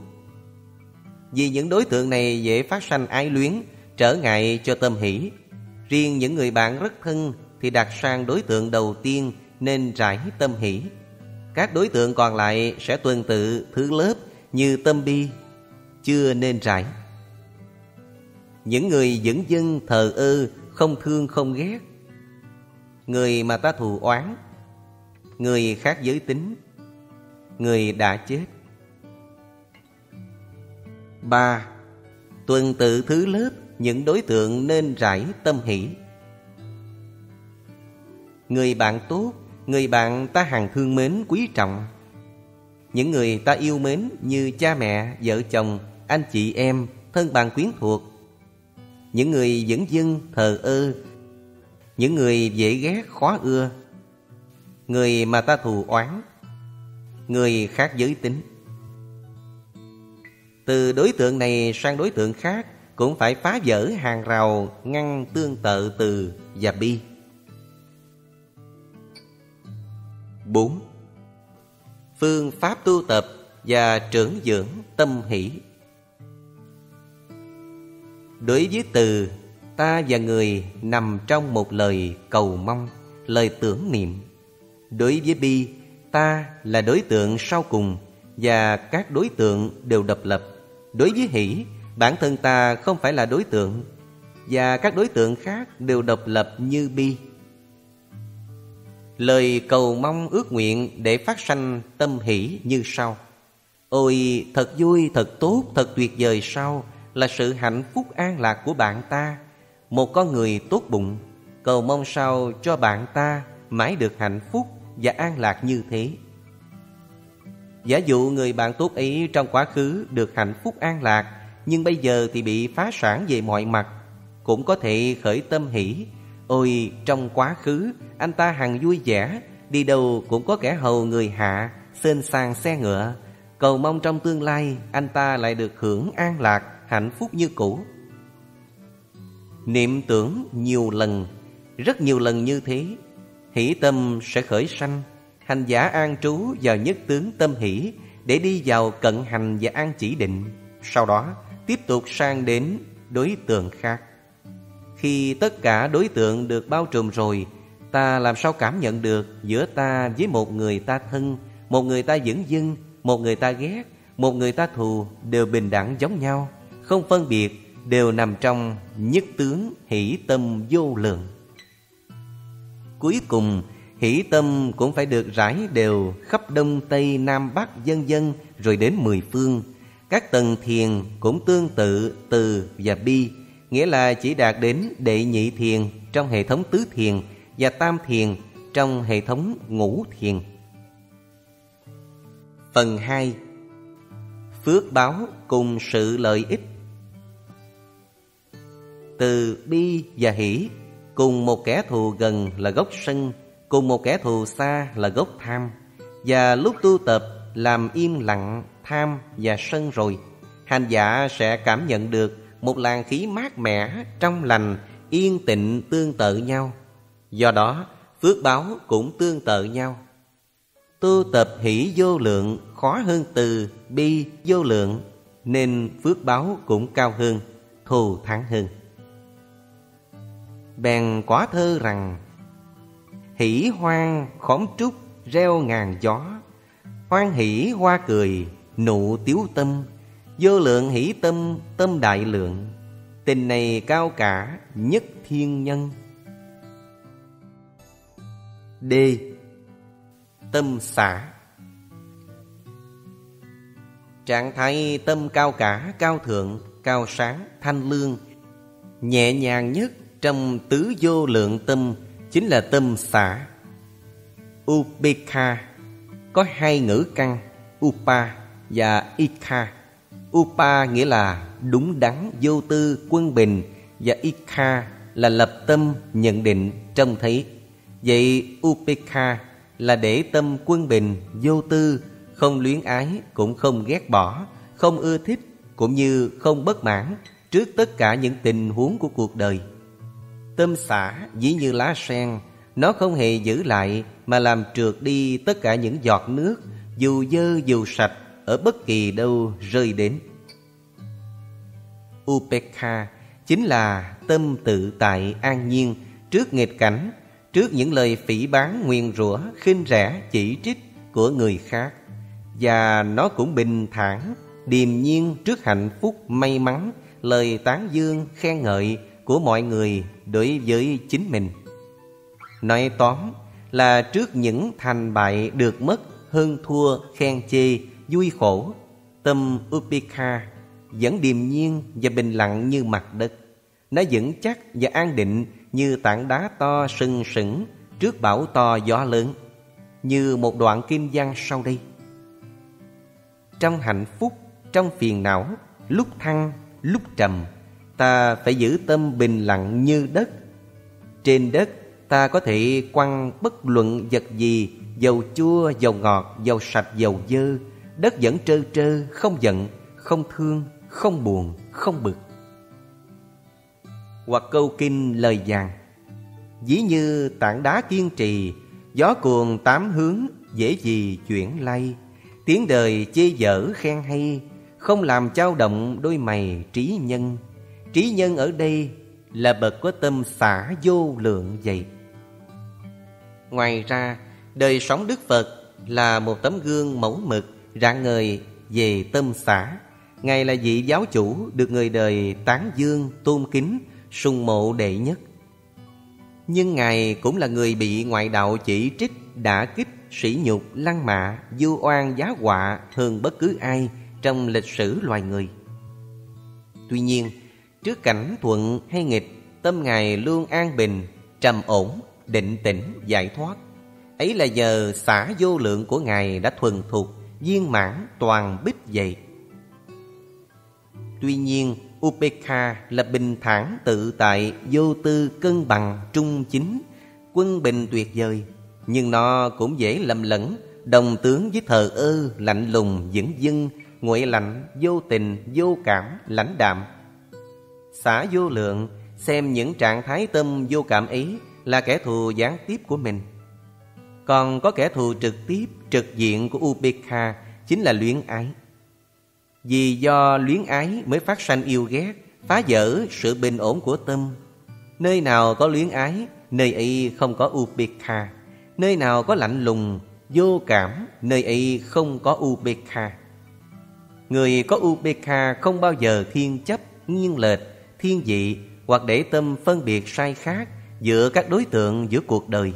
Vì những đối tượng này dễ phát sanh ái luyến, trở ngại cho tâm hỷ. Riêng những người bạn rất thân thì đặt sang đối tượng đầu tiên nên rải tâm hỷ. Các đối tượng còn lại sẽ tuần tự thứ lớp như tâm bi, chưa nên rải. Những người dẫn dân thờ ơ, không thương không ghét. Người mà ta thù oán, người khác giới tính, người đã chết. ba Tuần tự thứ lớp những đối tượng nên rải tâm hỷ. Người bạn tốt, người bạn ta hàng thương mến quý trọng. Những người ta yêu mến như cha mẹ, vợ chồng, anh chị em, thân bạn quyến thuộc những người dẫn dưng thờ ơ những người dễ ghét khó ưa người mà ta thù oán, người khác giới tính. Từ đối tượng này sang đối tượng khác cũng phải phá vỡ hàng rào ngăn tương tự từ và bi. 4. Phương pháp tu tập và trưởng dưỡng tâm hỷ. Đối với từ, Ta và người nằm trong một lời cầu mong, Lời tưởng niệm. Đối với bi Ta là đối tượng sau cùng Và các đối tượng đều độc lập. Đối với hỷ Bản thân ta không phải là đối tượng Và các đối tượng khác đều độc lập như bi. Lời cầu mong ước nguyện để phát sanh tâm hỷ như sau. Ôi thật vui, thật tốt, thật tuyệt vời sau là sự hạnh phúc an lạc của bạn ta. Một con người tốt bụng cầu mong sao cho bạn ta mãi được hạnh phúc và an lạc như thế. Giả dụ người bạn tốt ấy trong quá khứ được hạnh phúc an lạc nhưng bây giờ thì bị phá sản về mọi mặt cũng có thể khởi tâm hỷ. Ôi trong quá khứ anh ta hằng vui vẻ đi đâu cũng có kẻ hầu người hạ xên sang xe ngựa. Cầu mong trong tương lai anh ta lại được hưởng an lạc hạnh phúc như cũ. Niệm tưởng nhiều lần, rất nhiều lần như thế, hỷ tâm sẽ khởi sanh, hành giả an trú vào nhất tướng tâm hỷ để đi vào cận hành và an chỉ định, sau đó tiếp tục sang đến đối tượng khác. Khi tất cả đối tượng được bao trùm rồi, ta làm sao cảm nhận được giữa ta với một người ta thân, một người ta dẫn dưng, một người ta ghét, một người ta thù đều bình đẳng giống nhau không phân biệt đều nằm trong nhất tướng hỷ tâm vô lượng. Cuối cùng, hỷ tâm cũng phải được rải đều khắp đông tây nam bắc dân dân rồi đến mười phương. Các tầng thiền cũng tương tự từ và bi, nghĩa là chỉ đạt đến đệ nhị thiền trong hệ thống tứ thiền và tam thiền trong hệ thống ngũ thiền. Phần 2 Phước báo cùng sự lợi ích từ bi và hỷ cùng một kẻ thù gần là gốc sân cùng một kẻ thù xa là gốc tham và lúc tu tập làm im lặng tham và sân rồi hành giả sẽ cảm nhận được một làn khí mát mẻ, trong lành, yên tịnh tương tự nhau. Do đó, phước báo cũng tương tự nhau. Tu tập hỷ vô lượng khó hơn từ bi vô lượng, nên phước báo cũng cao hơn, thù thắng hơn. Bèn quả thơ rằng Hỷ hoang khóm trúc reo ngàn gió Hoan hỷ hoa cười nụ tiếu tâm Vô lượng hỷ tâm tâm đại lượng Tình này cao cả nhất thiên nhân D. Tâm xả Trạng thái tâm cao cả, cao thượng, cao sáng, thanh lương Nhẹ nhàng nhất trong tứ vô lượng tâm Chính là tâm xả. Upekha Có hai ngữ căn Upa và Ikha. Upa nghĩa là đúng đắn, vô tư, quân bình Và Ikha là lập tâm, nhận định, trông thấy. Vậy Upekha là để tâm quân bình, vô tư Không luyến ái, cũng không ghét bỏ Không ưa thích, cũng như không bất mãn Trước tất cả những tình huống của cuộc đời. Tâm xả dĩ như lá sen Nó không hề giữ lại Mà làm trượt đi tất cả những giọt nước Dù dơ dù sạch Ở bất kỳ đâu rơi đến Upekha chính là tâm tự tại an nhiên trước nghịch cảnh, trước những lời phỉ báng nguyền rủa, khinh rẻ, chỉ trích của người khác. Và nó cũng bình thản, điềm nhiên trước hạnh phúc may mắn, lời tán dương, khen ngợi của mọi người đối với chính mình. Nói tóm là trước những thành bại được mất, hơn thua, khen chê, vui khổ, tâm Upika vẫn điềm nhiên và bình lặng như mặt đất. Nó vững chắc và an định như tảng đá to sừng sững trước bão to gió lớn, như một đoạn kim văn sau đây. Trong hạnh phúc, trong phiền não, lúc thăng, lúc trầm, ta phải giữ tâm bình lặng như đất. Trên đất, ta có thể quăng bất luận vật gì, dầu chua, dầu ngọt, dầu sạch, dầu dơ, đất vẫn trơ trơ, không giận, không thương, không buồn, không bực. Hoặc câu kinh lời vàng Dĩ như tảng đá kiên trì Gió cuồng tám hướng dễ gì chuyển lay Tiếng đời chê dở khen hay Không làm trao động đôi mày trí nhân Trí nhân ở đây là bậc có tâm xả vô lượng vậy Ngoài ra, đời sống Đức Phật là một tấm gương mẫu mực rạng ngời về tâm xả Ngài là vị giáo chủ được người đời tán dương, tôn kính, sùng mộ đệ nhất. Nhưng Ngài cũng là người bị ngoại đạo chỉ trích, đả kích, sỉ nhục, lăng mạ, du oan giá họa hơn bất cứ ai trong lịch sử loài người. Tuy nhiên, trước cảnh thuận hay nghịch, tâm Ngài luôn an bình, trầm ổn, định tĩnh, giải thoát. Ấy là giờ xả vô lượng của Ngài đã thuần thục, viên mãn, toàn bích dậy. Tuy nhiên, Upekha là bình thản tự tại, vô tư, cân bằng, trung chính, quân bình tuyệt vời. Nhưng nó cũng dễ lầm lẫn, đồng tướng với thờ ơ, lạnh lùng, dững dưng, nguội lạnh, vô tình, vô cảm, lãnh đạm. Xả vô lượng, xem những trạng thái tâm vô cảm ấy là kẻ thù gián tiếp của mình. Còn có kẻ thù trực tiếp, trực diện của Upekha chính là luyến ái. Vì do luyến ái mới phát sanh yêu ghét Phá vỡ sự bình ổn của tâm Nơi nào có luyến ái Nơi ấy không có upekha Nơi nào có lạnh lùng Vô cảm Nơi ấy không có upekha Người có upekha không bao giờ thiên chấp Nghiêng lệch Thiên vị Hoặc để tâm phân biệt sai khác Giữa các đối tượng giữa cuộc đời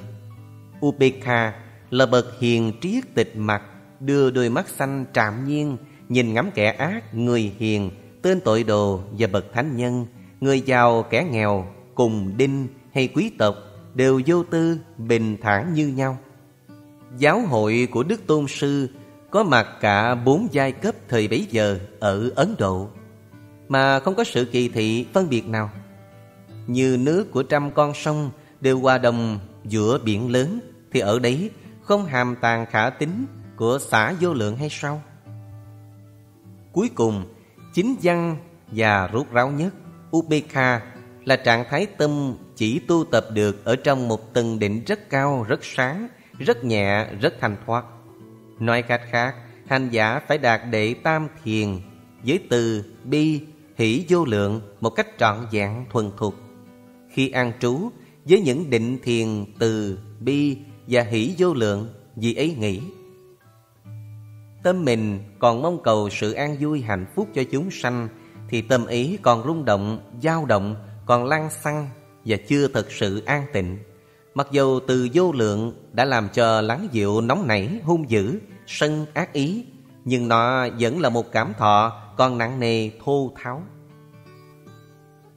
Upekha là bậc hiền triết tịch mặt Đưa đôi mắt xanh trạm nhiên Nhìn ngắm kẻ ác, người hiền, tên tội đồ và bậc thánh nhân, người giàu kẻ nghèo, cùng đinh hay quý tộc đều vô tư, bình thản như nhau. Giáo hội của Đức Tôn Sư có mặt cả bốn giai cấp thời bấy giờ ở Ấn Độ, mà không có sự kỳ thị phân biệt nào. Như nước của trăm con sông đều hòa đồng giữa biển lớn, thì ở đấy không hàm tàn khả tính của xã vô lượng hay sao? Cuối cùng, Chính văn và rốt ráo nhất Upekha là trạng thái tâm chỉ tu tập được ở trong một tầng định rất cao, rất sáng, rất nhẹ, rất thanh thoát. Nói cách khác, hành giả phải đạt đệ tam thiền với từ bi, hỷ vô lượng một cách trọn vẹn thuần thục. Khi an trú với những định thiền từ bi và hỷ vô lượng, vì ấy nghĩ Tâm mình còn mong cầu sự an vui hạnh phúc cho chúng sanh Thì tâm ý còn rung động, dao động, còn lăng xăng Và chưa thật sự an tịnh Mặc dù từ vô lượng đã làm cho lắng dịu nóng nảy, hung dữ, sân ác ý Nhưng nó vẫn là một cảm thọ còn nặng nề thô tháo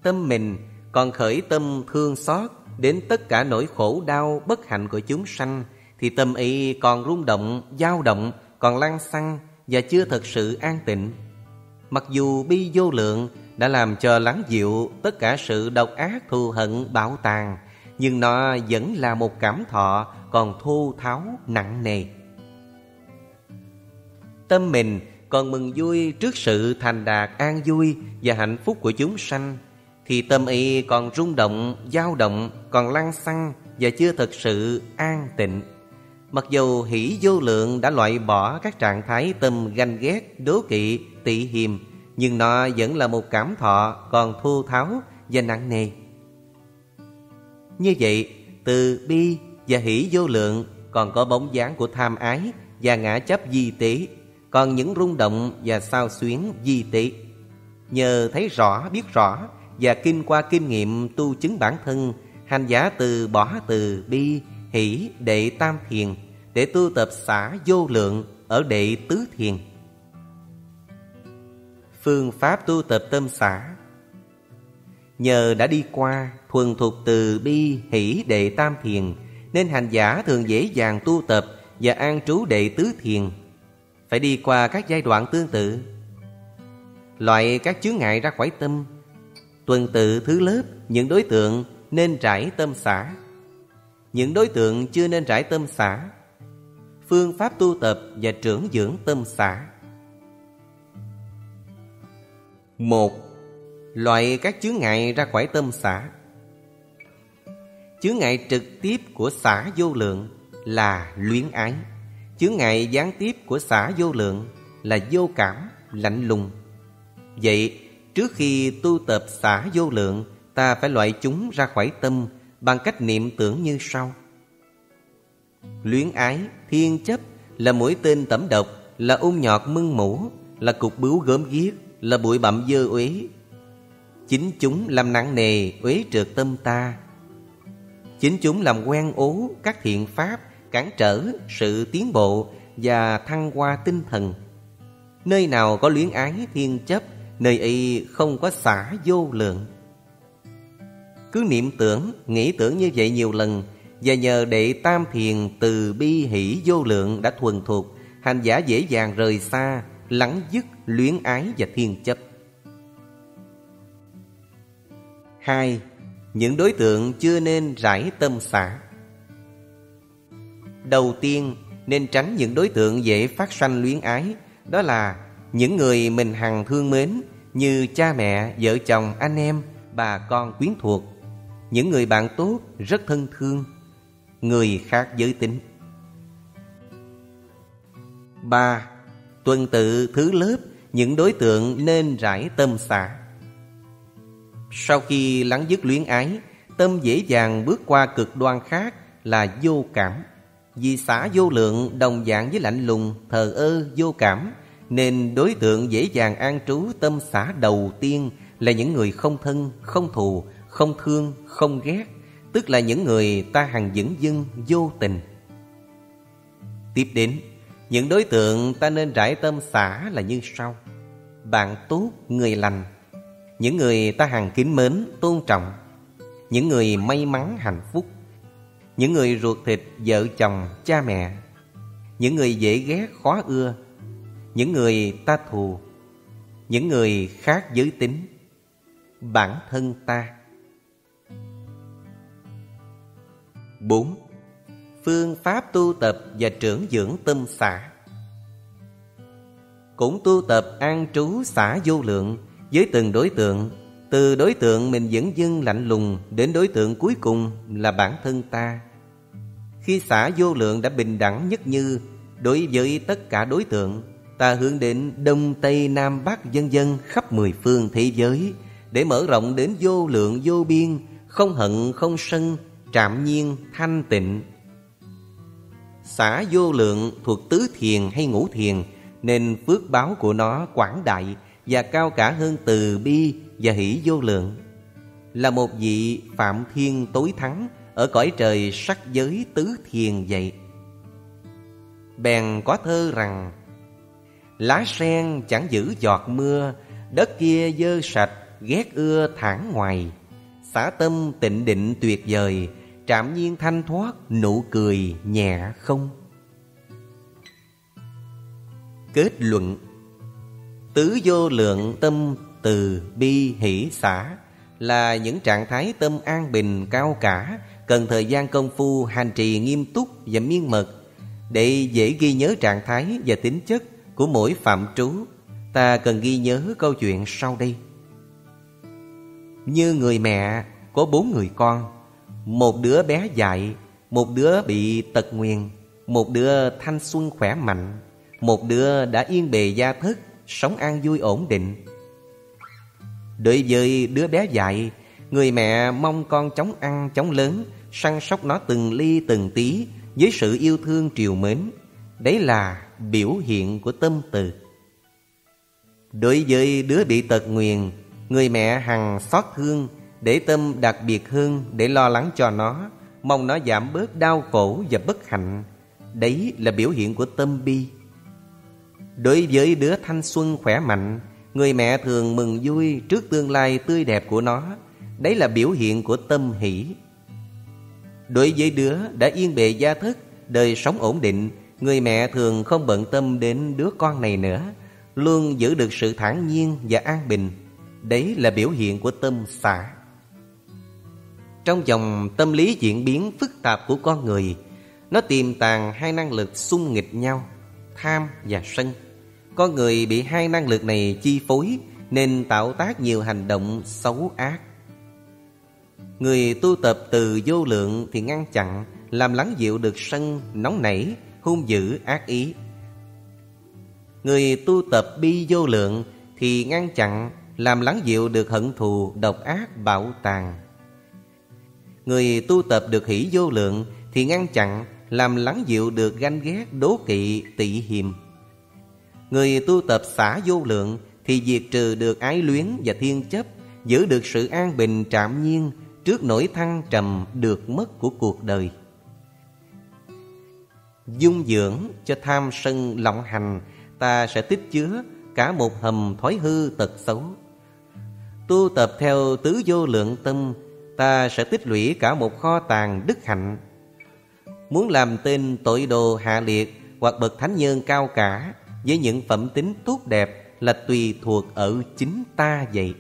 Tâm mình còn khởi tâm thương xót đến tất cả nỗi khổ đau bất hạnh của chúng sanh thì tâm ý còn rung động, dao động, còn lăng xăng và chưa thật sự an tịnh. Mặc dù bi vô lượng đã làm cho lắng dịu tất cả sự độc ác thù hận bạo tàn, nhưng nó vẫn là một cảm thọ còn thô tháo nặng nề. Tâm mình còn mừng vui trước sự thành đạt an vui và hạnh phúc của chúng sanh, thì tâm ý còn rung động, dao động, còn lăng xăng và chưa thật sự an tịnh. Mặc dù hỷ vô lượng đã loại bỏ các trạng thái tâm ganh ghét, đố kỵ, tị hiềm Nhưng nó vẫn là một cảm thọ còn thô tháo và nặng nề Như vậy, từ bi và hỷ vô lượng còn có bóng dáng của tham ái và ngã chấp di tế còn những rung động và sao xuyến di tị Nhờ thấy rõ, biết rõ và kinh qua kinh nghiệm tu chứng bản thân Hành giả từ bỏ từ bi hỷ đệ tam thiền để tu tập xả vô lượng ở đệ tứ thiền. Phương pháp tu tập tâm xả Nhờ đã đi qua thuần thục từ bi hỷ đệ tam thiền nên hành giả thường dễ dàng tu tập và an trú đệ tứ thiền. Phải đi qua các giai đoạn tương tự. Loại các chướng ngại ra khỏi tâm. Tuần tự thứ lớp, những đối tượng nên trải tâm xả. Những đối tượng chưa nên trải tâm xả. Phương pháp tu tập và trưởng dưỡng tâm xả. Một, loại các chướng ngại ra khỏi tâm xả. Chướng ngại trực tiếp của xả vô lượng là luyến ái chướng ngại gián tiếp của xả vô lượng là vô cảm lạnh lùng vậy trước khi tu tập xả vô lượng ta phải loại chúng ra khỏi tâm bằng cách niệm tưởng như sau. Luyến ái, thiên chấp là mũi tên tẩm độc, là ung nhọt mưng mũ, là cục bướu gớm ghiếc, là bụi bặm dơ uế. Chính chúng làm nặng nề uế trượt tâm ta. Chính chúng làm quen ố các thiện pháp, cản trở sự tiến bộ và thăng hoa tinh thần. Nơi nào có luyến ái thiên chấp, nơi ấy không có xả vô lượng. Cứ niệm tưởng, nghĩ tưởng như vậy nhiều lần Và nhờ đệ tam thiền từ bi hỷ vô lượng đã thuần thuộc Hành giả dễ dàng rời xa, lắng dứt luyến ái và thiên chấp hai Những đối tượng chưa nên rải tâm xả Đầu tiên nên tránh những đối tượng dễ phát sanh luyến ái Đó là những người mình hằng thương mến Như cha mẹ, vợ chồng, anh em, bà con quyến thuộc. Những người bạn tốt rất thân thương Người khác giới tính. Ba Tuần tự thứ lớp Những đối tượng nên rải tâm xả. Sau khi lắng dứt luyến ái Tâm dễ dàng bước qua cực đoan khác là vô cảm. Vì xả vô lượng đồng dạng với lạnh lùng, thờ ơ, vô cảm Nên đối tượng dễ dàng an trú tâm xả đầu tiên Là những người không thân, không thù, không thương, không ghét Tức là những người ta hằng dững dưng vô tình. Tiếp đến Những đối tượng ta nên rải tâm xả là như sau. Bạn tốt, người lành. Những người ta hằng kính mến, tôn trọng. Những người may mắn, hạnh phúc. Những người ruột thịt, vợ chồng, cha mẹ Những người dễ ghét, khó ưa Những người ta thù Những người khác giới tính Bản thân ta 4. Phương pháp tu tập và trưởng dưỡng tâm xả cũng tu tập an trú xả vô lượng với từng đối tượng. Từ đối tượng mình dẫn dưng lạnh lùng đến đối tượng cuối cùng là bản thân ta. Khi xã vô lượng đã bình đẳng nhất như đối với tất cả đối tượng, ta hướng đến Đông Tây Nam Bắc dân dân khắp mười phương thế giới để mở rộng đến vô lượng vô biên, không hận không sân, trạm nhiên thanh tịnh. Xã vô lượng thuộc tứ thiền hay ngũ thiền nên phước báo của nó quảng đại và cao cả hơn từ bi và hỷ vô lượng. Là một vị phạm thiên tối thắng ở cõi trời sắc giới tứ thiền vậy. Bèn có thơ rằng, Lá sen chẳng giữ giọt mưa, Đất kia dơ sạch, ghét ưa thẳng ngoài Xả tâm tịnh định tuyệt vời, Trạm nhiên thanh thoát, nụ cười nhẹ không Kết luận, Tứ vô lượng tâm từ bi hỷ xả Là những trạng thái tâm an bình cao cả Cần thời gian công phu, hành trì nghiêm túc và miên mật Để dễ ghi nhớ trạng thái và tính chất của mỗi phạm trú. Ta cần ghi nhớ câu chuyện sau đây. Như người mẹ có bốn người con, Một đứa bé dại, Một đứa bị tật nguyền, Một đứa thanh xuân khỏe mạnh, Một đứa đã yên bề gia thất, Sống an vui ổn định. Đối với đứa bé dại, Người mẹ mong con chóng ăn, chóng lớn Săn sóc nó từng ly từng tí Với sự yêu thương triều mến. Đấy là biểu hiện của tâm từ. Đối với đứa bị tật nguyền, Người mẹ hằng xót thương Để tâm đặc biệt hơn Để lo lắng cho nó, Mong nó giảm bớt đau khổ và bất hạnh. Đấy là biểu hiện của tâm bi. Đối với đứa thanh xuân khỏe mạnh, Người mẹ thường mừng vui trước tương lai tươi đẹp của nó. Đấy là biểu hiện của tâm hỷ. Đối với đứa đã yên bề gia thất Đời sống ổn định, Người mẹ thường không bận tâm đến đứa con này nữa, Luôn giữ được sự thản nhiên và an bình. Đấy là biểu hiện của tâm xả. Trong dòng tâm lý diễn biến phức tạp của con người, Nó tiềm tàng hai năng lực xung nghịch nhau, Tham và sân. Con người bị hai năng lực này chi phối Nên tạo tác nhiều hành động xấu ác. Người tu tập từ vô lượng thì ngăn chặn, Làm lắng dịu được sân nóng nảy, hung dữ, ác ý. Người tu tập bi vô lượng Thì ngăn chặn, Làm lắng dịu được hận thù, Độc ác, bạo tàn. Người tu tập được hỷ vô lượng Thì ngăn chặn, Làm lắng dịu được ganh ghét, Đố kỵ, tị hiềm. Người tu tập xả vô lượng Thì diệt trừ được ái luyến và thiên chấp, Giữ được sự an bình trạm nhiên Trước nỗi thăng trầm được mất của cuộc đời. Dung dưỡng cho tham sân lộng hành, ta sẽ tích chứa cả một hầm thói hư tật xấu. Tu tập theo tứ vô lượng tâm, ta sẽ tích lũy cả một kho tàng đức hạnh. Muốn làm tên tội đồ hạ liệt hoặc bậc thánh nhân cao cả với những phẩm tính tốt đẹp là tùy thuộc ở chính ta vậy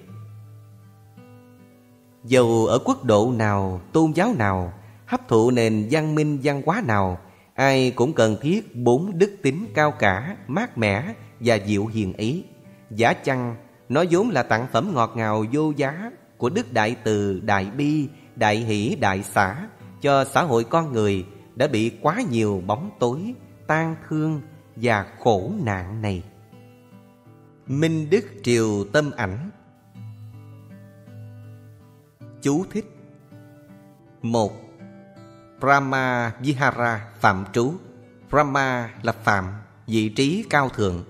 dầu ở quốc độ nào tôn giáo nào hấp thụ nền văn minh văn hóa nào Ai cũng cần thiết bốn đức tính cao cả, mát mẻ và dịu hiền ý. Giả chăng, nó vốn là tặng phẩm ngọt ngào vô giá của Đức Đại Từ, Đại Bi, Đại Hỷ, Đại Xã cho xã hội con người đã bị quá nhiều bóng tối, tan thương và khổ nạn này. Minh Đức Triều Tâm Ảnh Chú thích. Một Brahma Vihara Phạm Trú. Brahma là Phạm, vị trí cao thượng.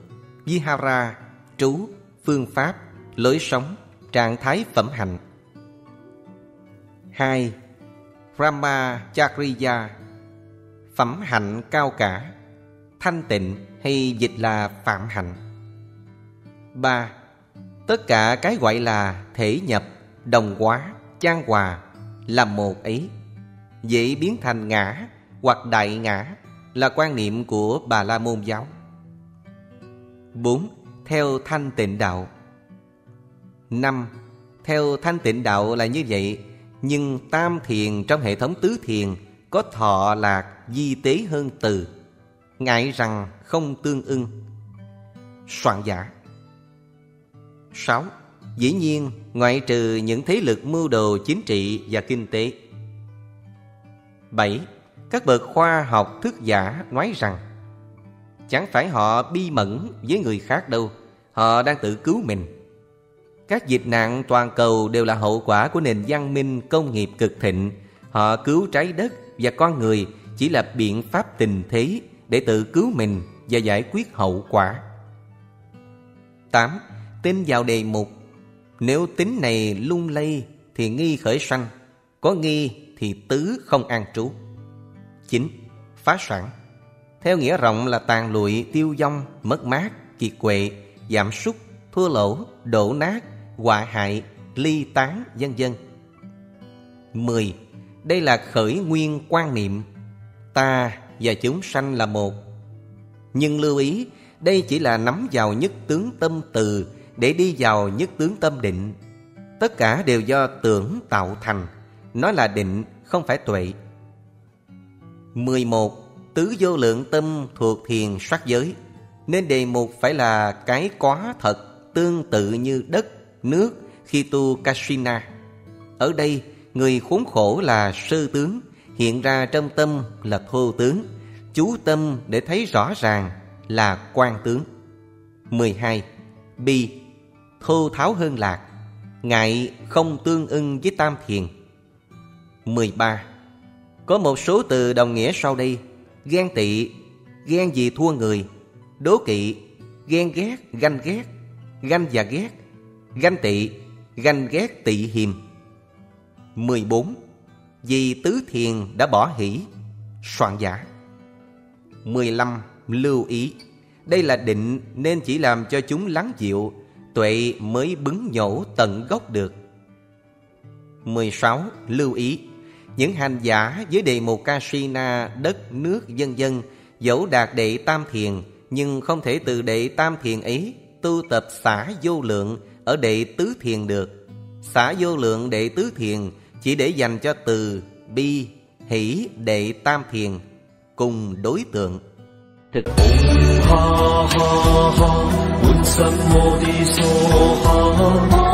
Vihara, trú, phương pháp, lối sống, trạng thái phẩm hạnh. 2. Brahma Chakriya Phẩm hạnh cao cả. Thanh tịnh hay dịch là phạm hạnh. 3. Tất cả cái gọi là thể nhập, đồng hóa, chan hòa là một ấy dễ biến thành ngã hoặc đại ngã là quan niệm của Bà La Môn giáo. 4. Theo thanh tịnh đạo 5. Theo thanh tịnh đạo là như vậy, Nhưng tam thiền trong hệ thống tứ thiền Có thọ lạc di tế hơn từ, Ngại rằng không tương ưng soạn giả 6. Dĩ nhiên, ngoại trừ những thế lực mưu đồ chính trị và kinh tế 7. Các bậc khoa học thức giả nói rằng Chẳng phải họ bi mẫn với người khác đâu Họ đang tự cứu mình Các dịch nạn toàn cầu đều là hậu quả của nền văn minh công nghiệp cực thịnh Họ cứu trái đất và con người chỉ là biện pháp tình thế để tự cứu mình và giải quyết hậu quả. 8. Tin vào đề mục nếu tính này lung lay thì nghi khởi sanh Có nghi thì tứ không an trú 9. Phá sản Theo nghĩa rộng là tàn lụi, tiêu vong, mất mát, kiệt quệ, giảm sút, thua lỗ, đổ nát, họa hại, ly tán, vân vân. 10. Đây là khởi nguyên quan niệm Ta và chúng sanh là một Nhưng lưu ý Đây chỉ là nắm vào nhất tướng tâm từ để đi vào nhất tướng tâm định. Tất cả đều do tưởng tạo thành. Nó là định không phải tuệ. 11. Tứ vô lượng tâm thuộc thiền sát giới. Nên đề mục phải là cái quá thật Tương tự như đất, nước khi tu Kasina Ở đây Người khốn khổ là sơ tướng Hiện ra trong tâm là thô tướng. Chú tâm để thấy rõ ràng là quan tướng. 12. Bi. Thô tháo hơn lạc Ngại không tương ưng với tam thiền 13. Có một số từ đồng nghĩa sau đây Ghen tị, Ghen vì thua người, Đố kỵ, Ghen ghét, Ganh ghét, Ganh và ghét, Ganh tị, Ganh ghét tị hiềm 14. Vì tứ thiền đã bỏ hỷ, Soạn giả 15. Lưu ý, Đây là định nên chỉ làm cho chúng lắng dịu Tuệ mới bứng nhổ tận gốc được. 16. Lưu ý. Những hành giả dưới đề mục Kasina, đất, nước, dân dân Dẫu đạt đệ tam thiền Nhưng không thể từ đệ tam thiền ấy Tu tập xả vô lượng ở đệ tứ thiền được. Xả vô lượng đệ tứ thiền chỉ để dành cho từ bi hỷ đệ tam thiền cùng đối tượng thực ha ha ha.